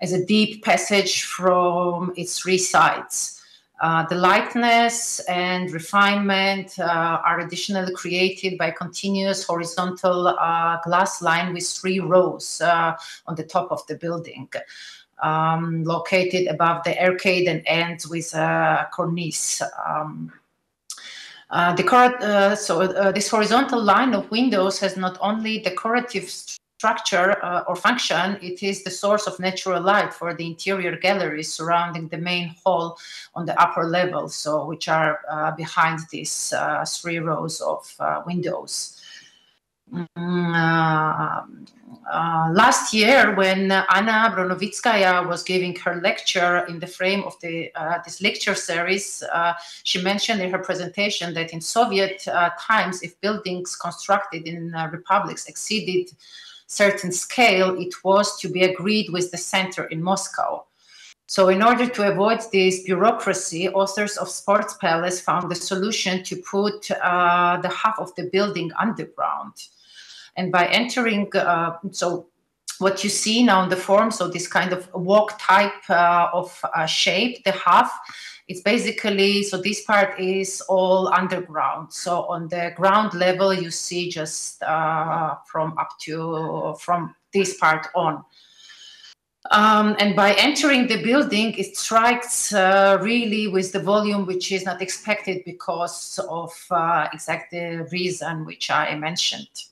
as a deep passage from its three sides. Uh, the lightness and refinement uh, are additionally created by continuous horizontal uh, glass line with three rows uh, on the top of the building, um, located above the arcade and ends with a cornice. Um, uh, uh, so this horizontal line of windows has not only decorative structure uh, or function, it is the source of natural light for the interior galleries surrounding the main hall on the upper level, so which are uh, behind these uh, three rows of uh, windows. Mm, uh, uh, last year, when Anna Bronovitskaya was giving her lecture in the frame of the this lecture series, she mentioned in her presentation that in Soviet times, if buildings constructed in republics exceeded certain scale, it was to be agreed with the center in Moscow. So in order to avoid this bureaucracy, authors of Sports Palace found the solution to put uh, the half of the building underground. And by entering, uh, so what you see now in the form, so this kind of walk type uh, of uh, shape, the half, it's basically so this part is all underground so on the ground level you see just uh, from up to from this part on Um, and by entering the building, it strikes uh, really with the volume which is not expected because of uh, exactly the reason which I mentioned.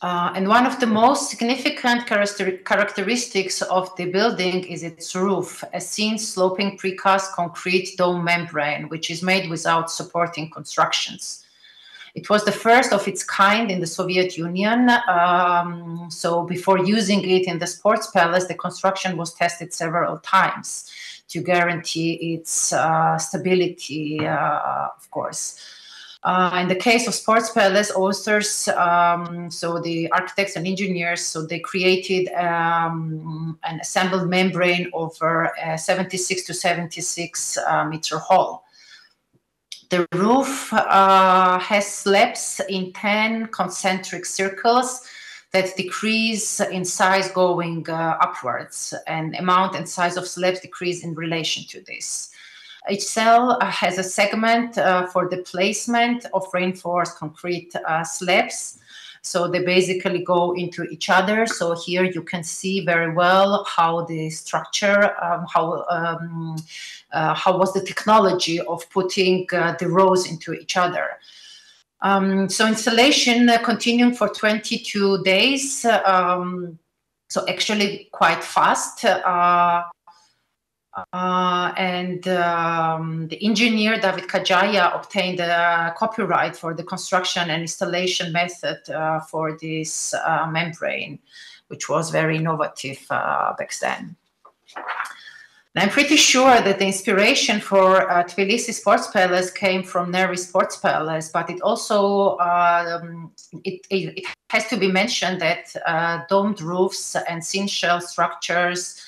Uh, and one of the most significant characteristics of the building is its roof, a thin sloping precast concrete dome membrane, which is made without supporting constructions. It was the first of its kind in the Soviet Union. Um, so before using it in the sports palace, the construction was tested several times to guarantee its uh, stability, uh, of course. Uh, in the case of Sports Palace, authors, um, so the architects and engineers, so they created um, an assembled membrane over a 76 to 76 uh, meter hall. The roof uh, has slabs in 10 concentric circles that decrease in size going uh, upwards, and amount and size of slabs decrease in relation to this. Each cell uh, has a segment uh, for the placement of reinforced concrete uh, slabs so they basically go into each other. So here you can see very well how the structure, um, how um, uh, how was the technology of putting uh, the rows into each other. Um, so installation uh, continuing for 22 days. Um, so actually quite fast. Uh, and um, the engineer David Kajaya obtained a copyright for the construction and installation method uh, for this uh, membrane, which was very innovative uh, back then. And I'm pretty sure that the inspiration for uh, Tbilisi Sports Palace came from Nervi Sports Palace, but it also um, it, it, it, has to be mentioned that domed roofs and thin shell structures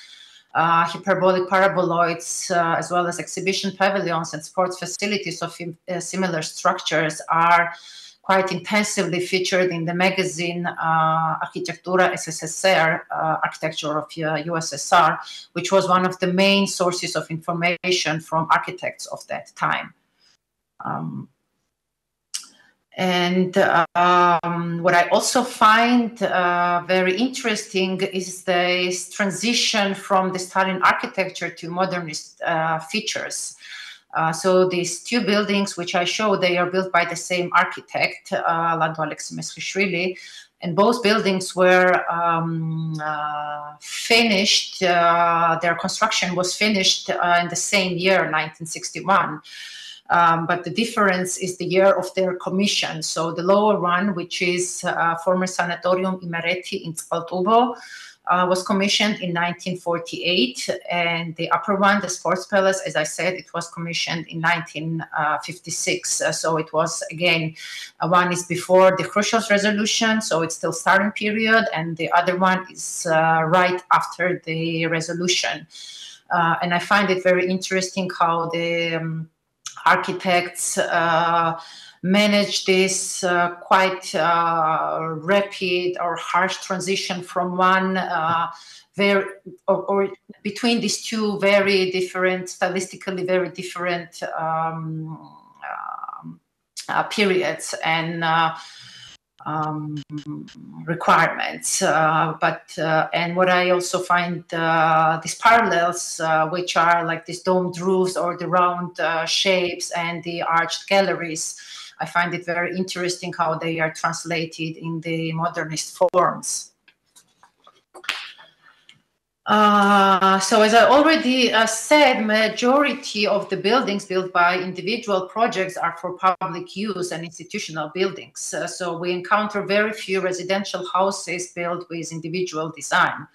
uh, hyperbolic paraboloids, uh, as well as exhibition pavilions and sports facilities of uh, similar structures are quite intensively featured in the magazine uh, Arkhitektura SSSR, uh, Architecture of USSR, uh, which was one of the main sources of information from architects of that time. Um, and um, what I also find uh, very interesting is this transition from the Stalin architecture to modernist uh, features. Uh, so these two buildings, which I show, they are built by the same architect, uh, Lado Alexei and both buildings were um, uh, finished, uh, their construction was finished uh, in the same year, 1961. Um, but the difference is the year of their commission. So the lower one, which is uh, former Sanatorium Imereti in Tskaltubo, uh, was commissioned in 1948, and the upper one, the Sports Palace, as I said, it was commissioned in 1956. Uh, so it was again, uh, one is before the Khrushchev resolution, so it's still starting period, and the other one is uh, right after the resolution. Uh, and I find it very interesting how the um, architects uh, manage this uh, quite uh, rapid or harsh transition from one uh, very or, or, between these two very different stylistically very different um, um uh, periods. And uh, um, requirements. Uh, but uh, and what I also find uh, these parallels, uh, which are like these domed roofs or the round uh, shapes and the arched galleries, I find it very interesting how they are translated in the modernist forms. Uh, so as I already uh, said, majority of the buildings built by individual projects are for public use and institutional buildings. Uh, so we encounter very few residential houses built with individual design.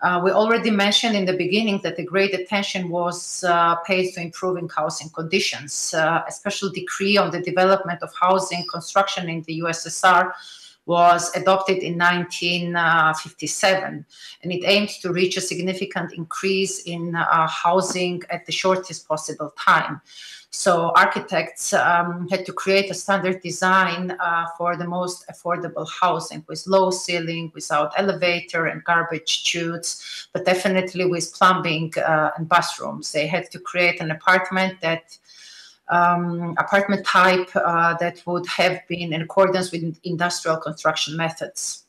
Uh, we already mentioned in the beginning that the great attention was uh, paid to improving housing conditions. Uh, a special decree on the development of housing construction in the USSR was adopted in 1957 and it aimed to reach a significant increase in uh, housing at the shortest possible time. So architects um, had to create a standard design uh, for the most affordable housing with low ceiling, without elevator and garbage chutes, but definitely with plumbing uh, and bathrooms. They had to create an apartment that um, apartment type uh, that would have been in accordance with industrial construction methods.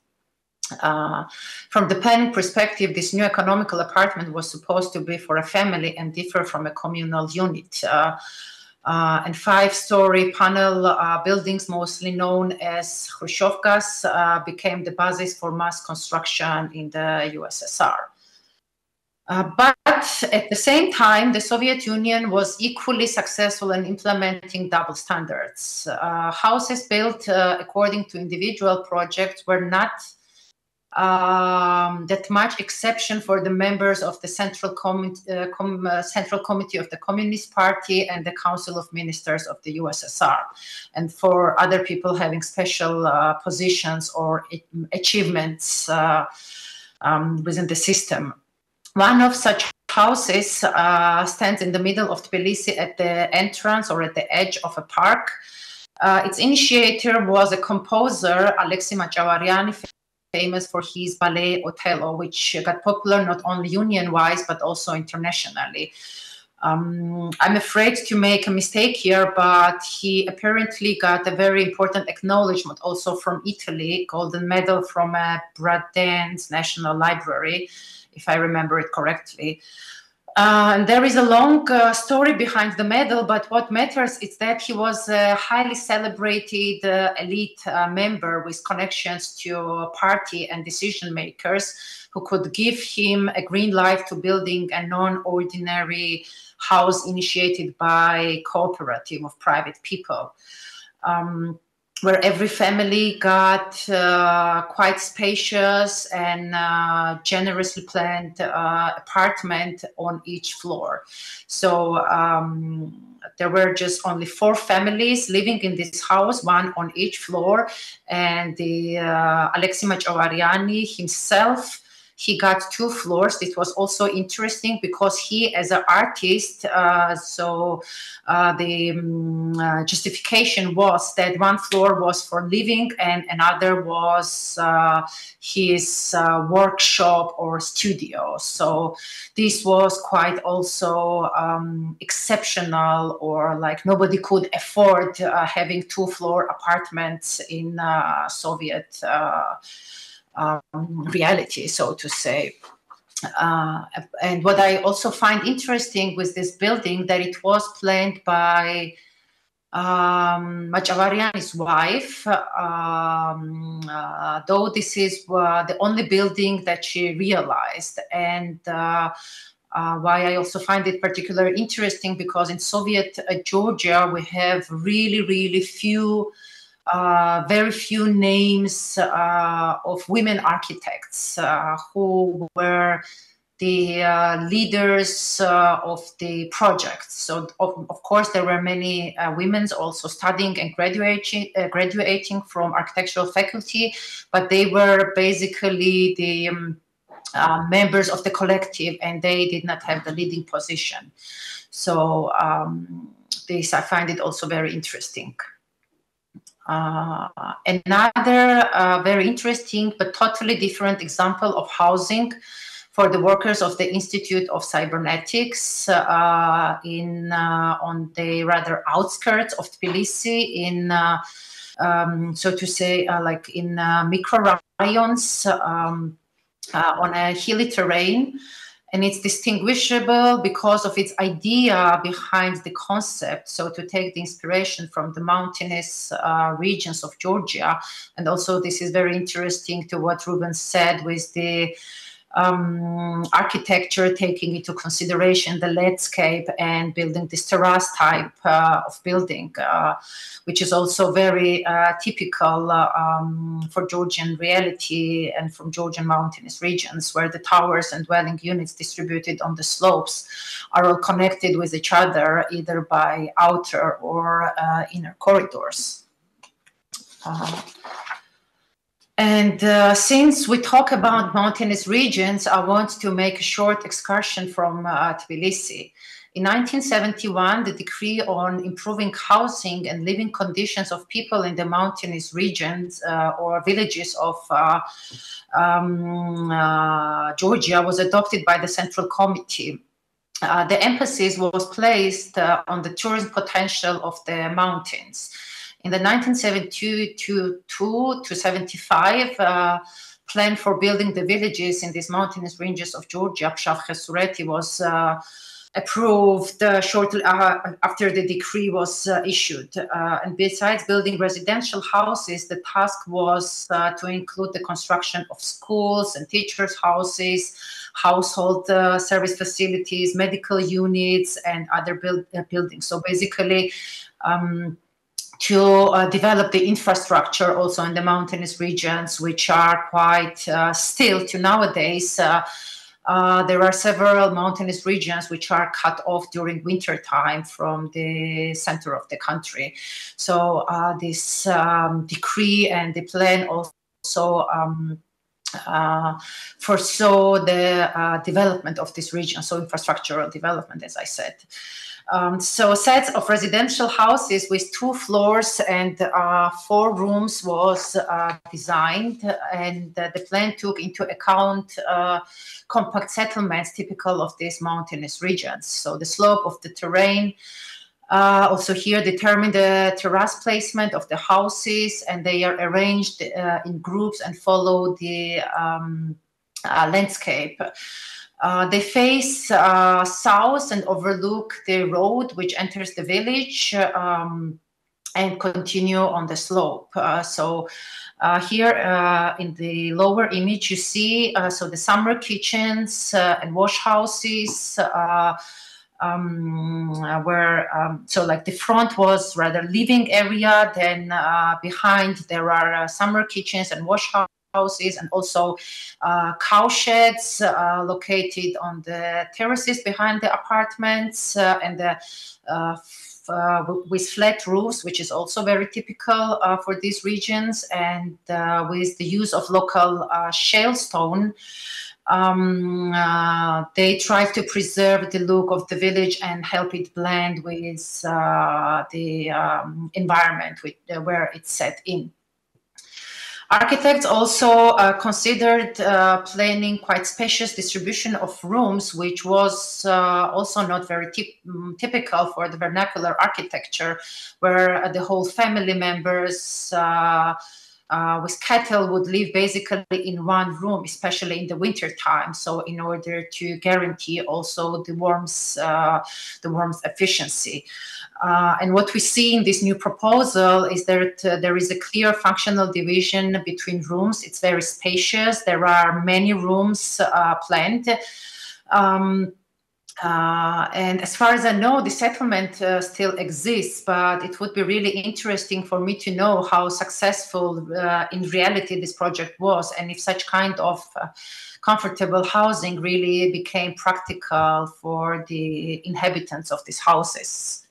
Uh, from the planning perspective, this new economical apartment was supposed to be for a family and differ from a communal unit. Uh, uh, and five-story panel uh, buildings, mostly known as Khrushchevkas, uh, became the basis for mass construction in the USSR. Uh, but at the same time, the Soviet Union was equally successful in implementing double standards. Uh, houses built uh, according to individual projects were not um, that much exception for the members of the Central, Com uh, Com uh, Central Committee of the Communist Party and the Council of Ministers of the USSR, and for other people having special positions or achievements um, within the system. One of such houses uh, stands in the middle of Tbilisi at the entrance or at the edge of a park. Uh, its initiator was a composer, Alexei Machavariani, famous for his ballet Othello, which got popular not only union-wise but also internationally. Um, I'm afraid to make a mistake here, but he apparently got a very important acknowledgement also from Italy, golden medal from a Braidense National Library, if I remember it correctly. Uh, and there is a long uh, story behind the medal, but what matters is that he was a highly celebrated uh, elite uh, member with connections to party and decision makers who could give him a green light to building a non-ordinary house initiated by cooperative of private people. Um, where every family got uh, quite spacious and uh, generously planned uh, apartment on each floor. So um, there were just only four families living in this house, one on each floor, and the uh, Alexei himself he got two floors. It was also interesting because he, as an artist, uh, so uh, the um, justification was that one floor was for living and another was uh, his uh, workshop or studio. So this was quite also um, exceptional, or like nobody could afford having two floor apartments in Soviet um, reality, so to say. Uh, and what I also find interesting with this building that it was planned by um, Machavariani's wife, um, uh, though this is uh, the only building that she realized. And uh, uh, why I also find it particularly interesting because in Soviet uh, Georgia, we have really, really few uh, very few names uh, of women architects uh, who were the uh, leaders uh, of the project. So, of, of, course, there were many women also studying and graduating, graduating from architectural faculty, but they were basically the um, members of the collective and they did not have the leading position. So, um, this I find it also very interesting. Uh, another uh, very interesting but totally different example of housing for the workers of the Institute of Cybernetics uh, in uh, on the rather outskirts of Tbilisi in uh, um, so to say uh, like in microrayons um, on a hilly terrain and it's distinguishable because of its idea behind the concept. So to take the inspiration from the mountainous uh, regions of Georgia, and also this is very interesting to what Ruben said with the um, architecture, taking into consideration the landscape and building this terrace type uh, of building, uh, which is also very uh, typical uh, um, for Georgian reality and from Georgian mountainous regions, where the towers and dwelling units distributed on the slopes are all connected with each other, either by outer or uh, inner corridors. And uh, since we talk about mountainous regions, I want to make a short excursion from uh, Tbilisi. In 1971, the decree on improving housing and living conditions of people in the mountainous regions uh, or villages of uh, um, uh, Georgia was adopted by the Central Committee. Uh, the emphasis was placed on the tourism potential of the mountains in the 1972 to, to 75, uh, plan for building the villages in these mountainous ranges of Georgia, Pshav-Khevsureti, was uh, approved uh, shortly uh, after the decree was uh, issued. Uh, and besides building residential houses, the task was uh, to include the construction of schools and teachers' houses, household service facilities, medical units, and other build, buildings. So basically, um, to uh, develop the infrastructure also in the mountainous regions, which are quite uh, still to nowadays. Uh, uh there are several mountainous regions which are cut off during winter time from the center of the country. So uh, this um, decree and the plan also um, uh, foresaw the uh, development of this region, so infrastructural development, as I said. Um, so sets of residential houses with two floors and uh, four rooms was uh, designed and uh, the plan took into account uh, compact settlements typical of these mountainous regions. So the slope of the terrain uh, also here determine the terrace placement of the houses and they are arranged uh, in groups and follow the um, landscape. Uh, they face uh, south and overlook the road which enters the village um, and continue on the slope. Uh, so uh, here uh, in the lower image, you see so the summer kitchens and wash houses. Um, where um, so like the front was rather living area then behind there are summer kitchens and wash houses houses and also uh, cow sheds uh, located on the terraces behind the apartments uh, and the uh, uh, with flat roofs, which is also very typical uh, for these regions, and with the use of local shale stone. Um, they try to preserve the look of the village and help it blend with the um, environment with, where it's set in. Architects also uh, considered uh, planning quite spacious distribution of rooms, which was uh, also not very mm, typical for the vernacular architecture, where uh, the whole family members uh, uh, with cattle would live basically in one room, especially in the winter time. So, in order to guarantee also the warmth, the warmth efficiency. Uh, and what we see in this new proposal is that uh, there is a clear functional division between rooms. It's very spacious. There are many rooms uh, planned. Um, uh, and as far as I know, the settlement uh, still exists, but it would be really interesting for me to know how successful uh, in reality this project was and if such kind of comfortable housing really became practical for the inhabitants of these houses.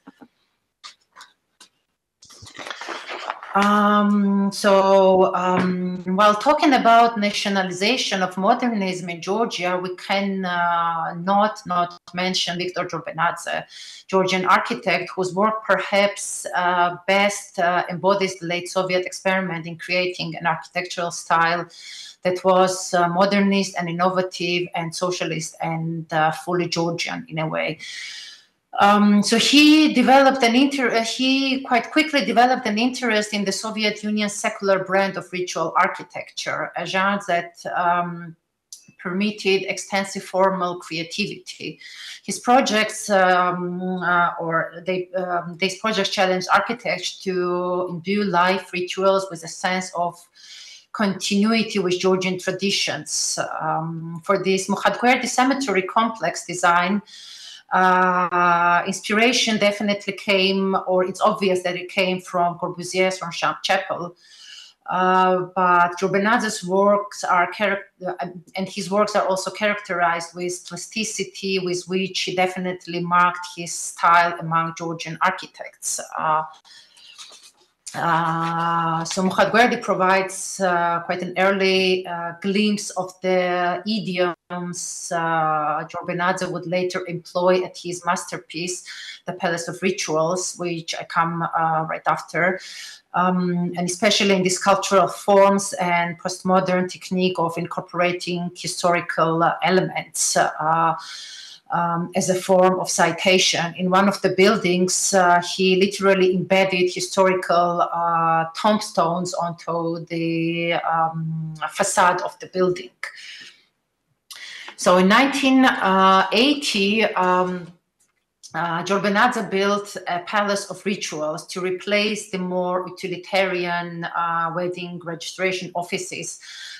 Um, so, um, while talking about nationalization of modernism in Georgia, we can uh, not not mention Viktor Jorbenadze, Georgian architect whose work perhaps uh, best uh, embodies the late Soviet experiment in creating an architectural style that was uh, modernist and innovative and socialist and uh, fully Georgian in a way. Um, so he developed an inter. Uh, he quite quickly developed an interest in the Soviet Union's secular brand of ritual architecture, a genre that um, permitted extensive formal creativity. His projects, um, uh, or they, um, these projects, challenged architects to imbue life rituals with a sense of continuity with Georgian traditions. Um, for this Mukhatgverdi cemetery complex design uh, inspiration definitely came, or it's obvious that it came from Corbusier's Ronchamp Chapel. Uh, but Jorbenadze's works are uh, and his works are also characterized with plasticity, with which he definitely marked his style among Georgian architects. Uh, uh, so Mukhatgverdi provides uh, quite an early uh, glimpse of the idioms uh, Jorbenadze would later employ at his masterpiece, The Palace of Rituals, which I come uh, right after. Um, and especially in these cultural forms and postmodern technique of incorporating historical uh, elements. Um, as a form of citation. In one of the buildings, uh, he literally embedded historical uh, tombstones onto the um, facade of the building. So in 1980, um, uh, built a palace of rituals to replace the more utilitarian uh, wedding registration offices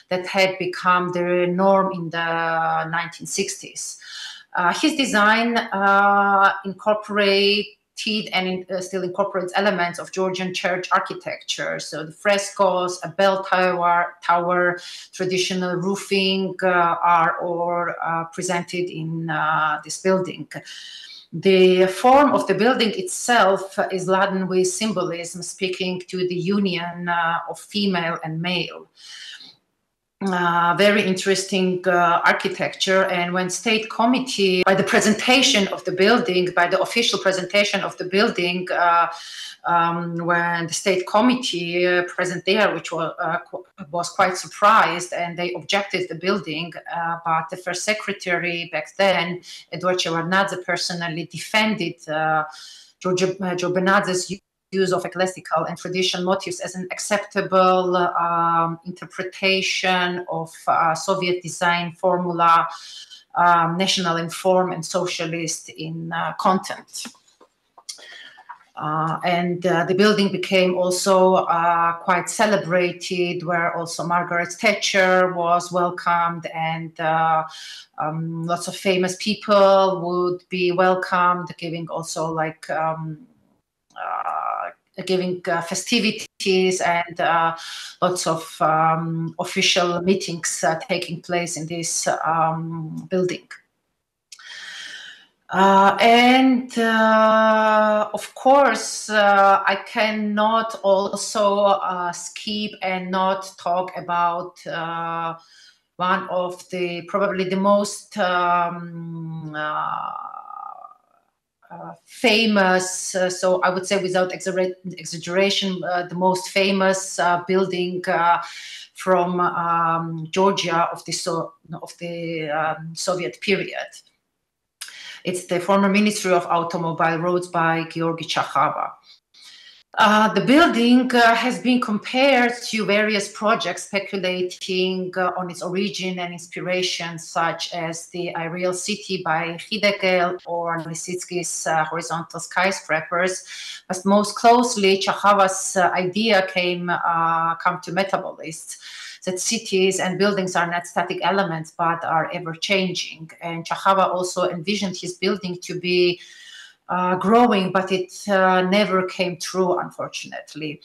that had become the norm in the 1960s. Uh, his design uh, incorporated and uh, still incorporates elements of Georgian church architecture. So the frescoes, a bell tower, tower traditional roofing uh, are all uh, presented in uh, this building. The form of the building itself is laden with symbolism, speaking to the union of female and male. Uh, very interesting uh, architecture. And when state committee, by the presentation of the building, by the official presentation of the building, uh, um, when the state committee uh, present there, which was, uh, was quite surprised, and they objected the building, but the first secretary back then, Eduard Shevardnadze, personally defended George, Jorbenadze's use of ecclesiastical and traditional motifs as an acceptable um, interpretation of uh, Soviet design formula, um, national inform and socialist in uh, content. Uh, and uh, the building became also uh, quite celebrated, where also Margaret Thatcher was welcomed, and uh, um, lots of famous people would be welcomed, giving also like um, giving uh, festivities and uh, lots of um, official meetings taking place in this um, building. Uh, and uh, of course, uh, I cannot also skip and not talk about one of the probably the most um, uh, famous, uh, so I would say without exaggeration, uh, the most famous building from um, Georgia of the, so of the um, Soviet period. It's the former Ministry of Automobile Roads by Georgy Chakhava. Uh, the building uh, has been compared to various projects speculating uh, on its origin and inspiration, such as the Ideal City by Heidegger or Lisitsky's uh, horizontal skyscrapers. But most closely, Chakhava's uh, idea came come to metabolists that cities and buildings are not static elements but are ever changing. And Chakhava also envisioned his building to be growing, but it uh, never came true, unfortunately.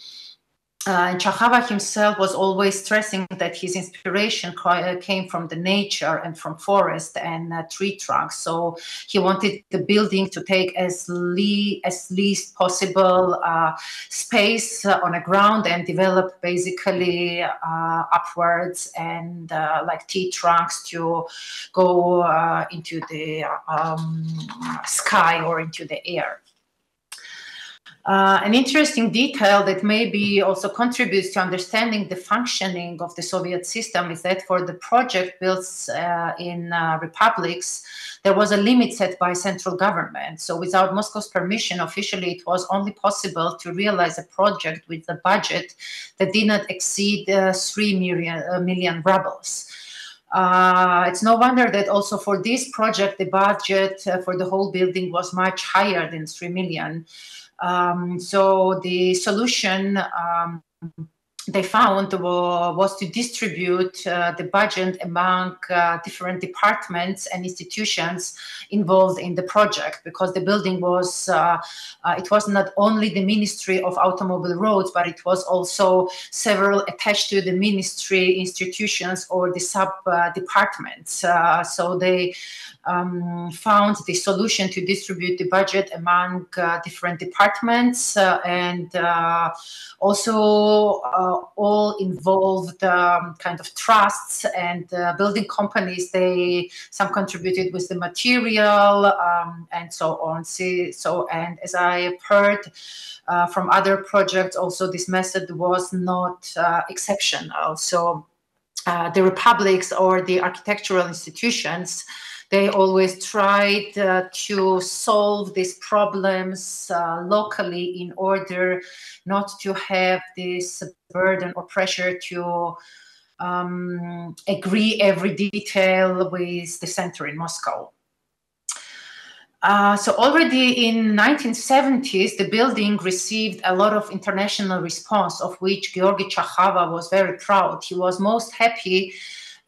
Uh, and Chakhava himself was always stressing that his inspiration uh, came from the nature and from forest and uh, tree trunks. So he wanted the building to take as, le- as least possible uh, space uh, on the ground and develop basically uh, upwards and like tree trunks to go into the um, sky or into the air. Uh, an interesting detail that maybe also contributes to understanding the functioning of the Soviet system is that for the project built uh, in uh, republics, there was a limit set by central government. So without Moscow's permission, officially, it was only possible to realize a project with a budget that did not exceed uh, 3 million, uh, million rubles. Uh, it's no wonder that also for this project, the budget uh, for the whole building was much higher than 3 million. Um, so the solution um, they found was to distribute uh, the budget among uh, different departments and institutions involved in the project because the building was uh, uh it was not only the ministry of automobile roads but it was also several attached to the ministry institutions or the sub uh, departments. Uh, so they um, found the solution to distribute the budget among different departments and also all involved um, kind of trusts and uh, building companies. They some contributed with the material um, and so on. See, so and as I heard uh, from other projects, also this method was not uh, exceptional. So uh, the republics or the architectural institutions They always tried uh, to solve these problems uh, locally in order not to have this burden or pressure to um, agree every detail with the center in Moscow. Uh, so already in 1970s, the building received a lot of international response, of which Georgi Chakhava was very proud. He was most happy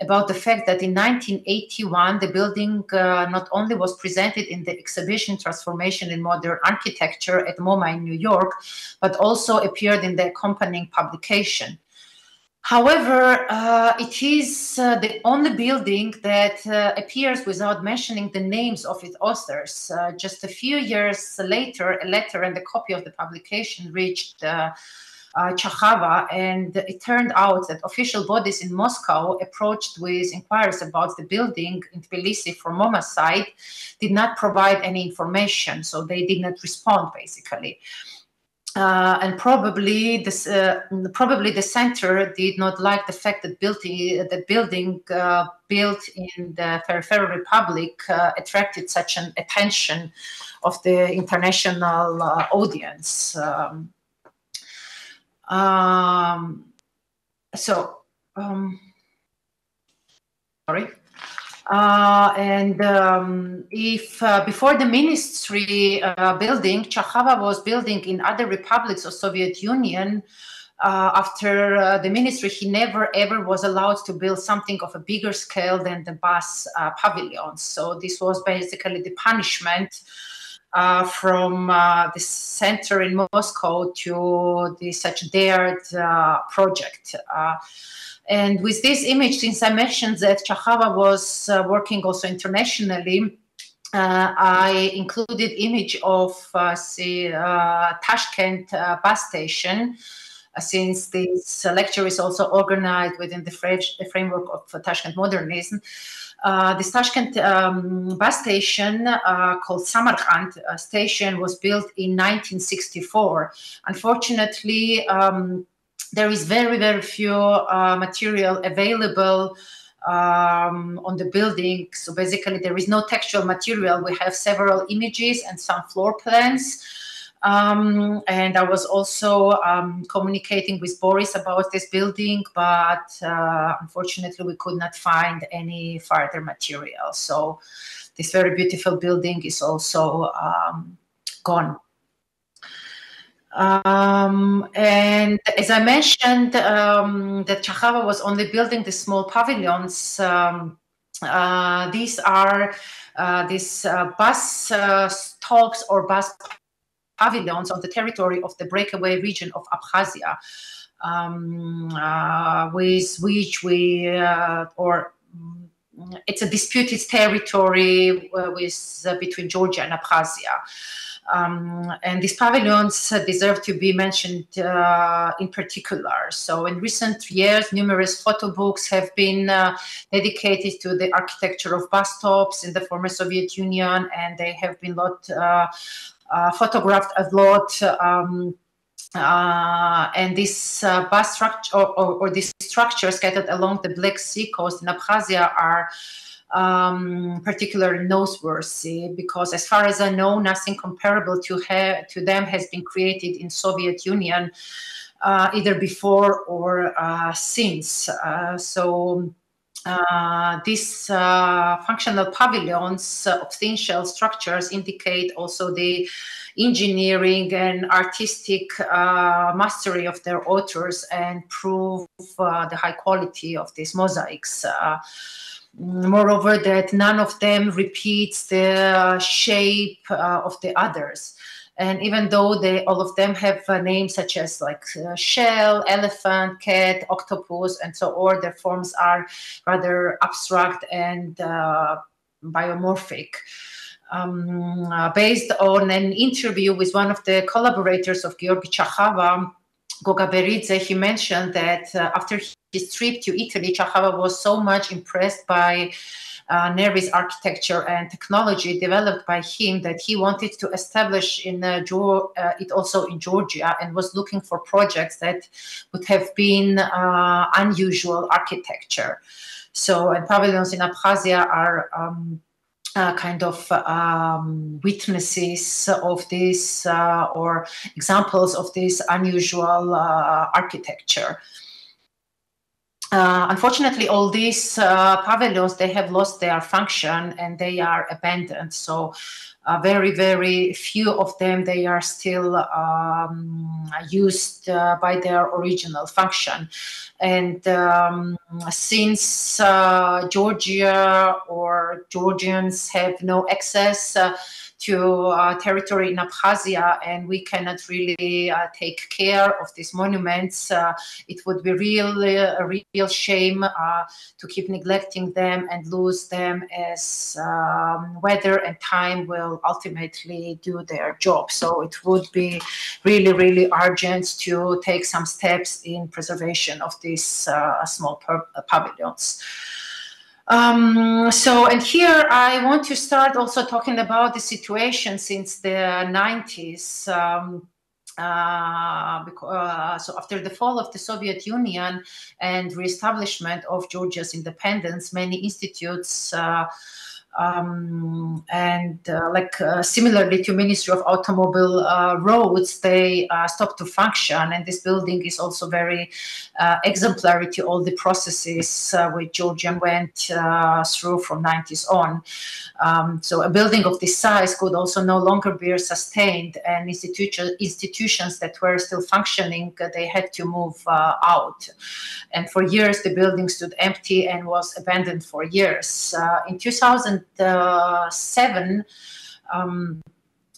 about the fact that in 1981, the building uh, not only was presented in the exhibition Transformation in Modern Architecture at MoMA in New York, but also appeared in the accompanying publication. However, uh, it is uh, the only building that uh, appears without mentioning the names of its authors. Uh, just a few years later, a letter and a copy of the publication reached uh, uh, and it turned out that official bodies in Moscow approached with inquiries about the building in Tbilisi from MoMA side did not provide any information, so they did not respond basically. Uh, and probably this, uh, probably the center did not like the fact that building the building uh, built in the peripheral republic uh, attracted such an attention of the international uh, audience. Um, um, so, um, sorry. Uh, and um, if uh, before the ministry uh, building, Chakhava was building in other republics of Soviet Union, uh, after uh, the ministry, he never ever was allowed to build something of a bigger scale than the bus uh, pavilions. So this was basically the punishment uh, from uh, the center in Moscow to the such dared uh, project. and with this image, since I mentioned that Chakhava was working also internationally, uh, I included image of uh, the uh, Tashkent bus station, since this lecture is also organized within the framework of Tashkent modernism. Uh, this Tashkent um, bus station uh, called Samarkand uh, station was built in 1964. Unfortunately, um, there is very, very few uh, material available um, on the building. So basically, there is no textual material. We have several images and some floor plans. Um, and I was also um, communicating with Boris about this building, but uh, unfortunately, we could not find any further material. So, this very beautiful building is also um, gone. Um, and as I mentioned, um, that Chakhava was only building the small pavilions. Um, uh, these are uh, these uh, bus uh, stops or bus pavilions on the territory of the breakaway region of Abkhazia, um, uh, with which we, uh, or mm, it's a disputed territory uh, with uh, between Georgia and Abkhazia. Um, and these pavilions deserve to be mentioned uh, in particular. So, in recent years, numerous photo books have been uh, dedicated to the architecture of bus stops in the former Soviet Union, and they have been lot uh, photographed a lot. Um, uh, and this uh, bus structure or, or, or, these structures scattered along the Black Sea coast in Abkhazia are um, particularly noteworthy because, as far as I know, nothing comparable to to them has been created in Soviet Union, uh, either before or uh, since. Uh, so uh, these uh, functional pavilions of thin shell structures indicate also the engineering and artistic uh, mastery of their authors and prove uh, the high quality of these mosaics. Uh, moreover, that none of them repeats the shape of the others and even though they all of them have uh, names such as like uh, shell elephant cat octopus and so on their forms are rather abstract and uh, biomorphic. Um, uh, based on an interview with one of the collaborators of Georgi Chakhava, Goga Beridze, he mentioned that uh, after his trip to Italy, Chakhava was so much impressed by uh, Nervi's architecture and technology developed by him that he wanted to establish in uh, uh, it also in Georgia and was looking for projects that would have been uh, unusual architecture. So, and pavilions in Abkhazia are um, uh, kind of um, witnesses of this uh, or examples of this unusual uh, architecture. Uh, unfortunately, all these uh, pavilions, they have lost their function and they are abandoned. So uh, very, very few of them, they are still um, used uh, by their original function. And um, since uh, Georgia or Georgians have no access to uh, territory in Abkhazia and we cannot really uh, take care of these monuments, uh, it would be really a real shame uh, to keep neglecting them and lose them as um, weather and time will ultimately do their job. So it would be really, really urgent to take some steps in preservation of these uh, small pavilions. Um, so, and here I want to start also talking about the situation since the 90s. Um, uh, uh, so after the fall of the Soviet Union and reestablishment of Georgia's independence, many institutes uh, um, and uh, like uh, similarly to Ministry of Automobile uh, Roads, they uh, stopped to function. And this building is also very uh, exemplary to all the processes uh, which Georgian went through from 90s on. Um, so a building of this size could also no longer be sustained, and institution, institutions that were still functioning, they had to move out. And for years, the building stood empty and was abandoned for years. in 2000 2007, um,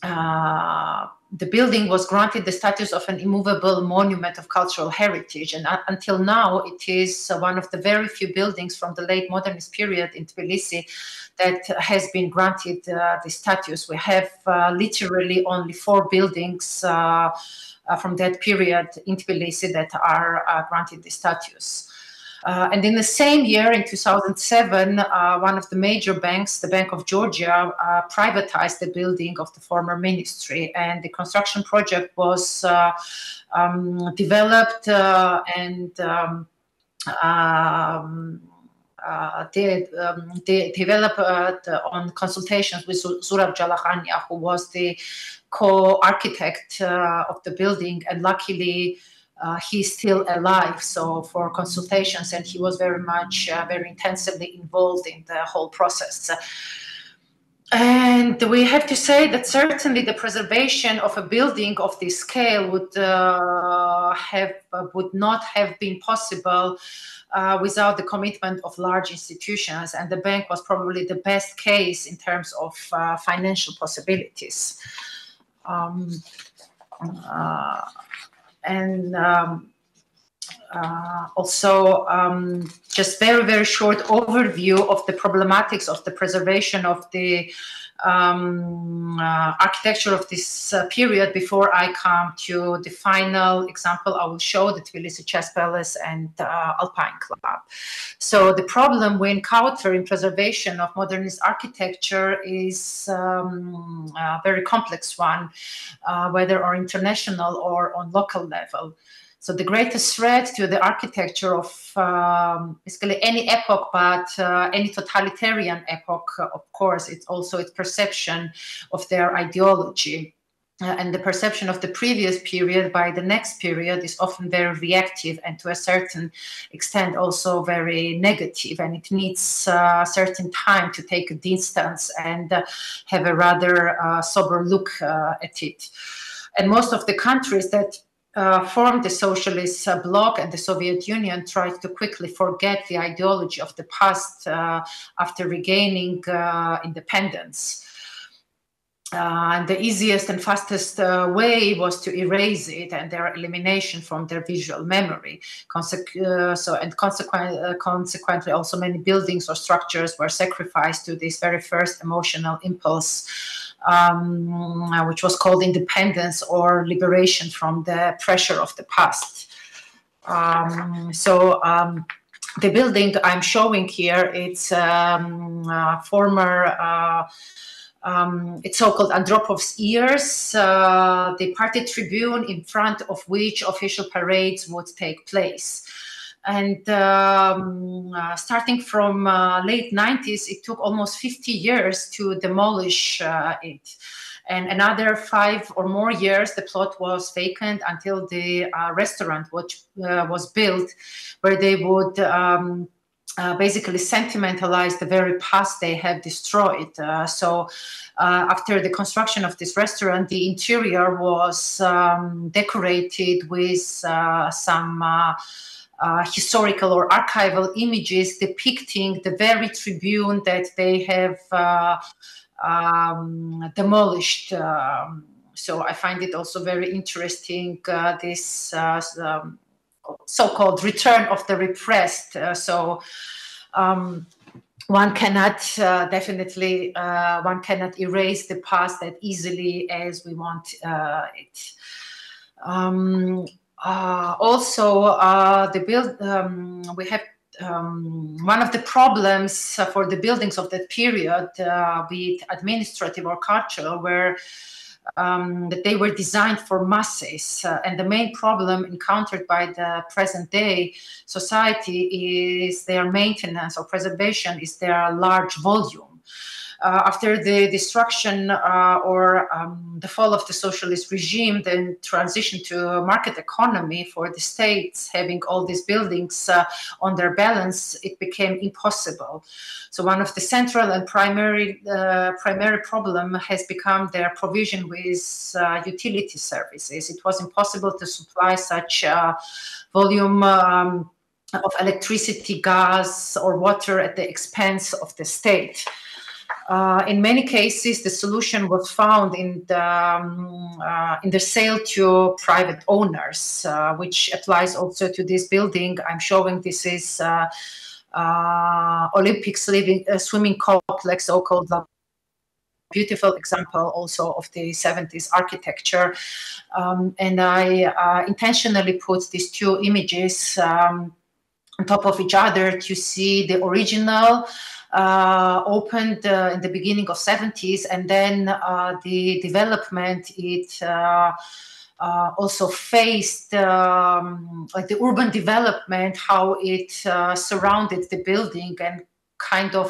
uh, the building was granted the status of an immovable monument of cultural heritage. And uh, until now, it is uh, one of the very few buildings from the late modernist period in Tbilisi that has been granted uh, the status. We have uh, literally only four buildings uh, from that period in Tbilisi that are granted the status. Uh, and in the same year, in 2007, uh, one of the major banks, the Bank of Georgia, uh, privatized the building of the former ministry. And the construction project was uh, um, developed uh, and um, um, uh, they, um, they developed uh, on consultations with Zurab Jalagania, who was the co-architect uh, of the building, and luckily uh, he's still alive. So for consultations, and he was very much, uh, very intensively involved in the whole process. And we have to say that certainly the preservation of a building of this scale would uh, have uh, would not have been possible uh, without the commitment of large institutions. And the bank was probably the best case in terms of uh, financial possibilities. Um, and um, uh, also um, just very very short overview of the problematics of the preservation of the um, uh, architecture of this uh, period before I come to the final example I will show the Tbilisi Chess Palace and uh, Alpine Club. So the problem we encounter in preservation of modernist architecture is um, a very complex one, uh, whether on international or on local level. So the greatest threat to the architecture of um, basically any epoch, but uh, any totalitarian epoch, uh, of course, it's also its perception of their ideology. Uh, and the perception of the previous period by the next period is often very reactive and to a certain extent also very negative and it needs uh, a certain time to take a distance and uh, have a rather uh, sober look at it and most of the countries that uh, formed the socialist uh, bloc and the Soviet Union tried to quickly forget the ideology of the past uh, after regaining uh, independence. Uh, and the easiest and fastest uh, way was to erase it and their elimination from their visual memory. So, and consequent, consequently, also many buildings or structures were sacrificed to this very first emotional impulse um, which was called independence or liberation from the pressure of the past. Um, so um, the building I'm showing here, it's um, former uh, um, it's so-called Andropov's Ears, uh, the party tribune in front of which official parades would take place. And um, uh, starting from uh, late 90s, it took almost 50 years to demolish uh, it. And another five or more years, the plot was vacant until the uh, restaurant which uh, was built, where they would um, uh, basically sentimentalize the very past they have destroyed. Uh, so, uh, after the construction of this restaurant, the interior was um, decorated with uh, some. Uh, uh, historical or archival images depicting the very tribune that they have um, demolished. Um, so I find it also very interesting this um, so-called return of the repressed. Uh, so um, one cannot uh, definitely uh, one cannot erase the past that easily as we want uh, it. Uh, also, uh, the build um, we have um, one of the problems for the buildings of that period, be it administrative or cultural, were um, that they were designed for masses. Uh, and the main problem encountered by the present day society is their maintenance or preservation is their large volume uh, after the destruction uh, or um, the fall of the socialist regime, then transition to a market economy for the states having all these buildings uh, on their balance, it became impossible. So one of the central and primary uh, primary problem has become their provision with uh, utility services. It was impossible to supply such uh, volume. Um, of electricity, gas, or water at the expense of the state. Uh, in many cases, the solution was found in the, um, uh, in the sale to private owners, uh, which applies also to this building. I'm showing this is uh, uh, Olympics living, uh, swimming complex, so-called beautiful example also of the 70s architecture. Um, and I intentionally put these two images um, on top of each other to see the original opened uh, in the beginning of 70s and then uh, the development it uh, uh, also faced um, like the urban development how it uh, surrounded the building and kind of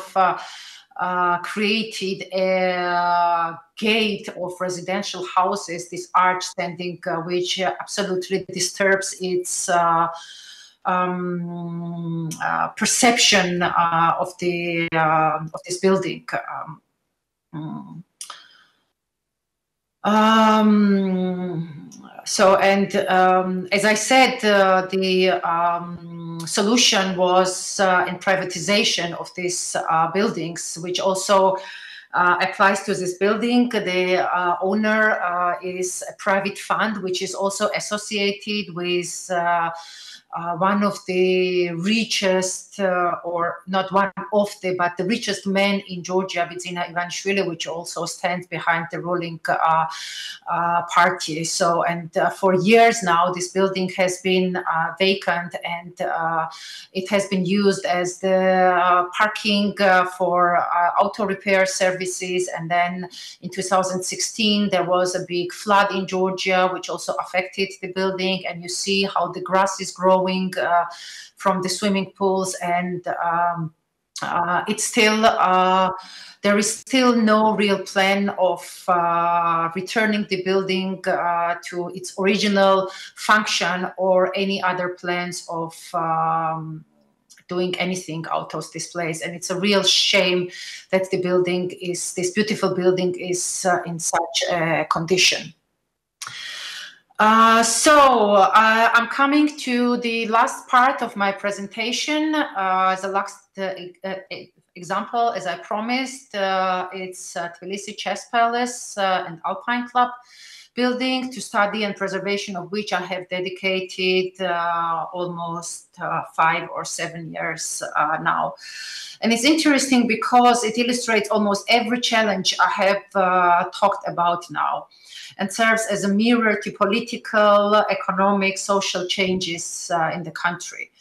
created a gate of residential houses this arch standing which absolutely disturbs its um, uh, perception uh, of the uh, of this building. Um, um, so, and um, as I said, uh, the um, solution was uh, in privatization of these uh, buildings, which also applies to this building. The owner is a private fund, which is also associated with uh, one of the richest, uh, or not one of the, but the richest man in Georgia, Bidzina Ivanishvili, which also stands behind the ruling uh, uh party. So, and uh, for years now, this building has been uh, vacant and it has been used as the parking for auto repair services. And then in 2016, there was a big flood in Georgia, which also affected the building. And you see how the grass is growing uh, from the swimming pools and um, uh, it's still uh, there is still no real plan of uh, returning the building uh, to its original function or any other plans of um, doing anything out of this place. And it's a real shame that the building is this beautiful building is uh, in such a condition uh, so uh, I'm coming to the last part of my presentation. Uh, the last uh, uh, example, as I promised, it's Tbilisi Chess Palace and Alpine Club building to study and preservation of which I have dedicated almost five or seven years now. And it's interesting because it illustrates almost every challenge I have talked about now and serves as a mirror to political, economic, social changes uh, in the country.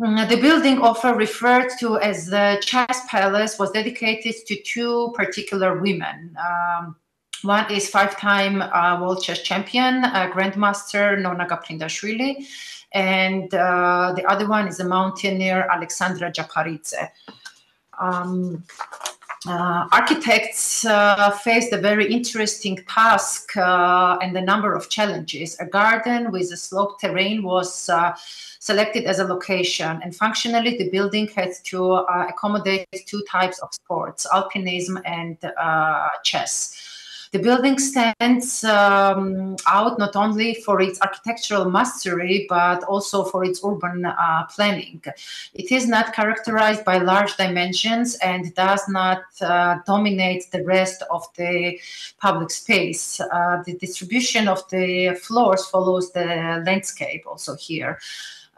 Mm, the building often referred to as the Chess Palace was dedicated to two particular women. Um, One is five-time uh, world chess champion, uh, Grandmaster Nona Gaprindashvili, and uh, the other one is a mountaineer, Alexandra Japaridze. Um, uh, architects uh, faced a very interesting task uh, and a number of challenges. A garden with a sloped terrain was uh, selected as a location, and functionally, the building had to uh, accommodate two types of sports alpinism and uh, chess. The building stands um, out not only for its architectural mastery, but also for its urban uh, planning. It is not characterized by large dimensions and does not uh, dominate the rest of the public space. Uh, the distribution of the floors follows the landscape also here.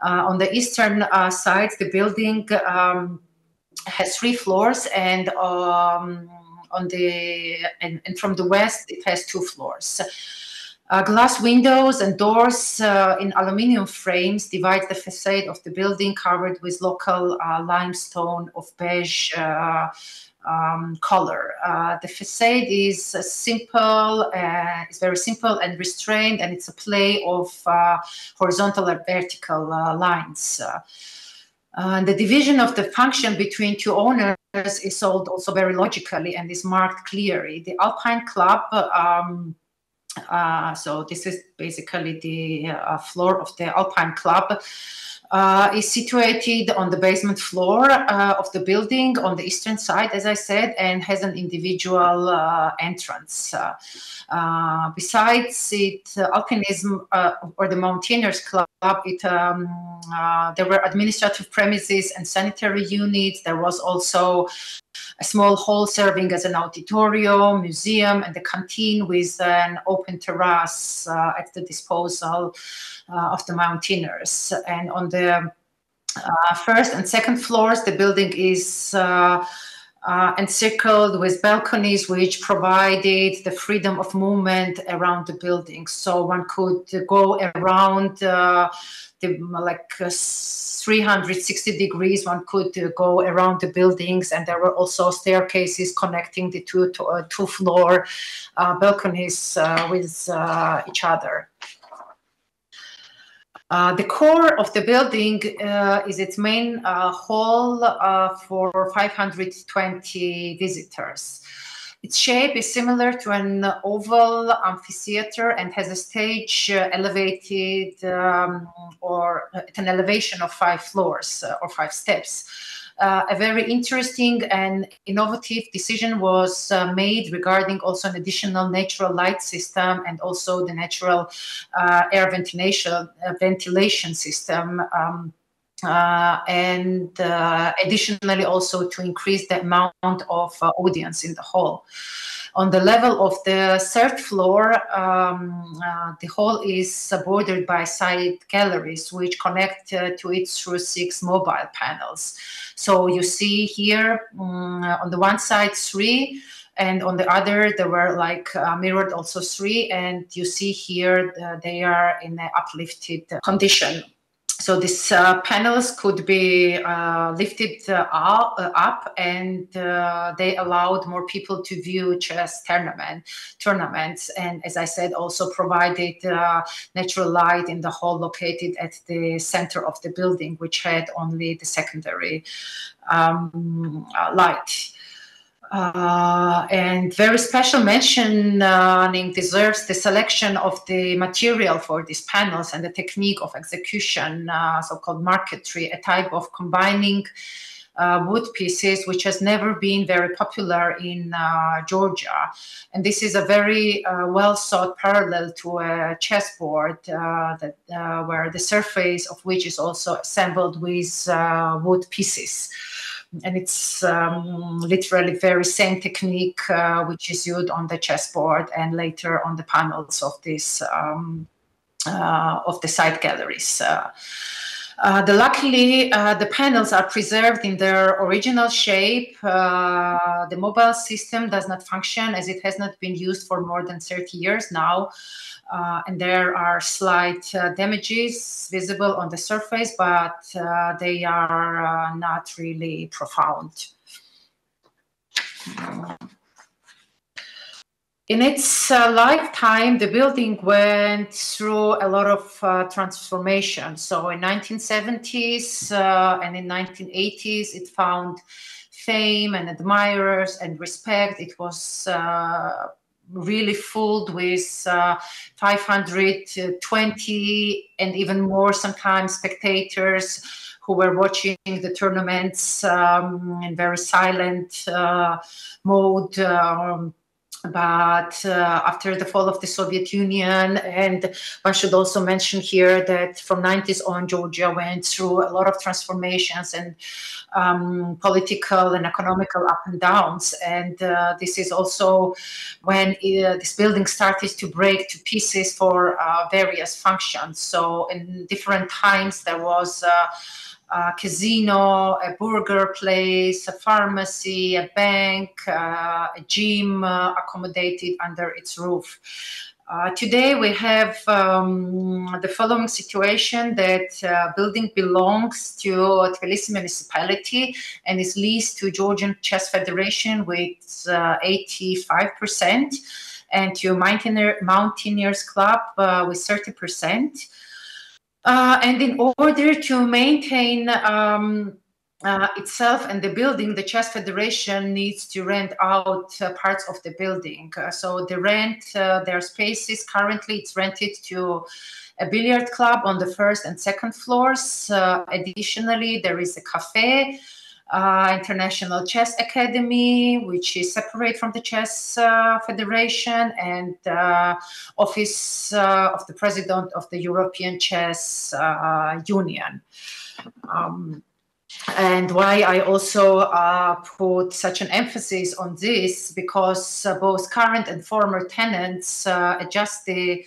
Uh, on the eastern uh, side, the building um, has three floors and um, on the and, and from the west it has two floors. Uh, glass windows and doors uh, in aluminium frames divide the facade of the building covered with local uh, limestone of beige uh, um, color. Uh, the facade is simple, uh, it's very simple and restrained, and it's a play of horizontal and vertical lines. Uh, the division of the function between two owners is solved also very logically and is marked clearly. The Alpine Club, um, uh, so this is basically the uh, floor of the Alpine Club, uh, is situated on the basement floor uh, of the building on the eastern side, as I said, and has an individual uh, entrance. Uh, uh, besides it, uh, alpinism or the Mountaineers Club, it um, there were administrative premises and sanitary units. There was also a small hall serving as an auditorium, museum, and a canteen with an open terrace at the disposal of the mountaineers. And on the uh, first and second floors, the building is uh, uh, encircled with balconies which provided the freedom of movement around the building. So one could go around uh, the like uh, 360 degrees. One could uh, go around the buildings, and there were also staircases connecting the two to, uh, two floor uh, balconies with each other. Uh, the core of the building uh, is its main uh, hall uh, for 520 visitors. Its shape is similar to an oval amphitheater and has a stage uh, elevated um, or at an elevation of five floors or five steps uh, a very interesting and innovative decision was uh, made regarding also an additional natural light system and also the natural uh, air ventilation uh, ventilation system. Um, uh, and uh, additionally also to increase the amount of audience in the hall. On the level of the third floor, um, uh, the hall is bordered by side galleries which connect uh, to it through six mobile panels. So you see here um, on the one side three, and on the other there were like uh, mirrored also three, and you see here uh, they are in an uplifted condition so these uh, panels could be uh, lifted uh, up and uh, they allowed more people to view chess tournament tournaments and as i said also provided uh, natural light in the hall located at the center of the building which had only the secondary um, uh, light uh, and very special mentioning uh, deserves the selection of the material for these panels and the technique of execution, uh, so-called marquetry, a type of combining uh, wood pieces, which has never been very popular in uh, Georgia. And this is a very uh, well sought parallel to a chessboard that, where the surface of which is also assembled with wood pieces and it's um, literally very same technique uh, which is used on the chessboard and later on the panels of this um, uh, of the side galleries. Uh, uh the, luckily, uh, the panels are preserved in their original shape. Uh, the mobile system does not function as it has not been used for more than 30 years now. Uh, and there are slight uh, damages visible on the surface, but uh, they are not really profound. In its uh, lifetime, the building went through a lot of uh, transformation. So in 1970s uh, and in 1980s, it found fame and admirers and respect. It was uh, really filled with uh, 520 and even more sometimes spectators who were watching the tournaments um, in very silent uh, mode. Um, but uh, after the fall of the Soviet Union, and one should also mention here that from 90s on, Georgia went through a lot of transformations and um, political and economical up and downs. And uh, this is also when uh, this building started to break to pieces for uh, various functions. So in different times, there was uh, a casino, a burger place, a pharmacy, a bank, uh, a gym uh, accommodated under its roof. Uh, today we have um, the following situation that uh, building belongs to Tbilisi municipality and is leased to Georgian Chess Federation with 85% uh, and to Mountaineer, Mountaineers Club uh, with 30%. Uh, and in order to maintain um, uh, itself and the building, the Chess Federation needs to rent out uh, parts of the building. Uh, so the rent, uh, their spaces currently it's rented to a billiard club on the first and second floors. Uh, additionally, there is a cafe uh, International Chess Academy, which is separate from the Chess uh, Federation, and uh, Office uh, of the President of the European Chess uh, Union. Um, and why I also uh, put such an emphasis on this because both current and former tenants adjust the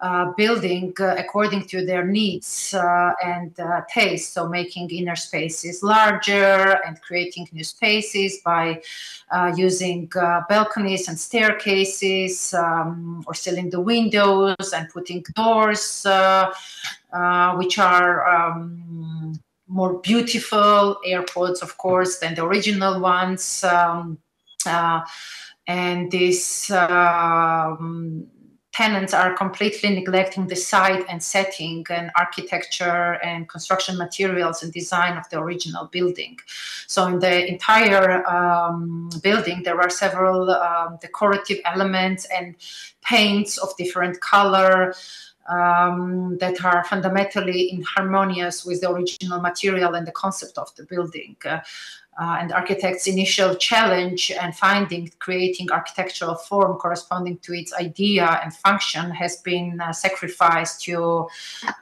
uh, building uh, according to their needs uh, and uh, taste. So making inner spaces larger and creating new spaces by uh, using balconies and staircases um, or sealing the windows and putting doors which are um, more beautiful airports, of course, than the original ones. Um, and this um, tenants are completely neglecting the site and setting and architecture and construction materials and design of the original building. So in the entire um, building, there are several um, decorative elements and paints of different color, um, that are fundamentally inharmonious with the original material and the concept of the building. Uh, uh, and architect's initial challenge and finding creating architectural form corresponding to its idea and function has been uh, sacrificed to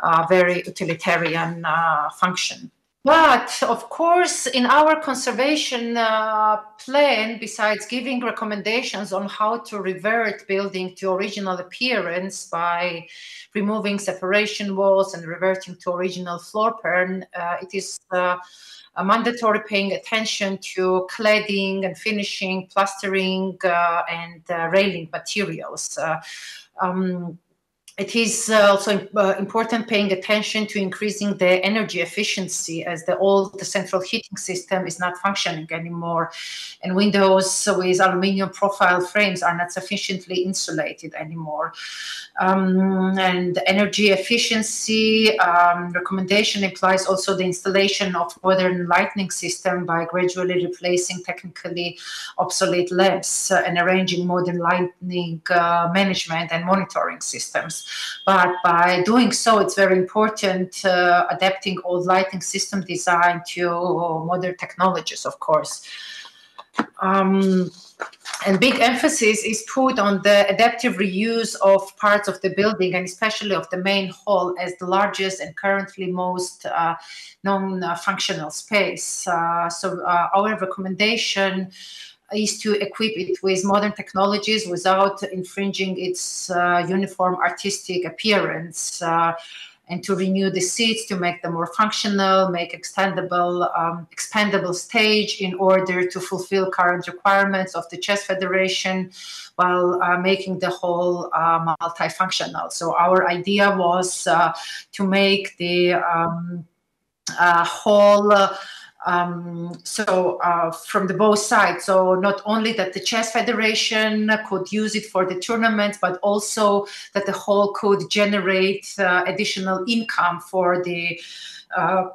a very utilitarian uh, function. But of course, in our conservation uh, plan, besides giving recommendations on how to revert building to original appearance by removing separation walls and reverting to original floor plan, uh, it is uh, mandatory paying attention to cladding and finishing, plastering, uh, and uh, railing materials. Uh, um, it is uh, also uh, important paying attention to increasing the energy efficiency as the old the central heating system is not functioning anymore. And windows with aluminum profile frames are not sufficiently insulated anymore. Um, and energy efficiency um, recommendation implies also the installation of modern lighting system by gradually replacing technically obsolete lamps and arranging modern lighting uh, management and monitoring systems but by doing so, it's very important uh, adapting old lighting system design to modern technologies, of course. Um, and big emphasis is put on the adaptive reuse of parts of the building and especially of the main hall as the largest and currently most uh, known uh, functional space. Uh, so uh, our recommendation is to equip it with modern technologies without infringing its uh, uniform artistic appearance uh, and to renew the seats to make them more functional, make extendable, um, expandable stage in order to fulfill current requirements of the Chess Federation while uh, making the whole uh, multifunctional. So our idea was uh, to make the um, uh, whole Um, so uh, from the both sides, so not only that the chess federation could use it for the tournaments, but also that the hall could generate uh, additional income for the uh,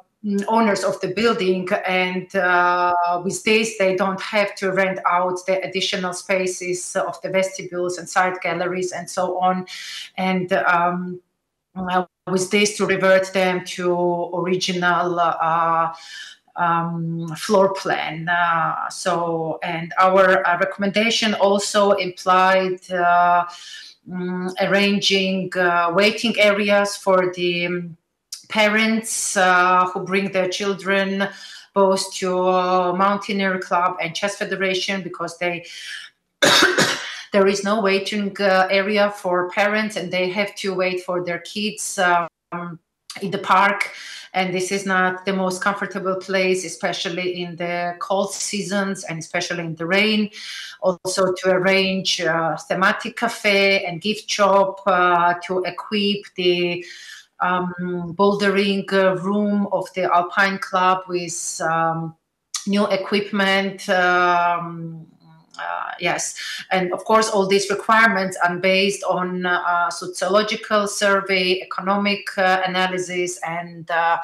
owners of the building. And uh, with this they don't have to rent out the additional spaces of the vestibules and side galleries and so on. And um, uh, with this to revert them to original uh, um, floor plan. Uh, so, and our uh, recommendation also implied uh, um, arranging uh, waiting areas for the um, parents uh, who bring their children both to Mountaineer Club and Chess Federation because they there is no waiting uh, area for parents and they have to wait for their kids um, in the park and this is not the most comfortable place especially in the cold seasons and especially in the rain. Also to arrange a thematic cafe and gift shop uh, to equip the um, bouldering uh, room of the alpine club with um, new equipment um, uh, yes, and of course, all these requirements are based on uh, sociological survey, economic uh, analysis, and uh,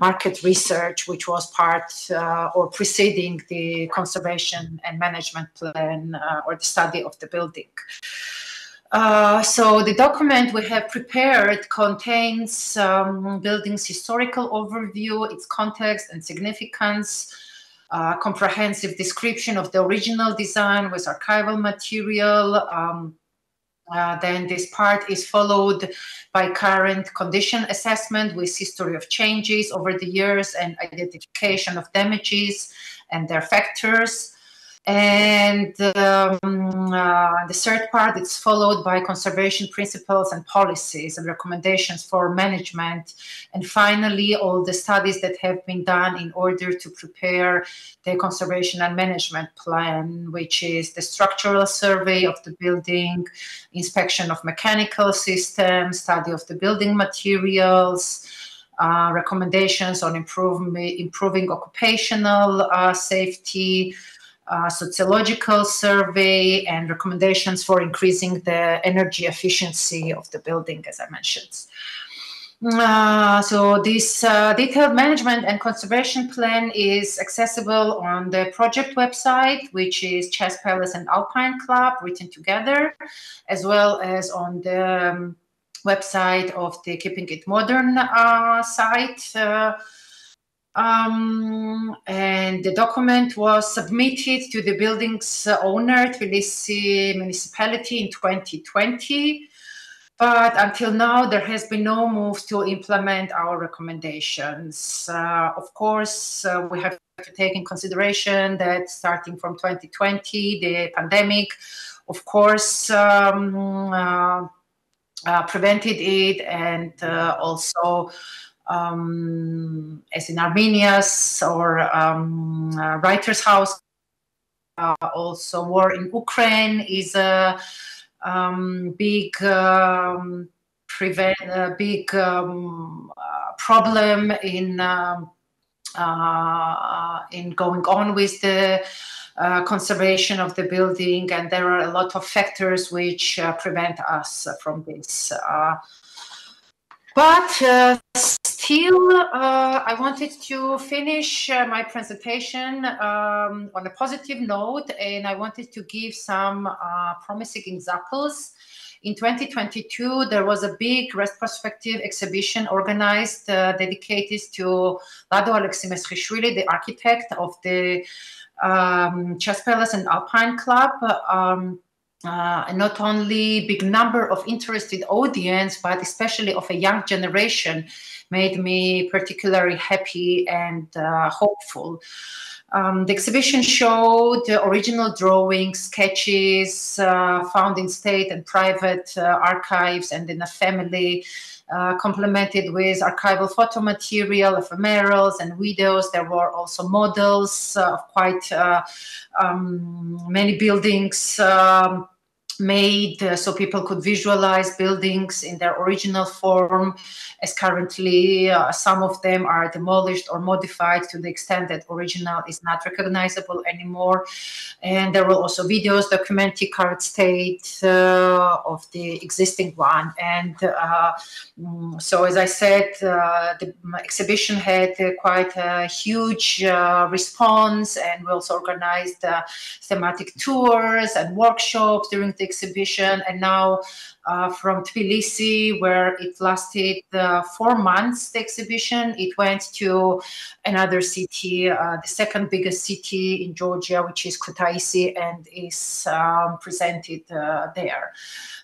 market research, which was part uh, or preceding the conservation and management plan uh, or the study of the building. so the document we have prepared contains um, building's historical overview, its context and significance, uh, comprehensive description of the original design with archival material. Um, uh, then this part is followed by current condition assessment with history of changes over the years and identification of damages and their factors. And um, uh, the third part is followed by conservation principles and policies and recommendations for management. And finally, all the studies that have been done in order to prepare the conservation and management plan, which is the structural survey of the building, inspection of mechanical systems, study of the building materials, uh, recommendations on improving, improving occupational uh, safety, uh, sociological survey and recommendations for increasing the energy efficiency of the building, as I mentioned. Uh, so this uh, detailed management and conservation plan is accessible on the project website, which is Chess Palace and Alpine Club written together, as well as on the um, website of the Keeping It Modern uh, site uh, um, and the document was submitted to the building's owner, Tbilisi municipality, in 2020. But until now, there has been no move to implement our recommendations. Uh, of course, uh, we have to take in consideration that starting from 2020, the pandemic, of course, um, uh, uh prevented it and uh, also um, as in Armenia's or um, uh, Writer's House. Uh, also, war in Ukraine is a um, big um, prevent a big um, uh, problem in um, uh, in going on with the uh, conservation of the building, and there are a lot of factors which uh, prevent us from this. But uh, still, uh, I wanted to finish uh, my presentation um, on a positive note, and I wanted to give some uh, promising examples. In 2022, there was a big retrospective exhibition organized uh, dedicated to Lado Alexi-Meskhishvili, the architect of the um, Chess Palace and Alpine Club. Um, uh, not only big number of interested audience, but especially of a young generation, made me particularly happy and uh, hopeful. Um, the exhibition showed original drawings, sketches uh, found in state and private uh, archives and in a family, uh, complemented with archival photo material, ephemerals, and videos. There were also models uh, of quite um, many buildings. Um, made uh, so people could visualize buildings in their original form as currently uh, some of them are demolished or modified to the extent that original is not recognizable anymore. And there were also videos documenting current state uh, of the existing one. And uh, mm, so as i said uh, the exhibition had quite a huge response and we also organized thematic tours and workshops during the exhibition, and now uh, from Tbilisi, where it lasted uh, four months, the exhibition, it went to another city, uh, the second biggest city in Georgia, which is Kutaisi, and is um, presented uh, there.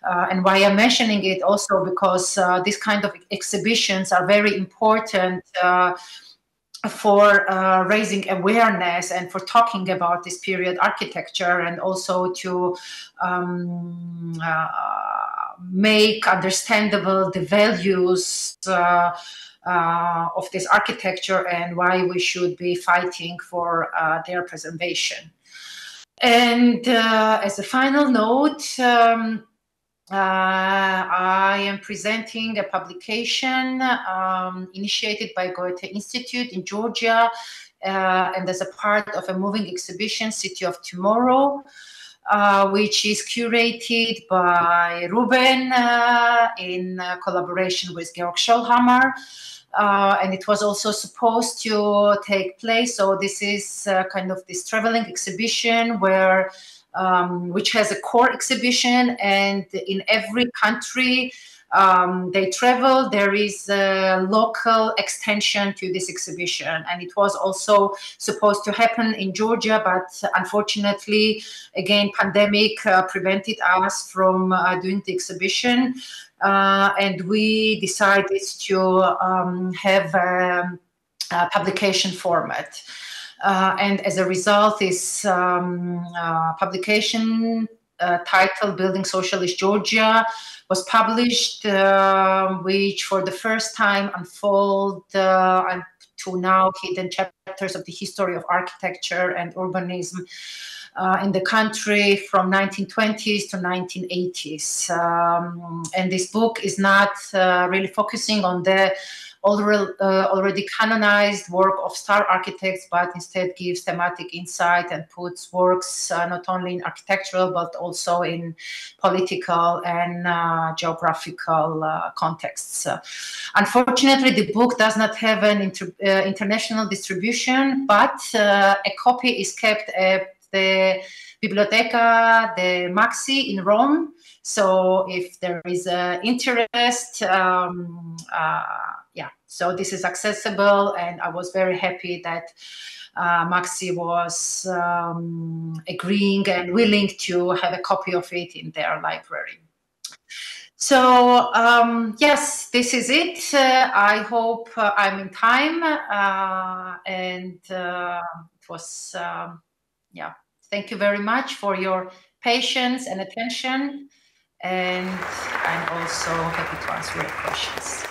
Uh, and why I'm mentioning it also because uh, these kind of exhibitions are very important for uh, raising awareness and for talking about this period architecture and also to um, uh, make understandable the values uh, uh of this architecture and why we should be fighting for uh, their preservation. And uh, as a final note, um, I am presenting a publication um, initiated by Goethe Institute in Georgia uh, and as a part of a moving exhibition, City of Tomorrow, uh, which is curated by Ruben uh, in uh, collaboration with Georg Schöllhammer. Uh, and it was also supposed to take place. So this is kind of this traveling exhibition where um, which has a core exhibition, and in every country um, they travel, there is a local extension to this exhibition. And it was also supposed to happen in Georgia, but unfortunately, again, pandemic uh, prevented us from uh, doing the exhibition. Uh, and we decided to um, have a, a publication format. Uh, and as a result, this um, uh, publication uh, titled Building Socialist Georgia was published, which for the first time unfold to now hidden chapters of the history of architecture and urbanism uh, in the country from 1920s to 1980s. Um, and this book is not uh, really focusing on the already, uh, already canonized work of star architects, but instead gives thematic insight and puts works uh, not only in architectural but also in political and uh, geographical uh, contexts. unfortunately, the book does not have an inter international distribution, but a copy is kept at the Biblioteca de MAXXI in Rome. So if there is uh, interest, um, uh, yeah, so this is accessible, and I was very happy that uh, MAXXI was um, agreeing and willing to have a copy of it in their library. So um, yes, this is it. Uh, I hope uh, I'm in time, uh, and uh, it was um, yeah. Thank you very much for your patience and attention, and I'm also happy to answer your questions.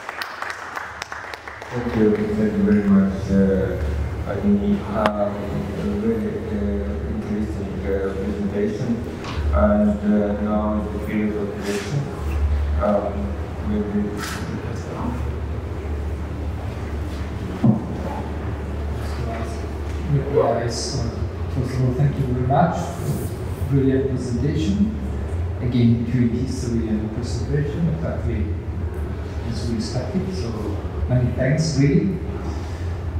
Thank you. Thank you very much, uh, Adini. Um, a very uh, interesting uh, presentation. And uh, now the field of question. Um, maybe Yes, first of all, thank you very much for brilliant presentation. Again, doing history and preservation, exactly as we expected. So many thanks, really.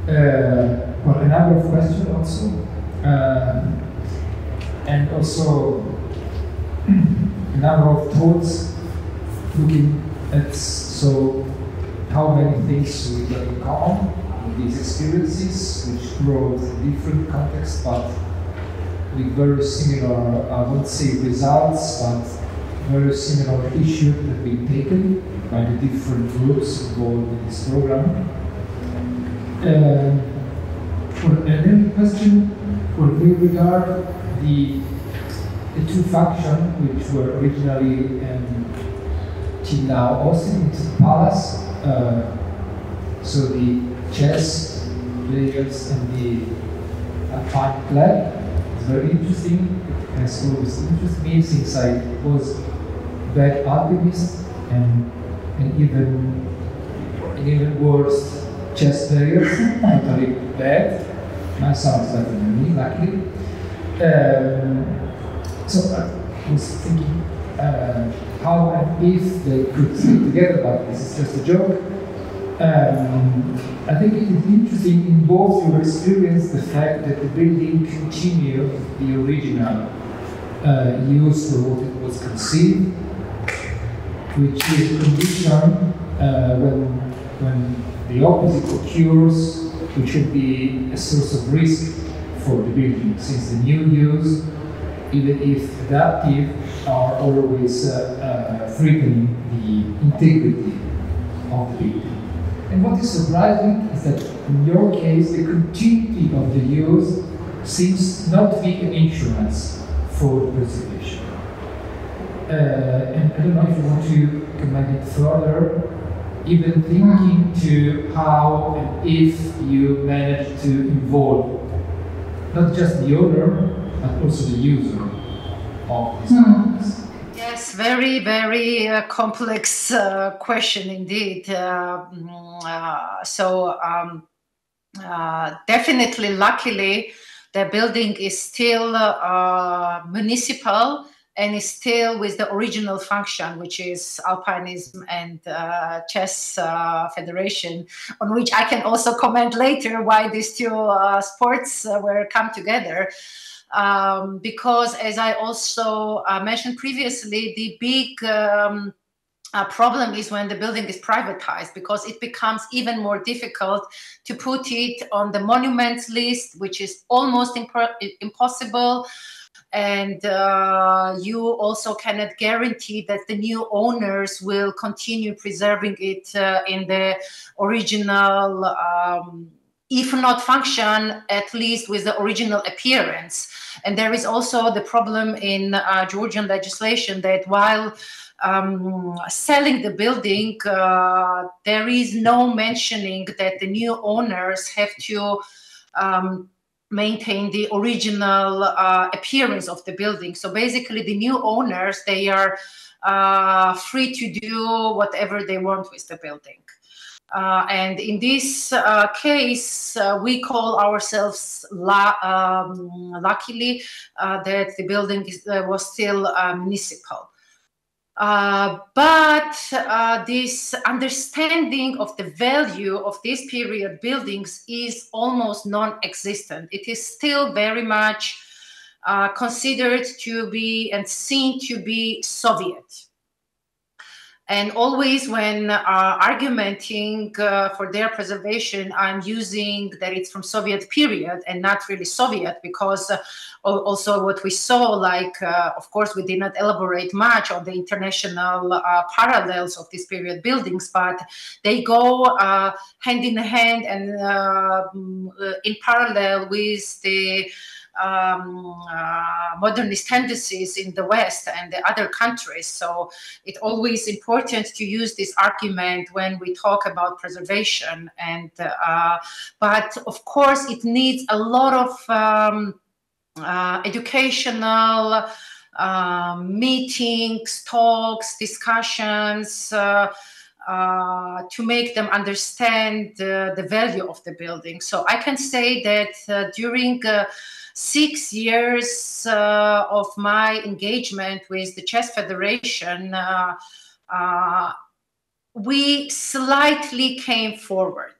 Uh, well, a number of questions also. Um, and also a number of thoughts looking at so how many things we in common in these experiences, which grow in different contexts, but with very similar, I won't say results, but very similar issues have been taken by the different groups involved in this program. Uh, for another question, for with regard the the two factions which were originally um, till now also in the palace, uh, so the chess players and the uh, fight club, very interesting. And so always interested me since I was bad archivist and, and even even worse chess players, totally bad. My son is better than me, luckily. Um, so I was thinking uh, how and if they could sleep together, but this is just a joke. Um, I think it is interesting in both your experience the fact that the building continued the original uh, use for what it was conceived, which is condition uh, when, when the opposite occurs, which would be a source of risk for the building, since the new use, even if adaptive, are always uh, uh, threatening the integrity of the building. And what is surprising is that in your case, the continuity of the use seems not to be an insurance for preservation. Uh, and I don't know if you want to comment it further, even thinking to how and if you manage to involve not just the owner, but also the user of these mm. Very, very uh, complex uh, question indeed. Uh, mm, uh so, um, uh, definitely, luckily, the building is still uh, municipal and is still with the original function, which is alpinism and uh, chess uh, federation, on which I can also comment later why these two uh, sports were come together. Um, because as I also uh, mentioned previously, the big um, uh, problem is when the building is privatized because it becomes even more difficult to put it on the monuments list, which is almost impossible. And uh, you also cannot guarantee that the new owners will continue preserving it uh, in the original um, if not function at least with the original appearance and there is also the problem in uh, georgian legislation that while um, selling the building, uh, there is no mentioning that the new owners have to um, maintain the original uh, appearance of the building. So basically, the new owners they are uh, free to do whatever they want with the building. Uh, and in this uh, case, uh, we call ourselves um, luckily uh, that the building is, was still municipal. Uh, but uh, this understanding of the value of these period buildings is almost non-existent. It is still very much uh, considered to be and seen to be Soviet. And always when uh, argumenting uh, for their preservation, I'm using that it's from Soviet period and not really Soviet because uh, also what we saw, like, uh, of course, we did not elaborate much on the international uh, parallels of these period buildings, but they go uh, hand in hand and in parallel with the um, uh, modernist tendencies in the West and the other countries. So it's always important to use this argument when we talk about preservation. And uh, but of course, it needs a lot of um, uh, educational. Uh, meetings, talks, discussions, uh, uh, to make them understand uh, the value of the building. So I can say that uh, during six years uh, of my engagement with the Chess Federation, uh, uh, we slightly came forward.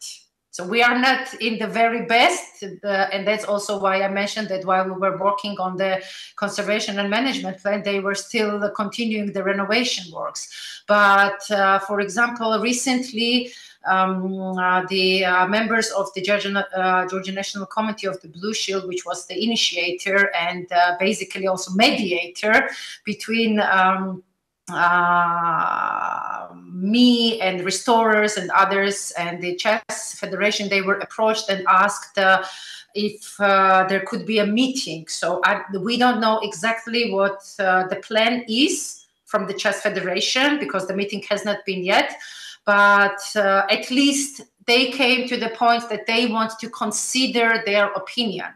So we are not in the very best, and that's also why I mentioned that while we were working on the conservation and management plan, they were still continuing the renovation works. But uh, for example, recently um, uh, the uh, members of the Georgian, uh, National Committee of the Blue Shield, which was the initiator and basically also mediator between um, uh, me and restorers and others and the chess federation they were approached and asked uh, if uh, there could be a meeting. So I, we don't know exactly what the plan is from the chess federation because the meeting has not been yet but uh, at least they came to the point that they want to consider their opinion,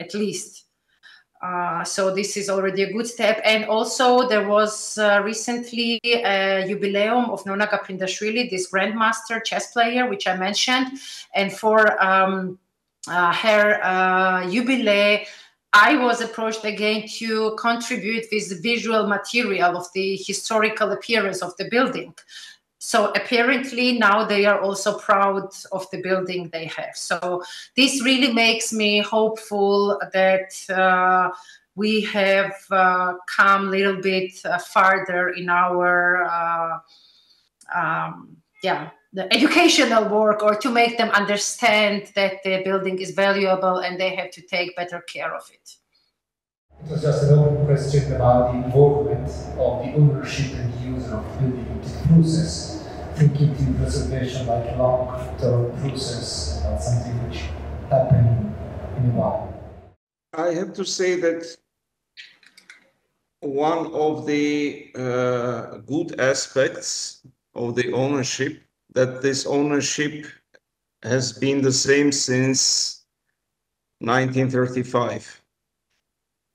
at least. Uh, so this is already a good step. And also there was uh, recently a jubileum of Nona Gaprindashvili, this grandmaster chess player, which I mentioned. And for um, uh, her uh, jubilee, I was approached again to contribute with visual material of the historical appearance of the building. So apparently now they are also proud of the building they have. So this really makes me hopeful that uh, we have uh, come a little bit uh, farther in our uh, um, yeah the educational work or to make them understand that the building is valuable and they have to take better care of it. It was just an open question about the involvement of the ownership and the user of building into the process thinking to preservation like a long-term process, not something which happened in a while. I have to say that one of the uh, good aspects of the ownership that this ownership has been the same since 1935.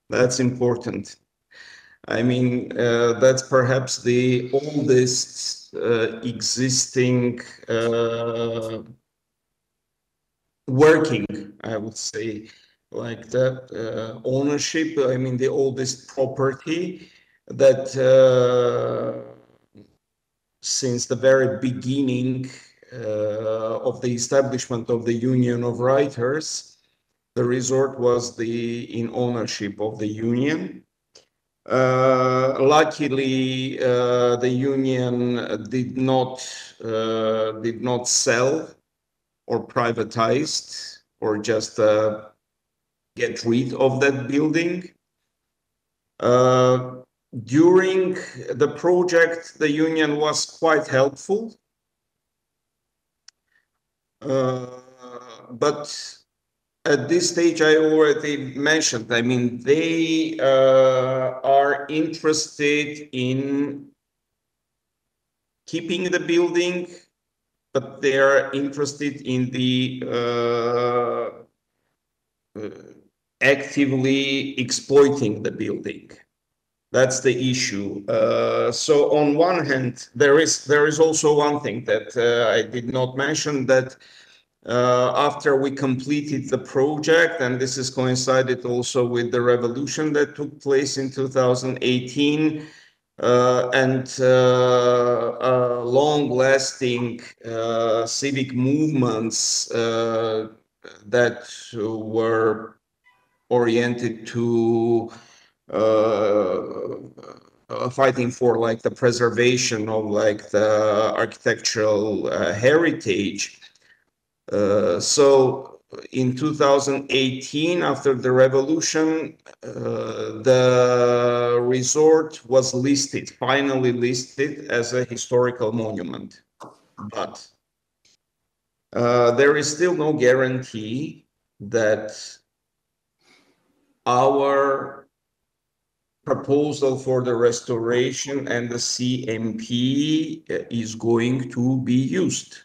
That's important. I mean, uh, that's perhaps the oldest uh, existing uh, working, I would say, like that uh, ownership. I mean, the oldest property that since the very beginning uh, of the establishment of the Union of Writers, the resort was the in ownership of the Union. Uh, luckily, uh, the union did not uh, did not sell or privatized or just get rid of that building. during the project, the union was quite helpful. Uh, but at this stage, I already mentioned, I mean, they uh, are interested in keeping the building, but they are interested in the uh, uh, actively exploiting the building. That's the issue. Uh, so on one hand, there is there is also one thing that uh, I did not mention that uh, after we completed the project, and this is coincided also with the revolution that took place in 2018, uh, and uh, long-lasting uh, civic movements uh, that were oriented to uh, fighting for like the preservation of like the architectural heritage so in 2018, after the revolution, uh, the resort was listed, finally listed as a historical monument. But uh, there is still no guarantee that our proposal for the restoration and the CMP is going to be used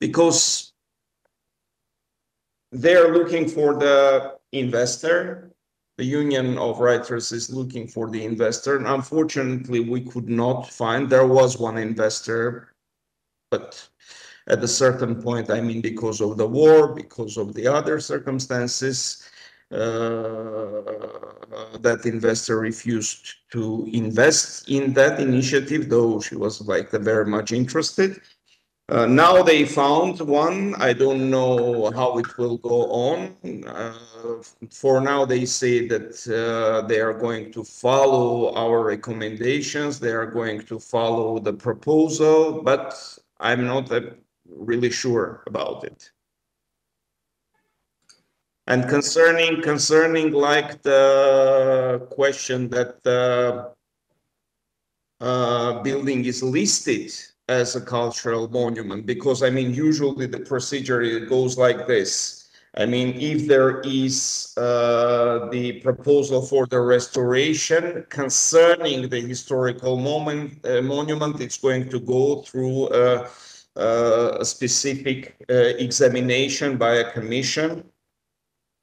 because they're looking for the investor. The Union of Writers is looking for the investor. And unfortunately, we could not find, there was one investor, but at a certain point, I mean, because of the war, because of the other circumstances, uh, that investor refused to invest in that initiative, though she was like very much interested. Uh, now they found one. I don't know how it will go on. Uh, for now, they say that uh, they are going to follow our recommendations. They are going to follow the proposal, but I'm not uh, really sure about it. And concerning concerning like the question that the uh, building is listed as a cultural monument because I mean usually the procedure goes like this. I mean if there is uh, the proposal for the restoration concerning the historical moment uh, monument, it's going to go through a, a specific uh, examination by a commission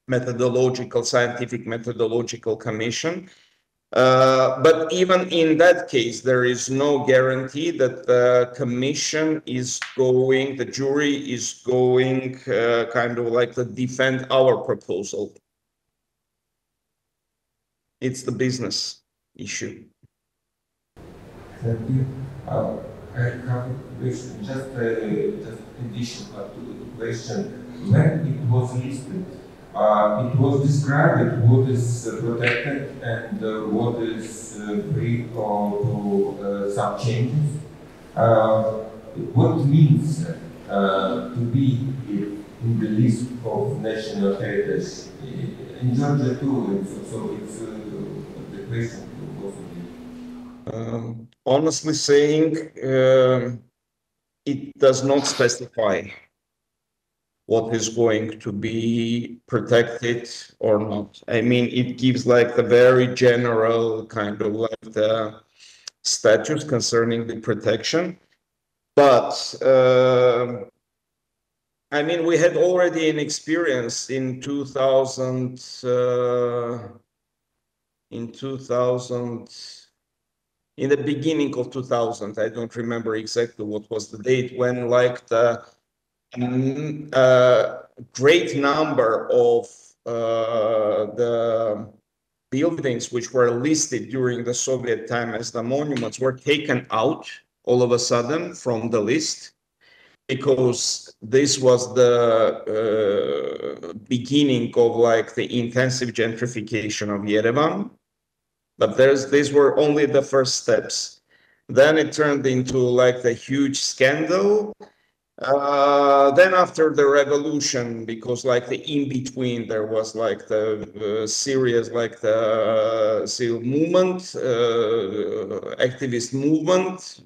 methodological, scientific methodological commission. Uh, but even in that case, there is no guarantee that the commission is going, the jury is going uh, kind of like to defend our proposal. It's the business issue. Thank you. Uh, I have a question, just, just addition to the question. When it was listed, it was described what is uh, protected and uh, what is uh, free to uh, some changes. Uh, what means to be in the list of national heritage? In Georgia too, so, it's the question. Um, honestly saying, um, it does not specify what is going to be protected or not. I mean, it gives like the very general kind of like the statutes concerning the protection. But uh, I mean, we had already an experience in 2000, uh, in 2000, in the beginning of 2000, I don't remember exactly what was the date when like the a great number of uh, the buildings which were listed during the Soviet time as the monuments were taken out all of a sudden from the list because this was the uh, beginning of like the intensive gentrification of Yerevan. But there's these were only the first steps. Then it turned into like the huge scandal uh, then after the revolution, because like the in between, there was like the uh, serious like the uh, civil movement, uh, activist movement,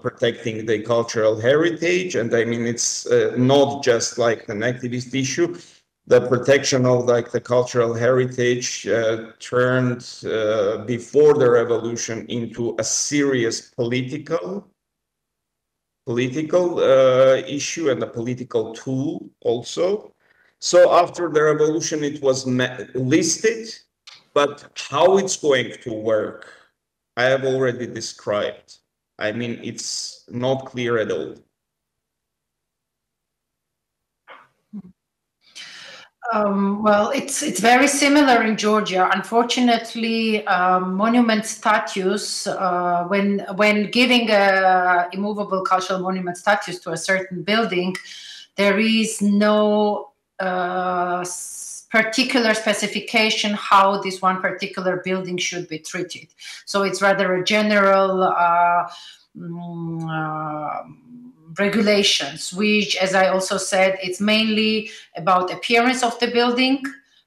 protecting the cultural heritage, and I mean it's not just like an activist issue. The protection of like the cultural heritage turned before the revolution into a serious political political uh, issue and a political tool also. So after the revolution, it was listed, but how it's going to work, I have already described. I mean, it's not clear at all. Um, well, it's it's very similar in Georgia. Unfortunately, um, monument status uh, when when giving a immovable cultural monument status to a certain building, there is no uh, particular specification how this one particular building should be treated. So it's rather a general. Uh, um, regulations, which, as I also said, it's mainly about appearance of the building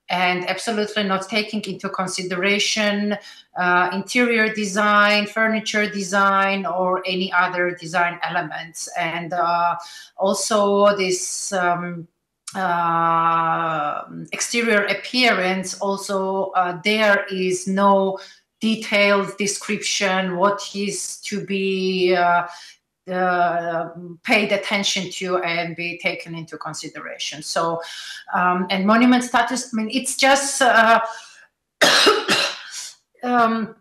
and absolutely not taking into consideration uh, interior design, furniture design, or any other design elements. And uh, also this um, uh, exterior appearance, also uh, there is no detailed description what is to be uh, uh, paid attention to and be taken into consideration. So, um, and monument status, I mean, it's just, uh, um,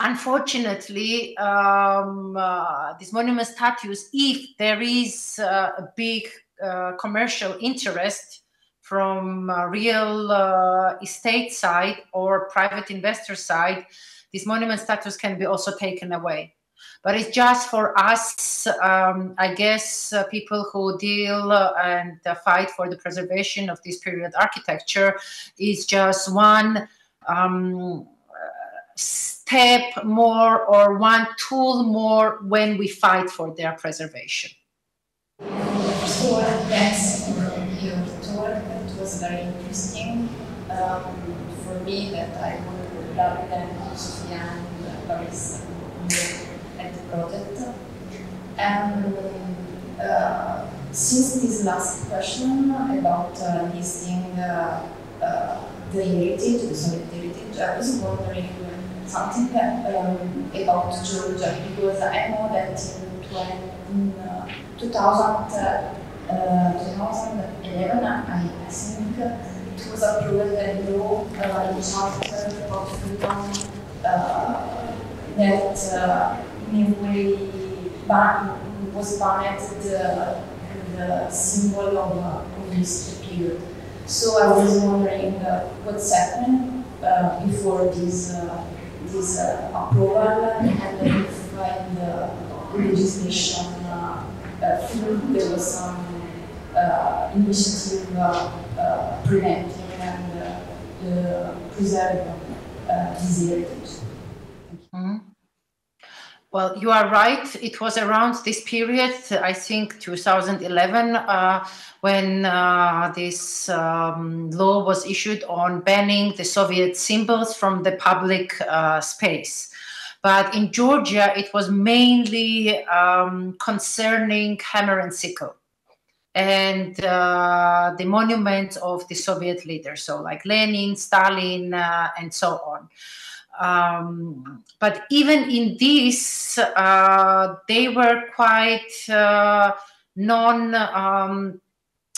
unfortunately, um, uh, this monument status, if there is uh, a big uh, commercial interest from real uh, estate side or private investor side, this monument status can be also taken away but it's just for us, um, I guess, uh, people who deal uh, and uh, fight for the preservation of this period architecture is just one um, step more or one tool more when we fight for their preservation. Of thanks for your talk. It was very interesting um, for me that I would love than Sofia and Paris project. And uh, since this last question about uh, listing uh, uh, the heritage, the Soviet heritage, I was wondering something um, about Georgia because I know that in, uh, 2000, uh, 2011, I, think it was approved and law uh, in charter of freedom that uh, a was banned the, the symbol of, uh, period. So I was wondering uh, what's happened uh, before this uh, this uh, approval and if in the legislation uh, uh, there was some uh, initiative uh, uh, preventing and uh, uh, preserving uh, this heritage. Mhm. Well, you are right. It was around this period, I think 2011, uh, when uh, this um, law was issued on banning the Soviet symbols from the public uh, space. But in Georgia, it was mainly um, concerning hammer and sickle and uh, the monuments of the Soviet leaders, so like Lenin, Stalin, uh, and so on. Um, but even in this, uh, they were quite uh, non um,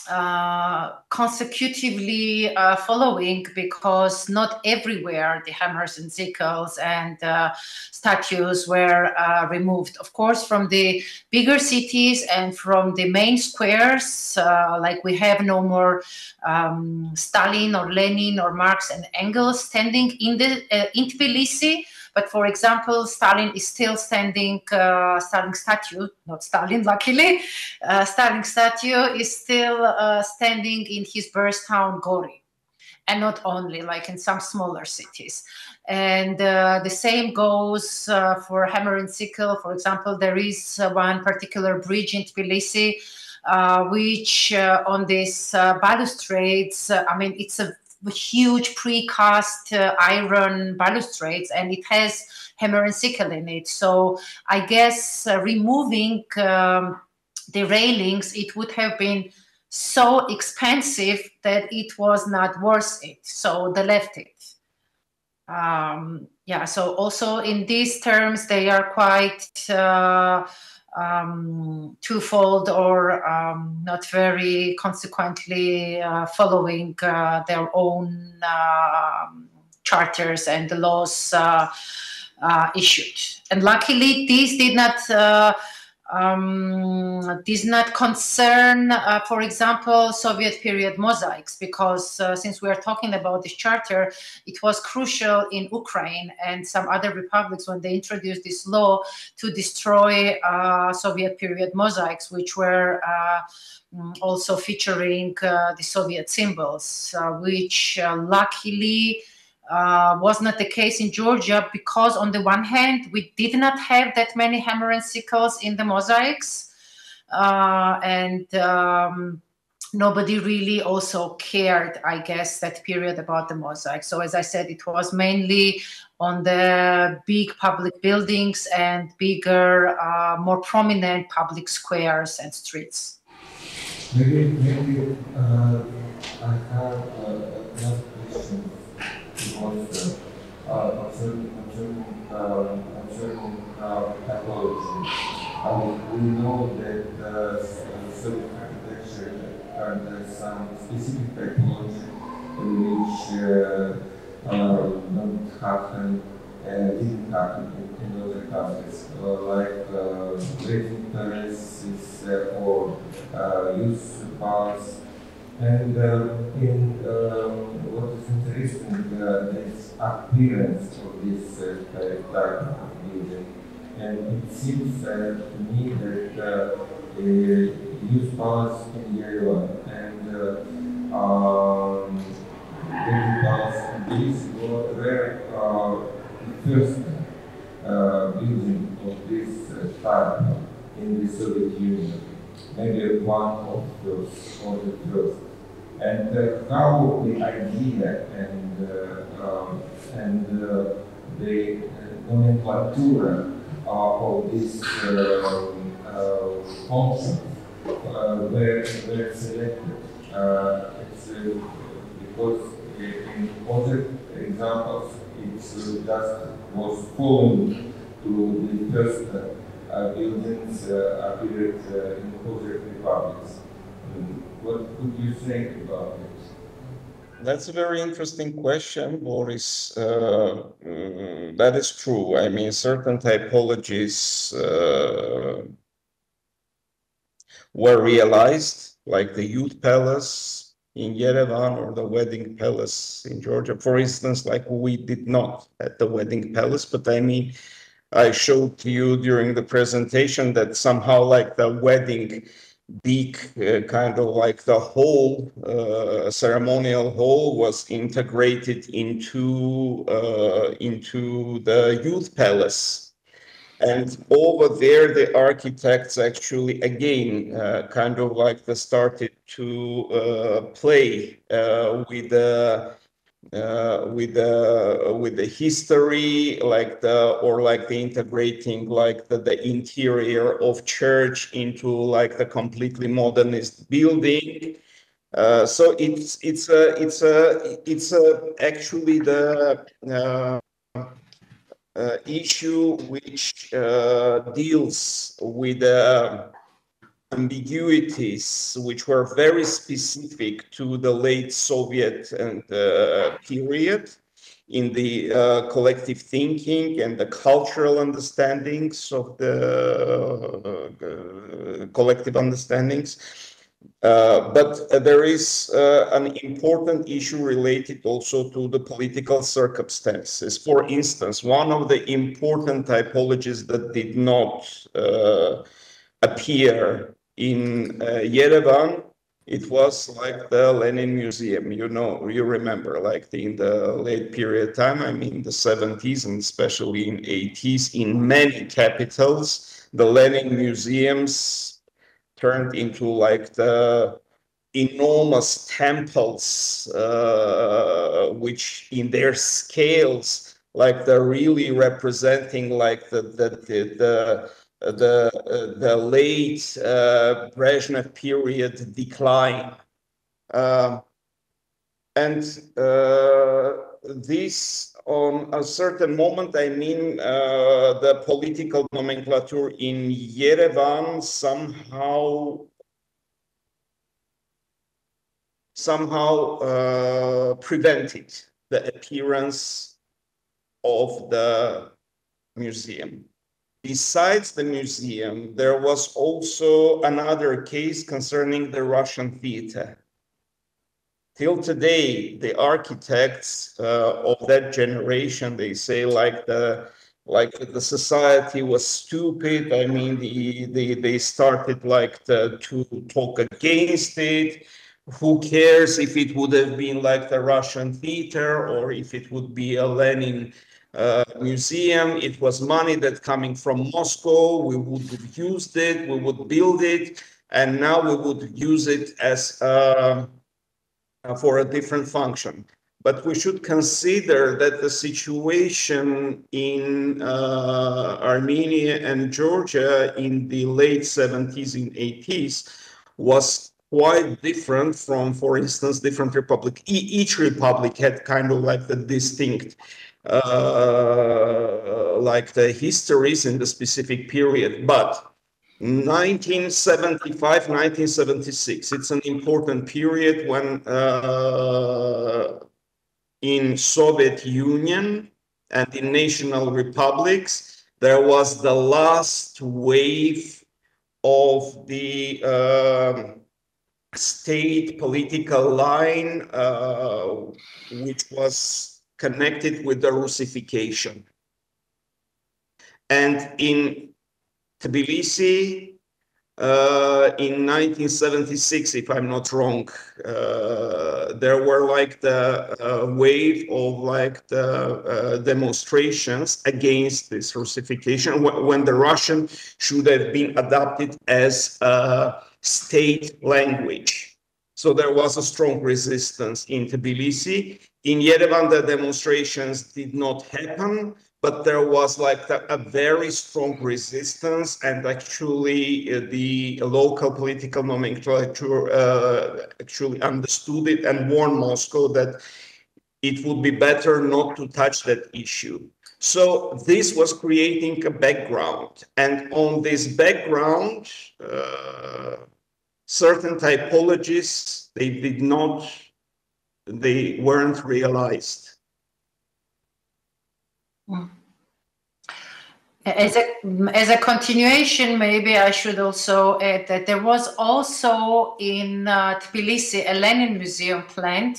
uh, consecutively uh, following because not everywhere the hammers and sickles and uh, statues were uh, removed. Of course, from the bigger cities and from the main squares, uh, like we have no more um, Stalin or Lenin or Marx and Engels standing in the in Tbilisi. But for example, Stalin is still standing, uh, Stalin statue, not Stalin, luckily, uh, Stalin statue is still uh, standing in his birth town, Gori. And not only, like in some smaller cities. And uh, the same goes uh, for hammer and sickle. For example, there is uh, one particular bridge in Tbilisi, uh, which uh, on this uh, balustrades, uh, I mean, it's a huge precast uh, iron balustrades and it has hammer and sickle in it. So I guess uh, removing um, the railings, it would have been so expensive that it was not worth it. So they left it. Um, yeah, so also in these terms, they are quite uh, um, twofold or um, not very consequently uh, following uh, their own um charters and the laws uh, uh, issued. And luckily, these did not. Um, does not concern, uh, for example, Soviet period mosaics, because uh, since we are talking about this charter, it was crucial in Ukraine and some other republics when they introduced this law to destroy uh, Soviet period mosaics, which were uh, mm, also featuring uh, the Soviet symbols, uh, which luckily uh, was not the case in Georgia because, on the one hand, we did not have that many hammer and sickles in the mosaics, uh, and um, nobody really also cared, I guess, that period about the mosaic. So, as I said, it was mainly on the big public buildings and bigger, uh, more prominent public squares and streets. Maybe, maybe uh, I have uh, another question because uh, uh, concerning concerning uh, concerning uh, technology. I mean, we know that uh, Soviet architecture uh, some specific technology which uh, uh, don't happen, uh, didn't happen in, other countries, uh, like uh, raising terraces uh, or uh, use bars. And uh, in um, what is interesting uh, is appearance of this uh, type of building. And it seems to me that uh, uh, use in Yerevan and uh, um, bars, these were first uh, building of this uh, type in the Soviet Union. Maybe one of those, or the first and uh, how the idea and uh, um, and uh, the nomenclature of this um, concept were, were selected. because in other examples it just was following to the first uh, buildings uh, appeared uh, in other republics. Um, what could you say about it? That's a very interesting question, Boris. Uh, mm, that is true. I mean, certain typologies uh, were realized, like the youth palace in Yerevan or the wedding palace in Georgia. For instance, like we did not at the wedding palace, but I mean, I showed to you during the presentation that somehow like the wedding big uh, kind of like the whole uh, ceremonial hall was integrated into uh, into the youth palace. And over there the architects actually again uh, kind of like they started to uh, play uh, with the uh, with the with the history like the or like the integrating like the, the interior of church into like the completely modernist building. Uh, so it's it's a it's a it's a actually the uh, uh issue which uh, deals with uh, ambiguities which were very specific to the late Soviet and uh, period in the uh, collective thinking and the cultural understandings of the uh, collective understandings. Uh, but there is uh, an important issue related also to the political circumstances. For instance, one of the important typologies that did not uh, appear in uh, Yerevan, it was like the Lenin Museum, you know, you remember, like the, in the late period time, I mean the 70s and especially in 80s, in many capitals, the Lenin museums turned into like the enormous temples, uh, which in their scales, like they're really representing like the, the, the, the the, uh, the late uh, Brezhnev period decline. Uh, and this on a certain moment, I mean, uh, the political nomenclature in Yerevan somehow somehow uh, prevented the appearance of the museum. Besides the museum, there was also another case concerning the Russian theater. Till today, the architects uh, of that generation, they say like the like the society was stupid. I mean, the, the, they started like the, to talk against it. Who cares if it would have been like the Russian theater or if it would be a Lenin uh, museum. It was money that coming from Moscow. We would have used it, we would build it, and now we would use it as uh, for a different function. But we should consider that the situation in uh, Armenia and Georgia in the late 70s and 80s was quite different from, for instance, different republic. E each republic had kind of like the distinct like the histories in the specific period. But 1975, 1976, it's an important period when uh, in Soviet Union and in national republics, there was the last wave of the uh, state political line, uh, which was connected with the Russification. And in Tbilisi, uh, in 1976, if I'm not wrong, uh, there were like the uh, wave of like the uh, demonstrations against this Russification when the Russian should have been adopted as a state language. So there was a strong resistance in Tbilisi. In Yerevan, the demonstrations did not happen, but there was like a, a very strong resistance, and actually uh, the local political nomenclature uh, actually understood it and warned Moscow that it would be better not to touch that issue. So this was creating a background, and on this background, uh, certain typologies they did not they weren't realized. As a, as a continuation, maybe I should also add that there was also in uh, Tbilisi a Lenin museum planned,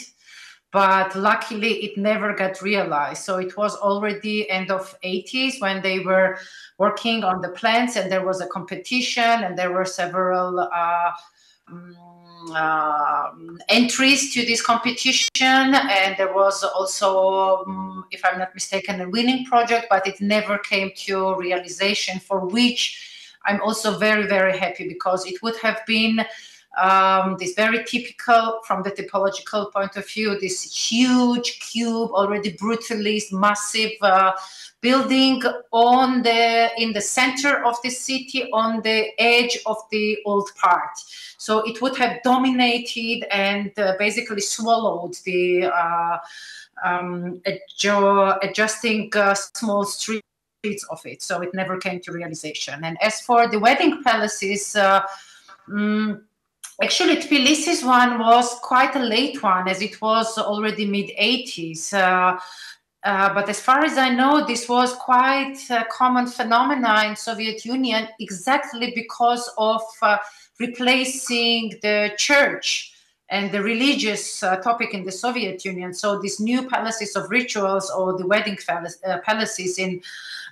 but luckily it never got realized. So it was already end of 80s when they were working on the plans and there was a competition and there were several uh, um, uh, entries to this competition and there was also um, if i'm not mistaken a winning project but it never came to realization for which i'm also very very happy because it would have been um, this very typical from the typological point of view this huge cube already brutalist massive uh, building on the in the center of the city on the edge of the old part. So it would have dominated and uh, basically swallowed the uh, um, adjusting uh, small streets of it. So it never came to realization. And as for the wedding palaces um, Actually, Tbilisi's one was quite a late one, as it was already mid 80s. Uh, uh, but as far as I know, this was quite a common phenomena in Soviet Union, exactly because of uh, replacing the church and the religious uh, topic in the Soviet Union. So these new palaces of rituals or the wedding uh, palaces in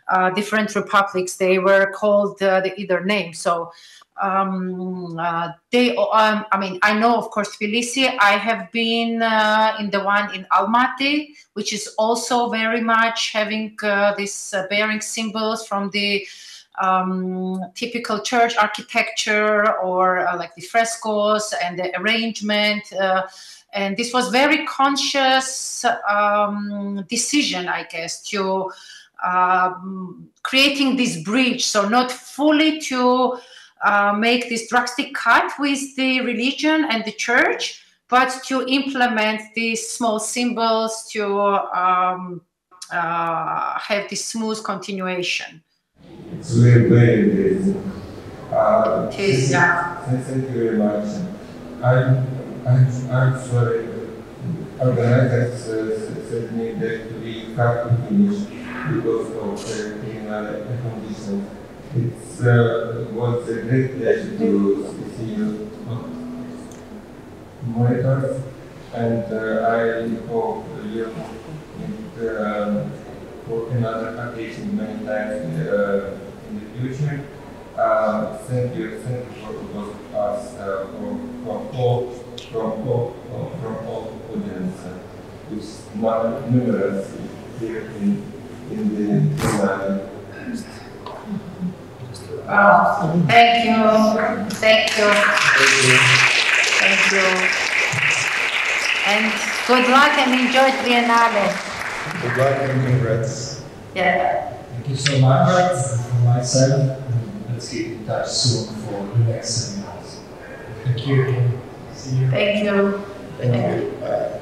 uh, different republics, they were called the either name. So um, uh, they, um, I mean, I know, of course, Tbilisi. I have been uh, in the one in Almaty, which is also very much having uh, these uh, bearing symbols from the um, typical church architecture or uh, like the frescoes and the arrangement. Uh, and this was very conscious um, decision, I guess, to um, creating this bridge. So not fully to uh, make this drastic cut with the religion and the church, but to implement these small symbols to um, uh, have this smooth continuation. It's very, very. Uh, it is, yeah. Thank you very much. I'm, I'm, I'm sorry. Organizers uh, said me that we have to finish because of uh, criminal conditions. It uh, was a great pleasure to see you monitors, and uh, I hope you meet um, for another occasion many times uh, in the future. Uh, thank you, thank you for both of us, uh, from, from all, from all, from all audience, uh, which numerous here in, in the Finland. Oh, thank you. Thank you. Thank you. And good luck and enjoy Triennale. Good luck and congrats. Yeah. Thank you so much from myself. Let's keep in touch soon for the next seminars. Thank you. See you. Thank you. Thank you.